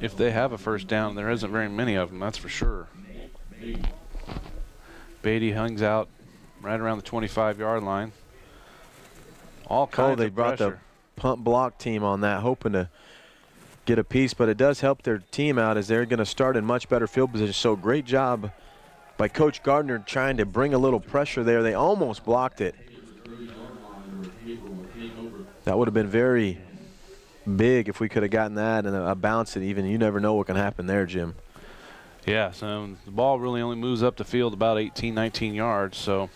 D: If they have a first down, there isn't very many of them, that's for sure. Beatty hangs out right around the 25 yard line. All kinds
C: Oh, they
D: of
C: brought
D: pressure.
C: Punt block team on that, hoping to get a piece, but it does help their team out as they're going to start in much better field position. So great job by Coach Gardner trying to bring a little pressure there. They almost blocked it. That would have been very big if we could have gotten that and a, bounce it even. You never know what can happen there, Jim.
D: Yeah, so the ball really only moves up the field about 18, 19 yards. So,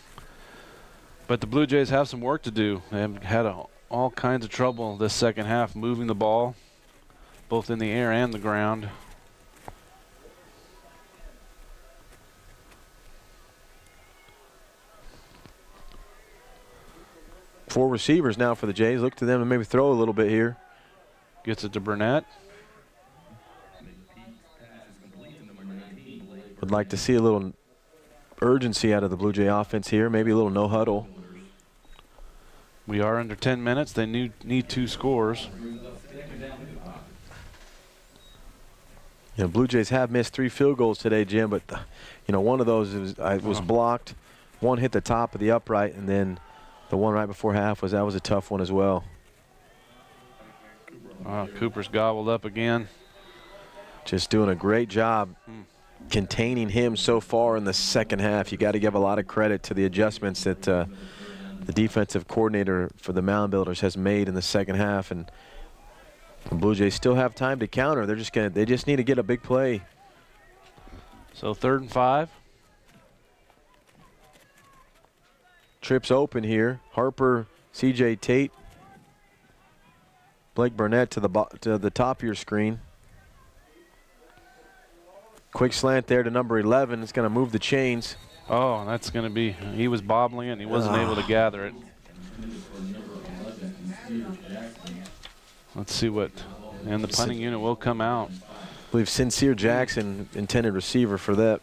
D: but the Blue Jays have some work to do. They had a, all kinds of trouble this second half moving the ball, both in the air and the ground.
C: Four receivers now for the Jays. Look to them to maybe throw a little bit here.
D: Gets it to Burnett.
C: Would like to see a little urgency out of the Blue Jay offense here. Maybe a little no huddle.
D: We are under 10 minutes. They need, need two scores.
C: You know, Blue Jays have missed three field goals today, Jim, but uh, you know one of those was, uh, was
D: Oh.
C: blocked. One hit the top of the upright, and then the one right before half was that was a tough one as well.
D: Uh, Cooper's gobbled up again.
C: Just doing a great job
D: Hmm.
C: containing him so far in the second half. You got to give a lot of credit to the adjustments that uh, the defensive coordinator for the Mound Builders has made in the second half, and the Blue Jays still have time to counter. They're just gonna they just need to get a big play.
D: So third and five.
C: Trips open here. Harper, C.J. Tate. Blake Burnett to the to the top of your screen. Quick slant there to number 11. It's going to move the chains.
D: Oh, that's going to be. He was bobbling it and he wasn't able to gather it. Let's see what. And the punting unit will come out.
C: I believe Sincere Jackson intended receiver for that.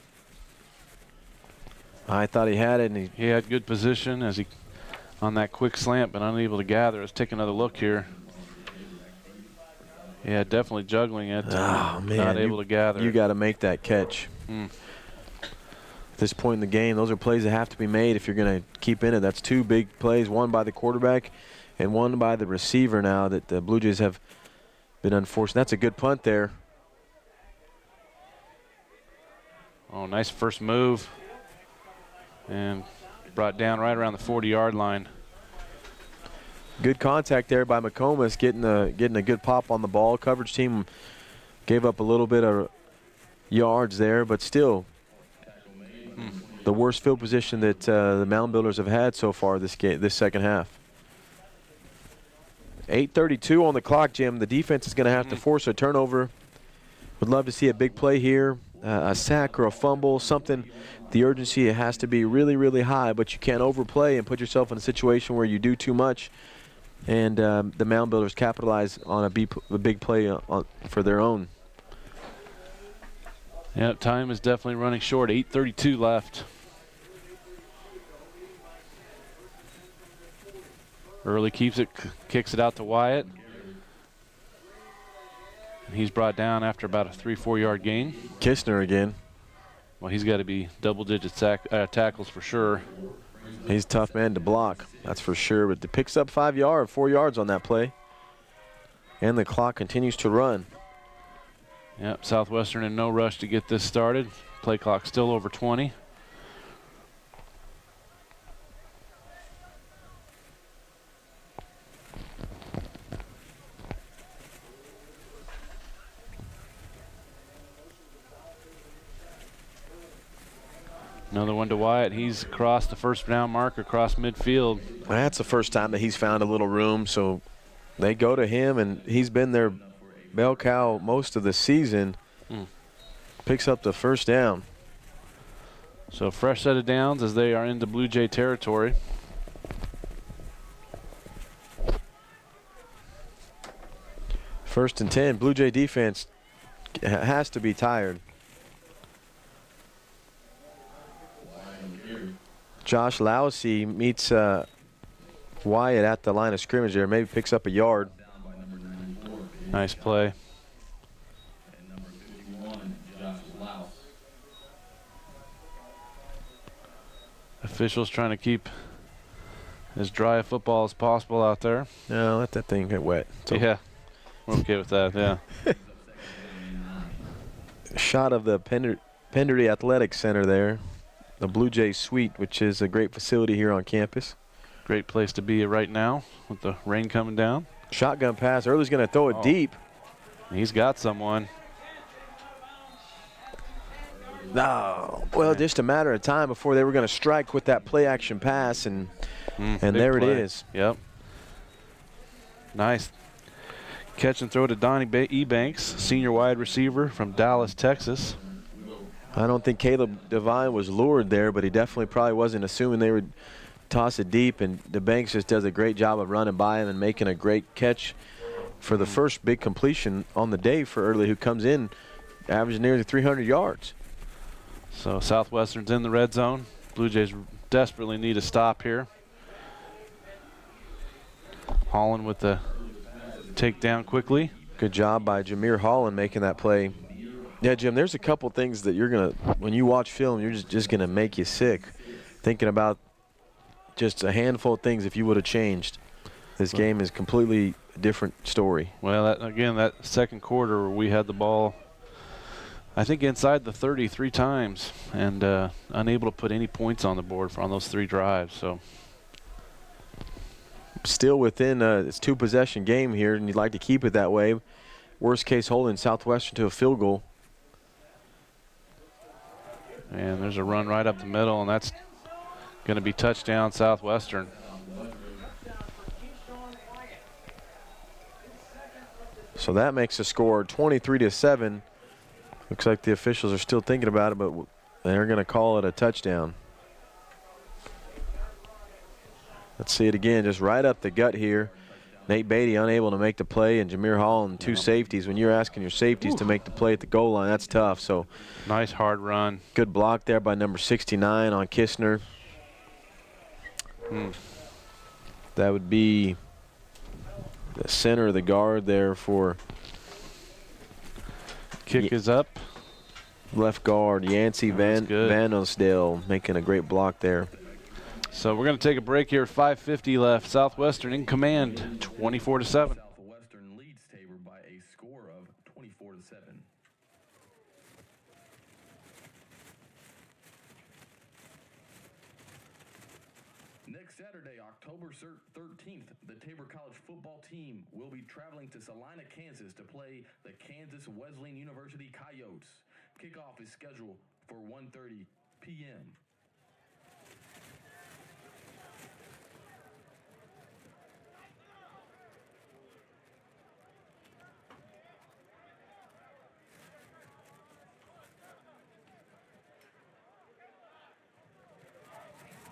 C: I thought he had it, and he
D: He had good position as he on that quick slant, but unable to gather. Let's take another look here. Yeah, definitely juggling it.
C: Oh man,
D: not
C: you-
D: able to gather.
C: You got to make that catch.
D: Mm.
C: This point in the game, those are plays that have to be made if you're going to keep in it. That's two big plays, one by the quarterback and one by the receiver now that the Blue Jays have been unfortunate. That's a good punt there.
D: Oh, nice first move. And brought down right around the 40-yard line.
C: Good contact there by McComas, getting a getting a good pop on the ball. Coverage team gave up a little bit of yards there, but still the worst field position that uh, the Mound Builders have had so far this game, this second half. 8:32 on the clock, Jim. The defense is going to have to force a turnover. Would love to see a big play here, uh, a sack or a fumble, something. The urgency has to be really, really high, but you can't overplay and put yourself in a situation where you do too much and um, the mound builders capitalize on a big play uh, on, for their own.
D: Yep, time is definitely running short. 8:32 left. Early keeps it, kicks it out to Wyatt. And he's brought down after about a three, four yard gain.
C: Kistner again.
D: Well, he's got to be double digit sack, uh, tackles for sure.
C: He's a tough man to block, that's for sure. But it picks up five yard, four yards on that play, and the clock continues to run.
D: Yep, Southwestern in no rush to get this started. Play clock still over 20. Another one to Wyatt. He's crossed the first down marker across midfield.
C: That's the first time that he's found a little room, so they go to him, and he's been their bell cow most of the season.
D: Hmm.
C: Picks up the first down.
D: So fresh set of downs as they are into Blue Jay territory.
C: First and 10. Blue Jay defense has to be tired. Josh Lousy meets uh, Wyatt at the line of scrimmage there. Maybe picks up a yard.
D: Nice play. Officials trying to keep as dry a football as possible out there.
C: No, let that thing get wet. So
D: yeah, we're okay with that. Yeah.
C: Shot of the Pender- Penderty Athletic Center there. The Blue Jay Suite, which is a great facility here on campus.
D: Great place to be right now with the rain coming down.
C: Shotgun pass. Early's going to throw it
D: Oh.
C: deep.
D: He's got someone.
C: No. Well, just a matter of time before they were going to strike with that play action pass, and
D: Mm,
C: And there it
D: play.
C: is.
D: Yep. Nice. Catch and throw to Donnie ba- Ebanks, senior wide receiver from Dallas, Texas.
C: I don't think Caleb Devine was lured there, but he definitely probably wasn't assuming they would toss it deep. And the Banks just does a great job of running by him and making a great catch for the first big completion on the day for Early, who comes in averaging nearly 300 yards.
D: So Southwestern's in the red zone. Blue Jays desperately need a stop here. Holland with the takedown quickly.
C: Good job by Jameer Holland making that play. Yeah, Jim, there's a couple things that you're going to, when you watch film, you're just, just going to make you sick thinking about just a handful of things if you would have changed. This game is completely different story.
D: Well, that, again, that second quarter we had the ball, I think, inside the 30 three times and uh, unable to put any points on the board for on those three drives. So
C: Still within a it's two possession game here, and you'd like to keep it that way. Worst case, holding Southwestern to a field goal.
D: And there's a run right up the middle, and that's going to be touchdown Southwestern.
C: So that makes the score 23 to 7. Looks like the officials are still thinking about it, but they're going to call it a touchdown. Let's see it again, just right up the gut here. Nate Beatty unable to make the play, and Jameer Holland two safeties. When you're asking your safeties to make the play at the goal line, that's tough. So
D: Nice hard run.
C: good block there by number 69 on Kistner. That would be the center of the guard there for.
D: Kick is up.
C: Left guard, Yancey Van Vanosdale making a great block there.
D: So we're going to take a break here. 5.50 left. Southwestern in command, 24 to
B: 7. Traveling to Salina, Kansas to play the Kansas Wesleyan University Coyotes. Kickoff is scheduled for 1:30 p.m.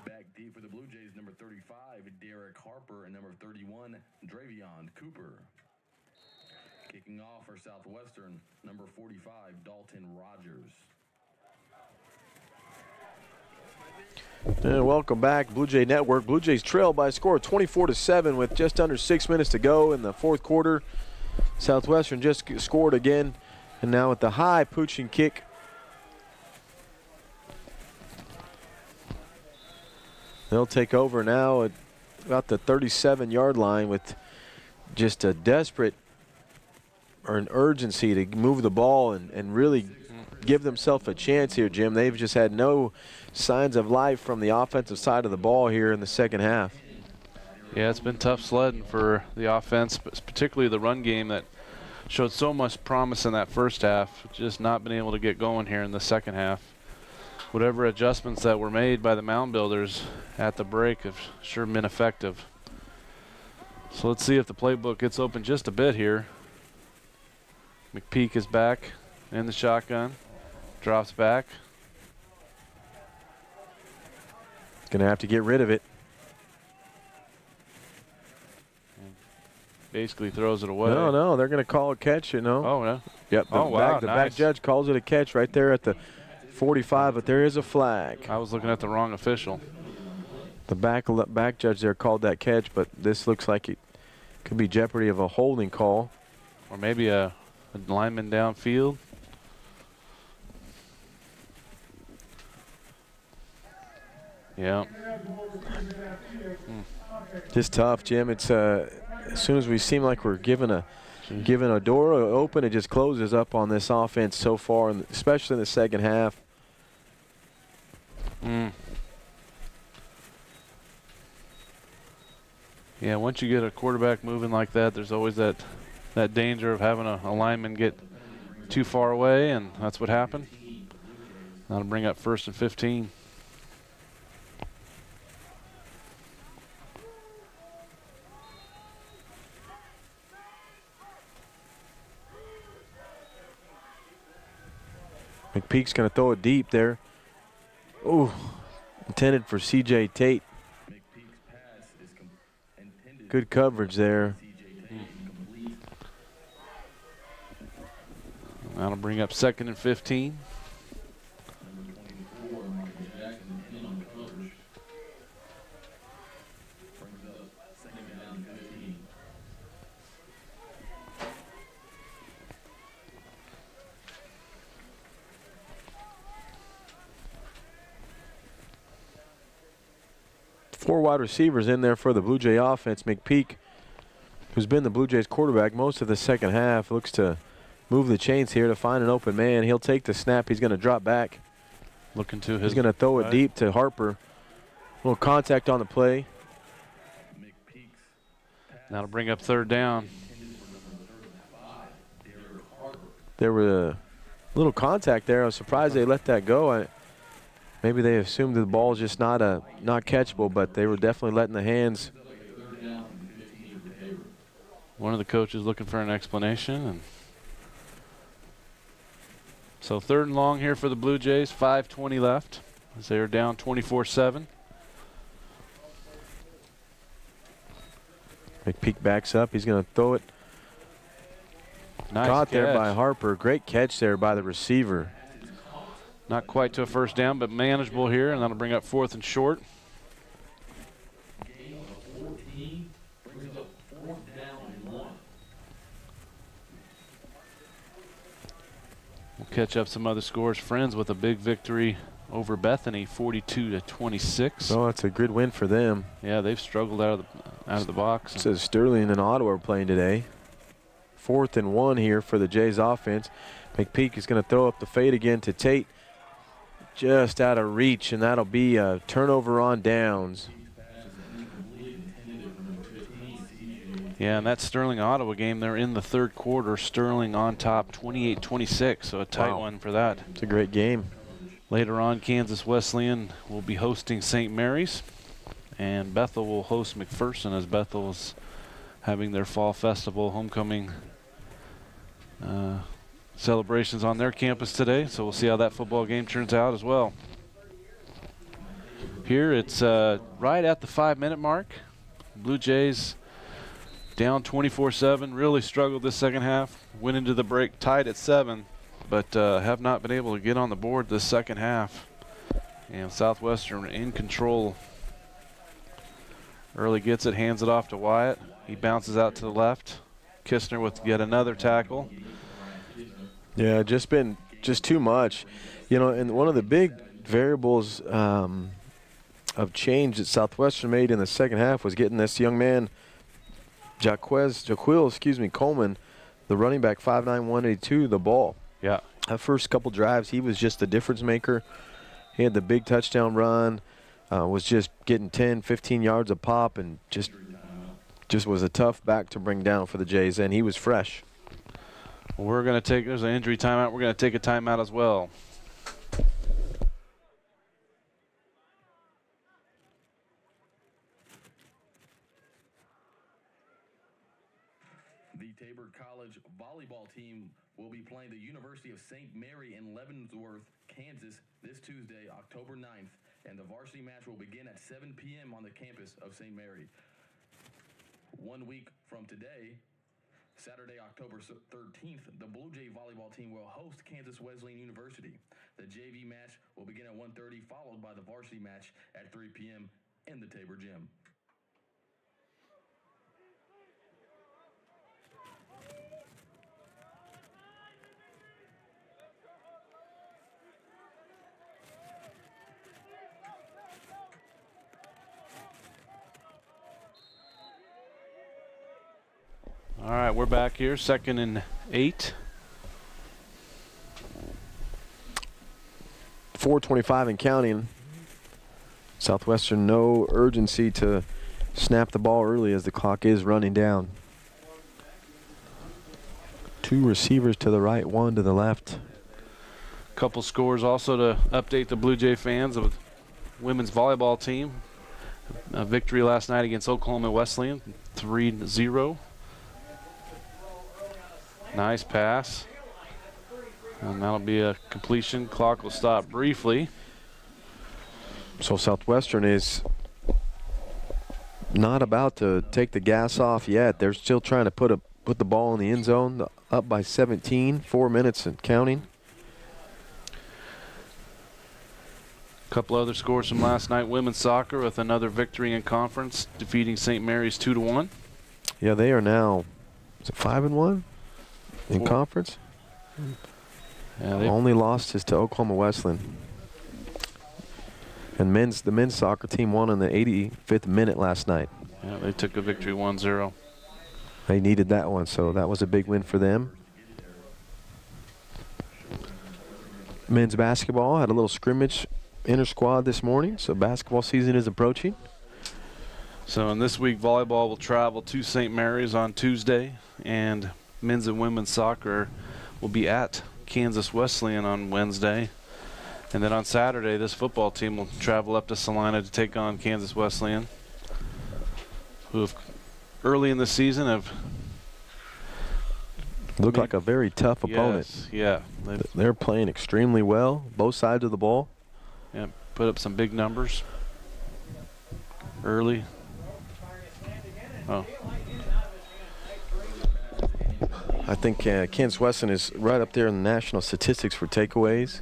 B: Back deep for the Blue Jays, number 35, Derek Harper, and number 31, Dravion Cooper. Kicking off for Southwestern, number 45, Dalton Rogers.
C: And welcome back, Blue Jay Network. Blue Jays trail by a score of 24 to 7 with just under six minutes to go in the fourth quarter. Southwestern just scored again, and now with the high Puchin kick. They'll take over now at about the 37 yard line with just a desperate or an urgency to move the ball and, and really give themselves a chance here, Jim. They've just had no signs of life from the offensive side of the ball here in the second half.
D: Yeah, it's been tough sledding for the offense, but particularly the run game that showed so much promise in that first half. Just not been able to get going here in the second half. Whatever adjustments that were made by the mound builders at the break have sure been effective. So let's see if the playbook gets open just a bit here. McPeak is back in the shotgun, drops back.
C: Going to have to get rid of it.
D: Basically throws it away.
C: No, no, they're going to call a catch, you know.
D: Oh, no.
C: Yep, the,
D: Oh, wow,
C: back, the back judge calls it a catch right there at the 45, but there is a flag.
D: I was looking at the wrong official.
C: The back back judge there called that catch, but this looks like it could be jeopardy of a holding call.
D: Or maybe a, a lineman downfield. Yeah.
C: Just tough, Jim. It's uh, as soon as we seem like we're given a given a door open, it just closes up on this offense so far, and especially in the second half.
D: Mm. Yeah, once you get a quarterback moving like that, there's always that that danger of having a, a lineman get too far away, and that's what happened. That'll bring up first and 15.
C: McPeak's going to throw it deep there. Ooh, intended for C.J. Tate. Good coverage there.
D: That'll bring up second and 15.
B: Number 24, Michael Jackson, in on coverage. Brings up second down 15.
C: Four wide receivers in there for the Blue Jay offense. McPeak, who's been the Blue Jays quarterback most of the second half, looks to move the chains here to find an open man. He'll take the snap. He's going to drop back.
D: Looking to his.
C: He's going to throw it
D: right.
C: deep to Harper. little contact on the play.
D: That'll bring up third down.
C: There was a little contact there. I was surprised they let that go. I, maybe they assumed the ball's just not a not catchable, but they were definitely letting the hands
D: one of the coaches looking for an explanation. And so third and long here for the Blue Jays. 5:20 left as they are down 24-7.
C: McPeak backs up. He's going to throw it.
D: Nice
C: Caught there by. Harper. Great catch there by the receiver.
D: Not quite to a first down, but manageable here, and that'll bring up fourth and short.
B: Gain of 14 brings up fourth down and one.
D: We'll catch up some other scores. Friends with a big victory over Bethany, 42 to 26.
C: Oh, that's a good win for them.
D: Yeah, they've struggled out of the out of the box.
C: It says Sterling and Ottawa are playing today. Fourth and one here for the Jays offense. McPeak is going to throw up the fade again to Tate. Just out of reach, and that'll be a turnover on downs.
D: Yeah, and that Sterling Ottawa game, they're in the third quarter. Sterling on top 28 26, so a tight
C: Wow.
D: one for that.
C: It's a great game.
D: Later on, Kansas Wesleyan will be hosting St. Mary's, and Bethel will host McPherson as Bethel is having their fall festival homecoming uh, celebrations on their campus today. So we'll see how that football game turns out as well. Here it's uh, right at the five minute mark. Blue Jays down 24 7, really struggled this second half. Went into the break tied at seven but uh, have not been able to get on the board this second half. And Southwestern in control. Early gets it, hands it off to Wyatt. He bounces out to the left. Kistner with yet another tackle.
C: Yeah, just been just too much. You know, and one of the big variables um, of change that Southwestern made in the second half was getting this young man, Jaquez, Jaquil, excuse me, Coleman, the running back, 5'9", 182, the ball.
D: Yeah.
C: That first couple drives, he was just the difference maker. He had the big touchdown run, uh, was just getting 10, 15 yards a pop, and just just was a tough back to bring down for the Jays, and he was fresh.
D: We're going to take, there's an injury timeout. We're going to take a timeout as well.
B: The Tabor College volleyball team will be playing the University of St. Mary in Leavenworth, Kansas this Tuesday, October 9th, and the varsity match will begin at 7 p.m. on the campus of St. Mary. One week from today, Saturday, October 13th, the Blue Jay volleyball team will host Kansas Wesleyan University. The JV match will begin at 1:30, followed by the varsity match at 3 p.m. in the Tabor Gym.
D: All right, we're back here, second and eight.
C: 425 and counting. Southwestern no urgency to snap the ball early as the clock is running down. Two receivers to the right, one to the left.
D: Couple scores also to update the Blue Jay fans of women's volleyball team. A victory last night against Oklahoma Wesleyan, 3-0. Nice pass. And that'll be a completion. Clock will stop briefly.
C: So Southwestern is not about to take the gas off yet. They're still trying to put a put the ball in the end zone. Up by 17, four minutes and counting.
D: A couple other scores from last night. Women's soccer with another victory in conference, defeating St. Mary's 2 to 1.
C: Yeah, they are now. Is it five and one in conference?
D: Yeah,
C: Only lost is to Oklahoma Wesleyan. And men's the men's soccer team won in the 85th minute last night.
D: yeah, they took a victory 1-0.
C: They needed that one, so that was a big win for them. Men's basketball had a little scrimmage inter squad this morning, so basketball season is approaching.
D: So, in this week, volleyball will travel to St. Mary's on Tuesday, and men's and women's soccer will be at Kansas Wesleyan on Wednesday. And then on Saturday, this football team will travel up to Salina to take on Kansas Wesleyan, who have early in the season have
C: Look like a very tough opponent.
D: Yes, yeah. They've
C: They're playing extremely well, both sides of the ball.
D: yeah, put up some big numbers early. Oh,
C: I think uh, Kansas Wesleyan is right up there in the national statistics for takeaways.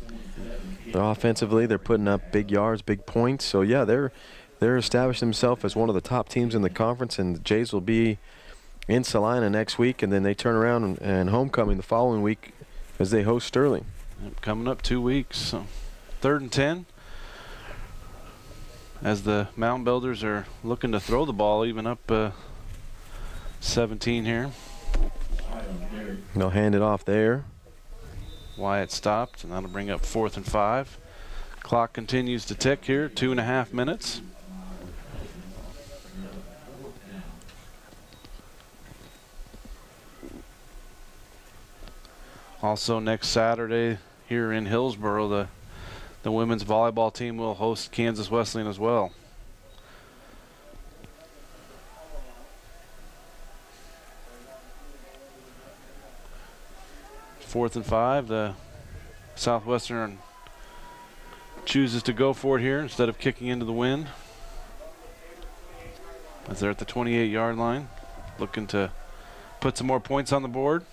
C: They're offensively, they're putting up big yards, big points. So yeah, they're they're establishing themselves as one of the top teams in the conference, and the Jays will be in Salina next week, and then they turn around and, and homecoming the following week as they host Sterling.
D: coming up two weeks. So third and ten. As the Mound Builders are looking to throw the ball, even up uh, 17 here.
C: They'll hand it off there.
D: Wyatt stopped, and that'll bring up fourth and five. Clock continues to tick here, two and a half minutes. Also, next Saturday here in Hillsboro, the the women's volleyball team will host Kansas Wesleyan as well. Fourth and five. The Southwestern chooses to go for it here instead of kicking into the wind. As they're at the 28 yard line, looking to put some more points on the board.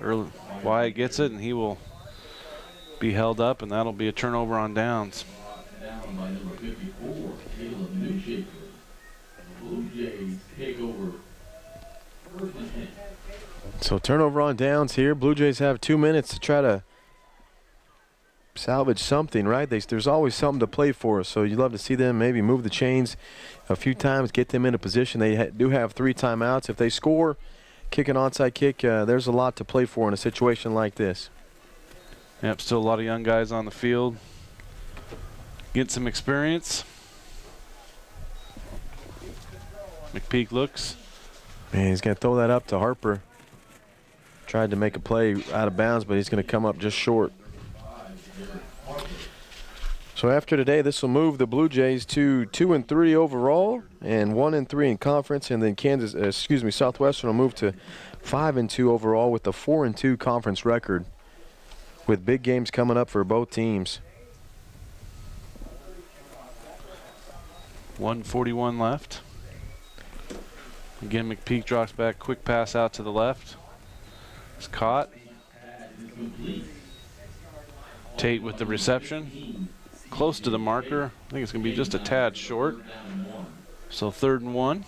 D: Early, Wyatt gets it, and he will be held up, and that'll be a turnover on downs.
B: Down by number 54, Caleb Newshaker. Blue Jays take over. First and 10.
C: So turnover on downs here. Blue Jays have two minutes to try to salvage something, right? They, there's always something to play for. So you'd love to see them maybe move the chains a few times, get them in a position. They ha- do have three timeouts. If they score, kick an onside kick, uh, there's a lot to play for in a situation like this.
D: Yep, still a lot of young guys on the field. Get some experience. McPeak looks.
C: Man, he's going to throw that up to Harper. Tried to make a play out of bounds, but he's going to come up just short. So after today, this will move the Blue Jays to two and three overall, and one and three in conference, and then Kansas, uh, excuse me, Southwestern will move to five and two overall with a four and two conference record, with big games coming up for both teams.
D: 141 left. Again, McPeak drops back. Quick pass out to the left. It's caught. Tate with the reception. Close to the marker. I think it's going to be just a tad short. So third and one.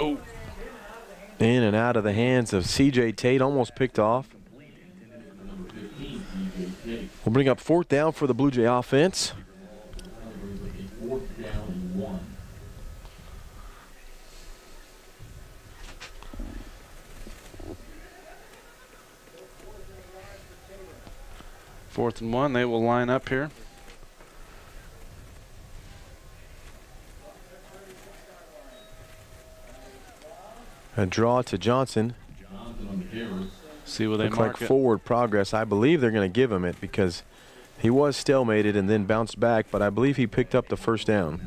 D: Oh,
C: In and out of the hands of C.J. Tate, almost picked off. We'll bring up fourth down for the Blue Jay offense.
B: Fourth and one.
D: They will line up here.
C: A draw to Johnson.
B: Johnson on the carry.
D: See what they
C: Look
D: mark
C: like
D: it.
C: forward progress. I believe they're going to give him it because he was stalemated and then bounced back, but I believe he picked up the first down.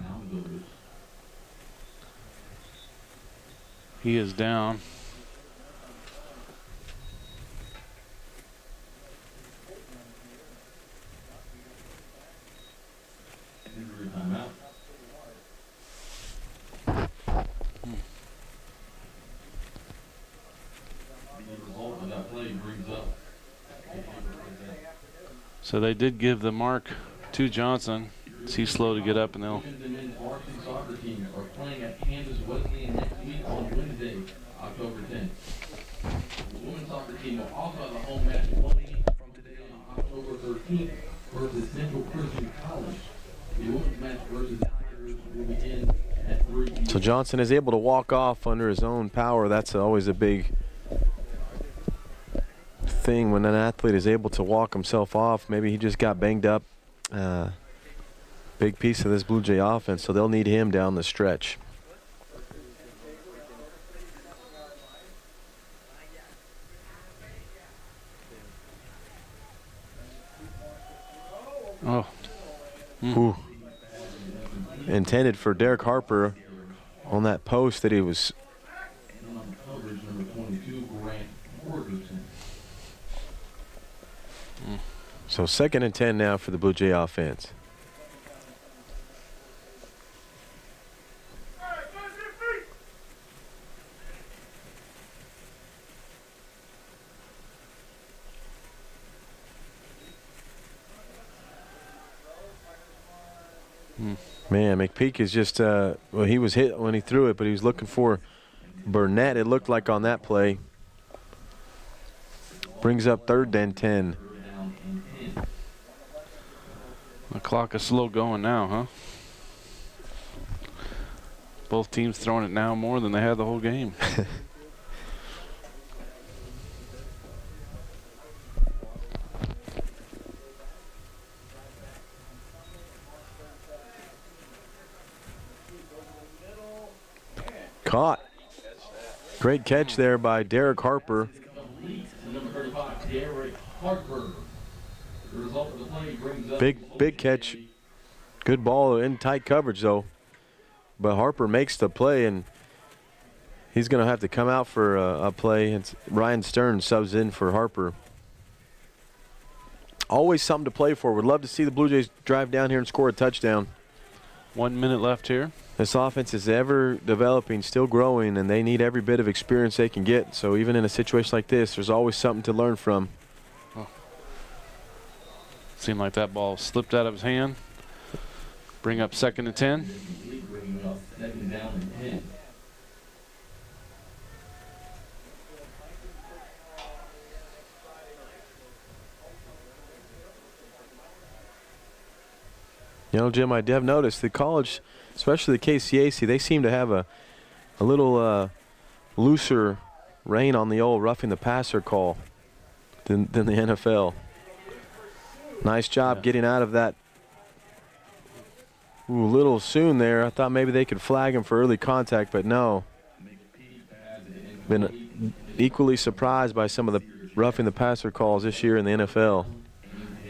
D: He is down.
B: Injury timeout. The result of that play brings up.
D: So they did give the mark to Johnson. He's slow to get up, and they'll
B: The men's varsity team are playing at Kansas Wesleyan next week on Wednesday, October 10th. The women's soccer team will also a home match from today on October 13th versus Central Christian College. The women's match versus Tigers will begin at 3 p.m.
C: So Johnson is able to walk off under his own power. That's always a big thing when an athlete is able to walk himself off. Maybe he just got banged up. Uh, big piece of this Blue Jay offense, so they'll need him down the stretch.
D: Oh.
C: Mm. Intended for Derek Harper on that post that he was So second and 10 now for the Blue Jay offense. Man, McPeak is just, uh, well, he was hit when he threw it, but he was looking for Burnett, it looked like on that play. Brings up third and 10.
D: The clock is slow going now, huh? Both teams throwing it now more than they had the whole game.
C: Caught. Great catch there by Derek Harper. Big, big catch. Good ball in tight coverage, though. But Harper makes the play, and he's going to have to come out for a, a play. It's Ryan Stern subs in for Harper. Always something to play for. Would love to see the Blue Jays drive down here and score a touchdown.
D: One minute left here.
C: This offense is ever developing, still growing, and they need every bit of experience they can get. So even in a situation like this, there's always something to learn from.
D: Seemed like that ball slipped out of his hand. Bring up second and 10.
C: You know, Jim, I have noticed the college, especially the KCAC, they seem to have a, a little uh, looser rein on the old roughing the passer call than, than the NFL. Nice job
D: Yeah.
C: getting out of that. Ooh, a little soon there. I thought maybe they could flag him for early contact, but no. Been equally surprised by some of the roughing the passer calls this year in the NFL.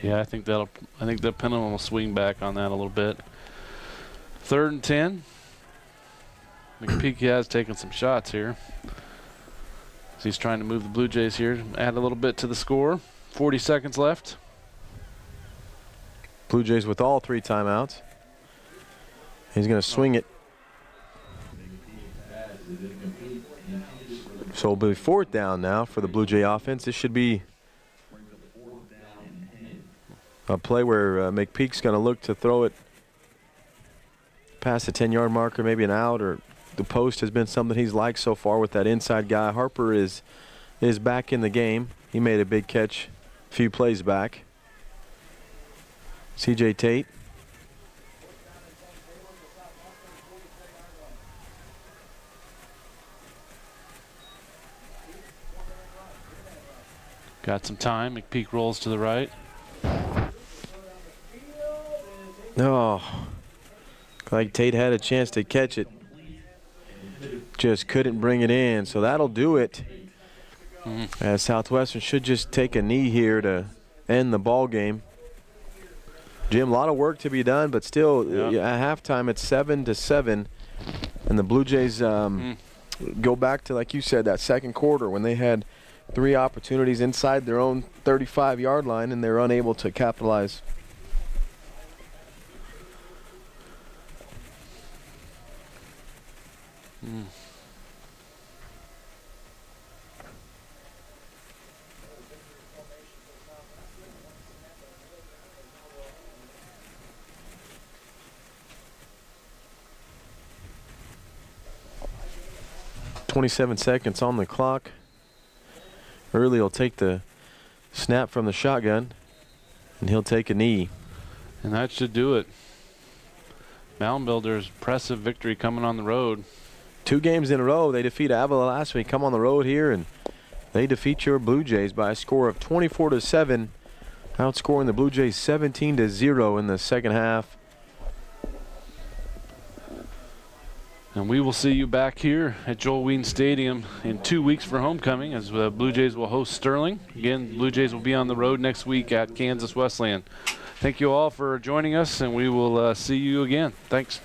D: Yeah, I think that'll. I think the pendulum will swing back on that a little bit. Third and ten. McPeak has taken some shots here. So he's trying to move the Blue Jays here, add a little bit to the score. 40 seconds left.
C: Blue Jays with all three timeouts. He's going to swing it. So it'll be fourth down now for the Blue Jay offense. This should be a play where uh, McPeak's going to look to throw it past the 10-yard marker, maybe an out, or the post has been something he's liked so far with that inside guy. Harper is is back in the game. He made a big catch a few plays back. CJ Tate.
D: Got some time. McPeak rolls to the right.
C: Oh, like Tate had a chance to catch it. Just couldn't bring it in. So that'll do it. As Southwestern should just take a knee here to end the ball game. Jim, a lot of work to be done, but still,
D: Yeah.
C: at halftime it's seven to seven, and the Blue Jays um, go back to like you said that second quarter when they had three opportunities inside their own 35-yard line and they're unable to capitalize. Twenty-seven seconds on the clock. Early will take the snap from the shotgun, and he'll take a knee.
D: And that should do it. Mound Builders impressive victory coming on the road.
C: Two games in a row, they defeat Avila last week. Come on the road here, and they defeat your Blue Jays by a score of 24 to seven, outscoring the Blue Jays 17 to zero in the second half.
D: And we will see you back here at Joel Wiens Stadium in two weeks for homecoming as the Blue Jays will host Sterling. Again, Blue Jays will be on the road next week at Kansas Wesleyan. thank you all for joining us, and we will uh, see you again. Thanks.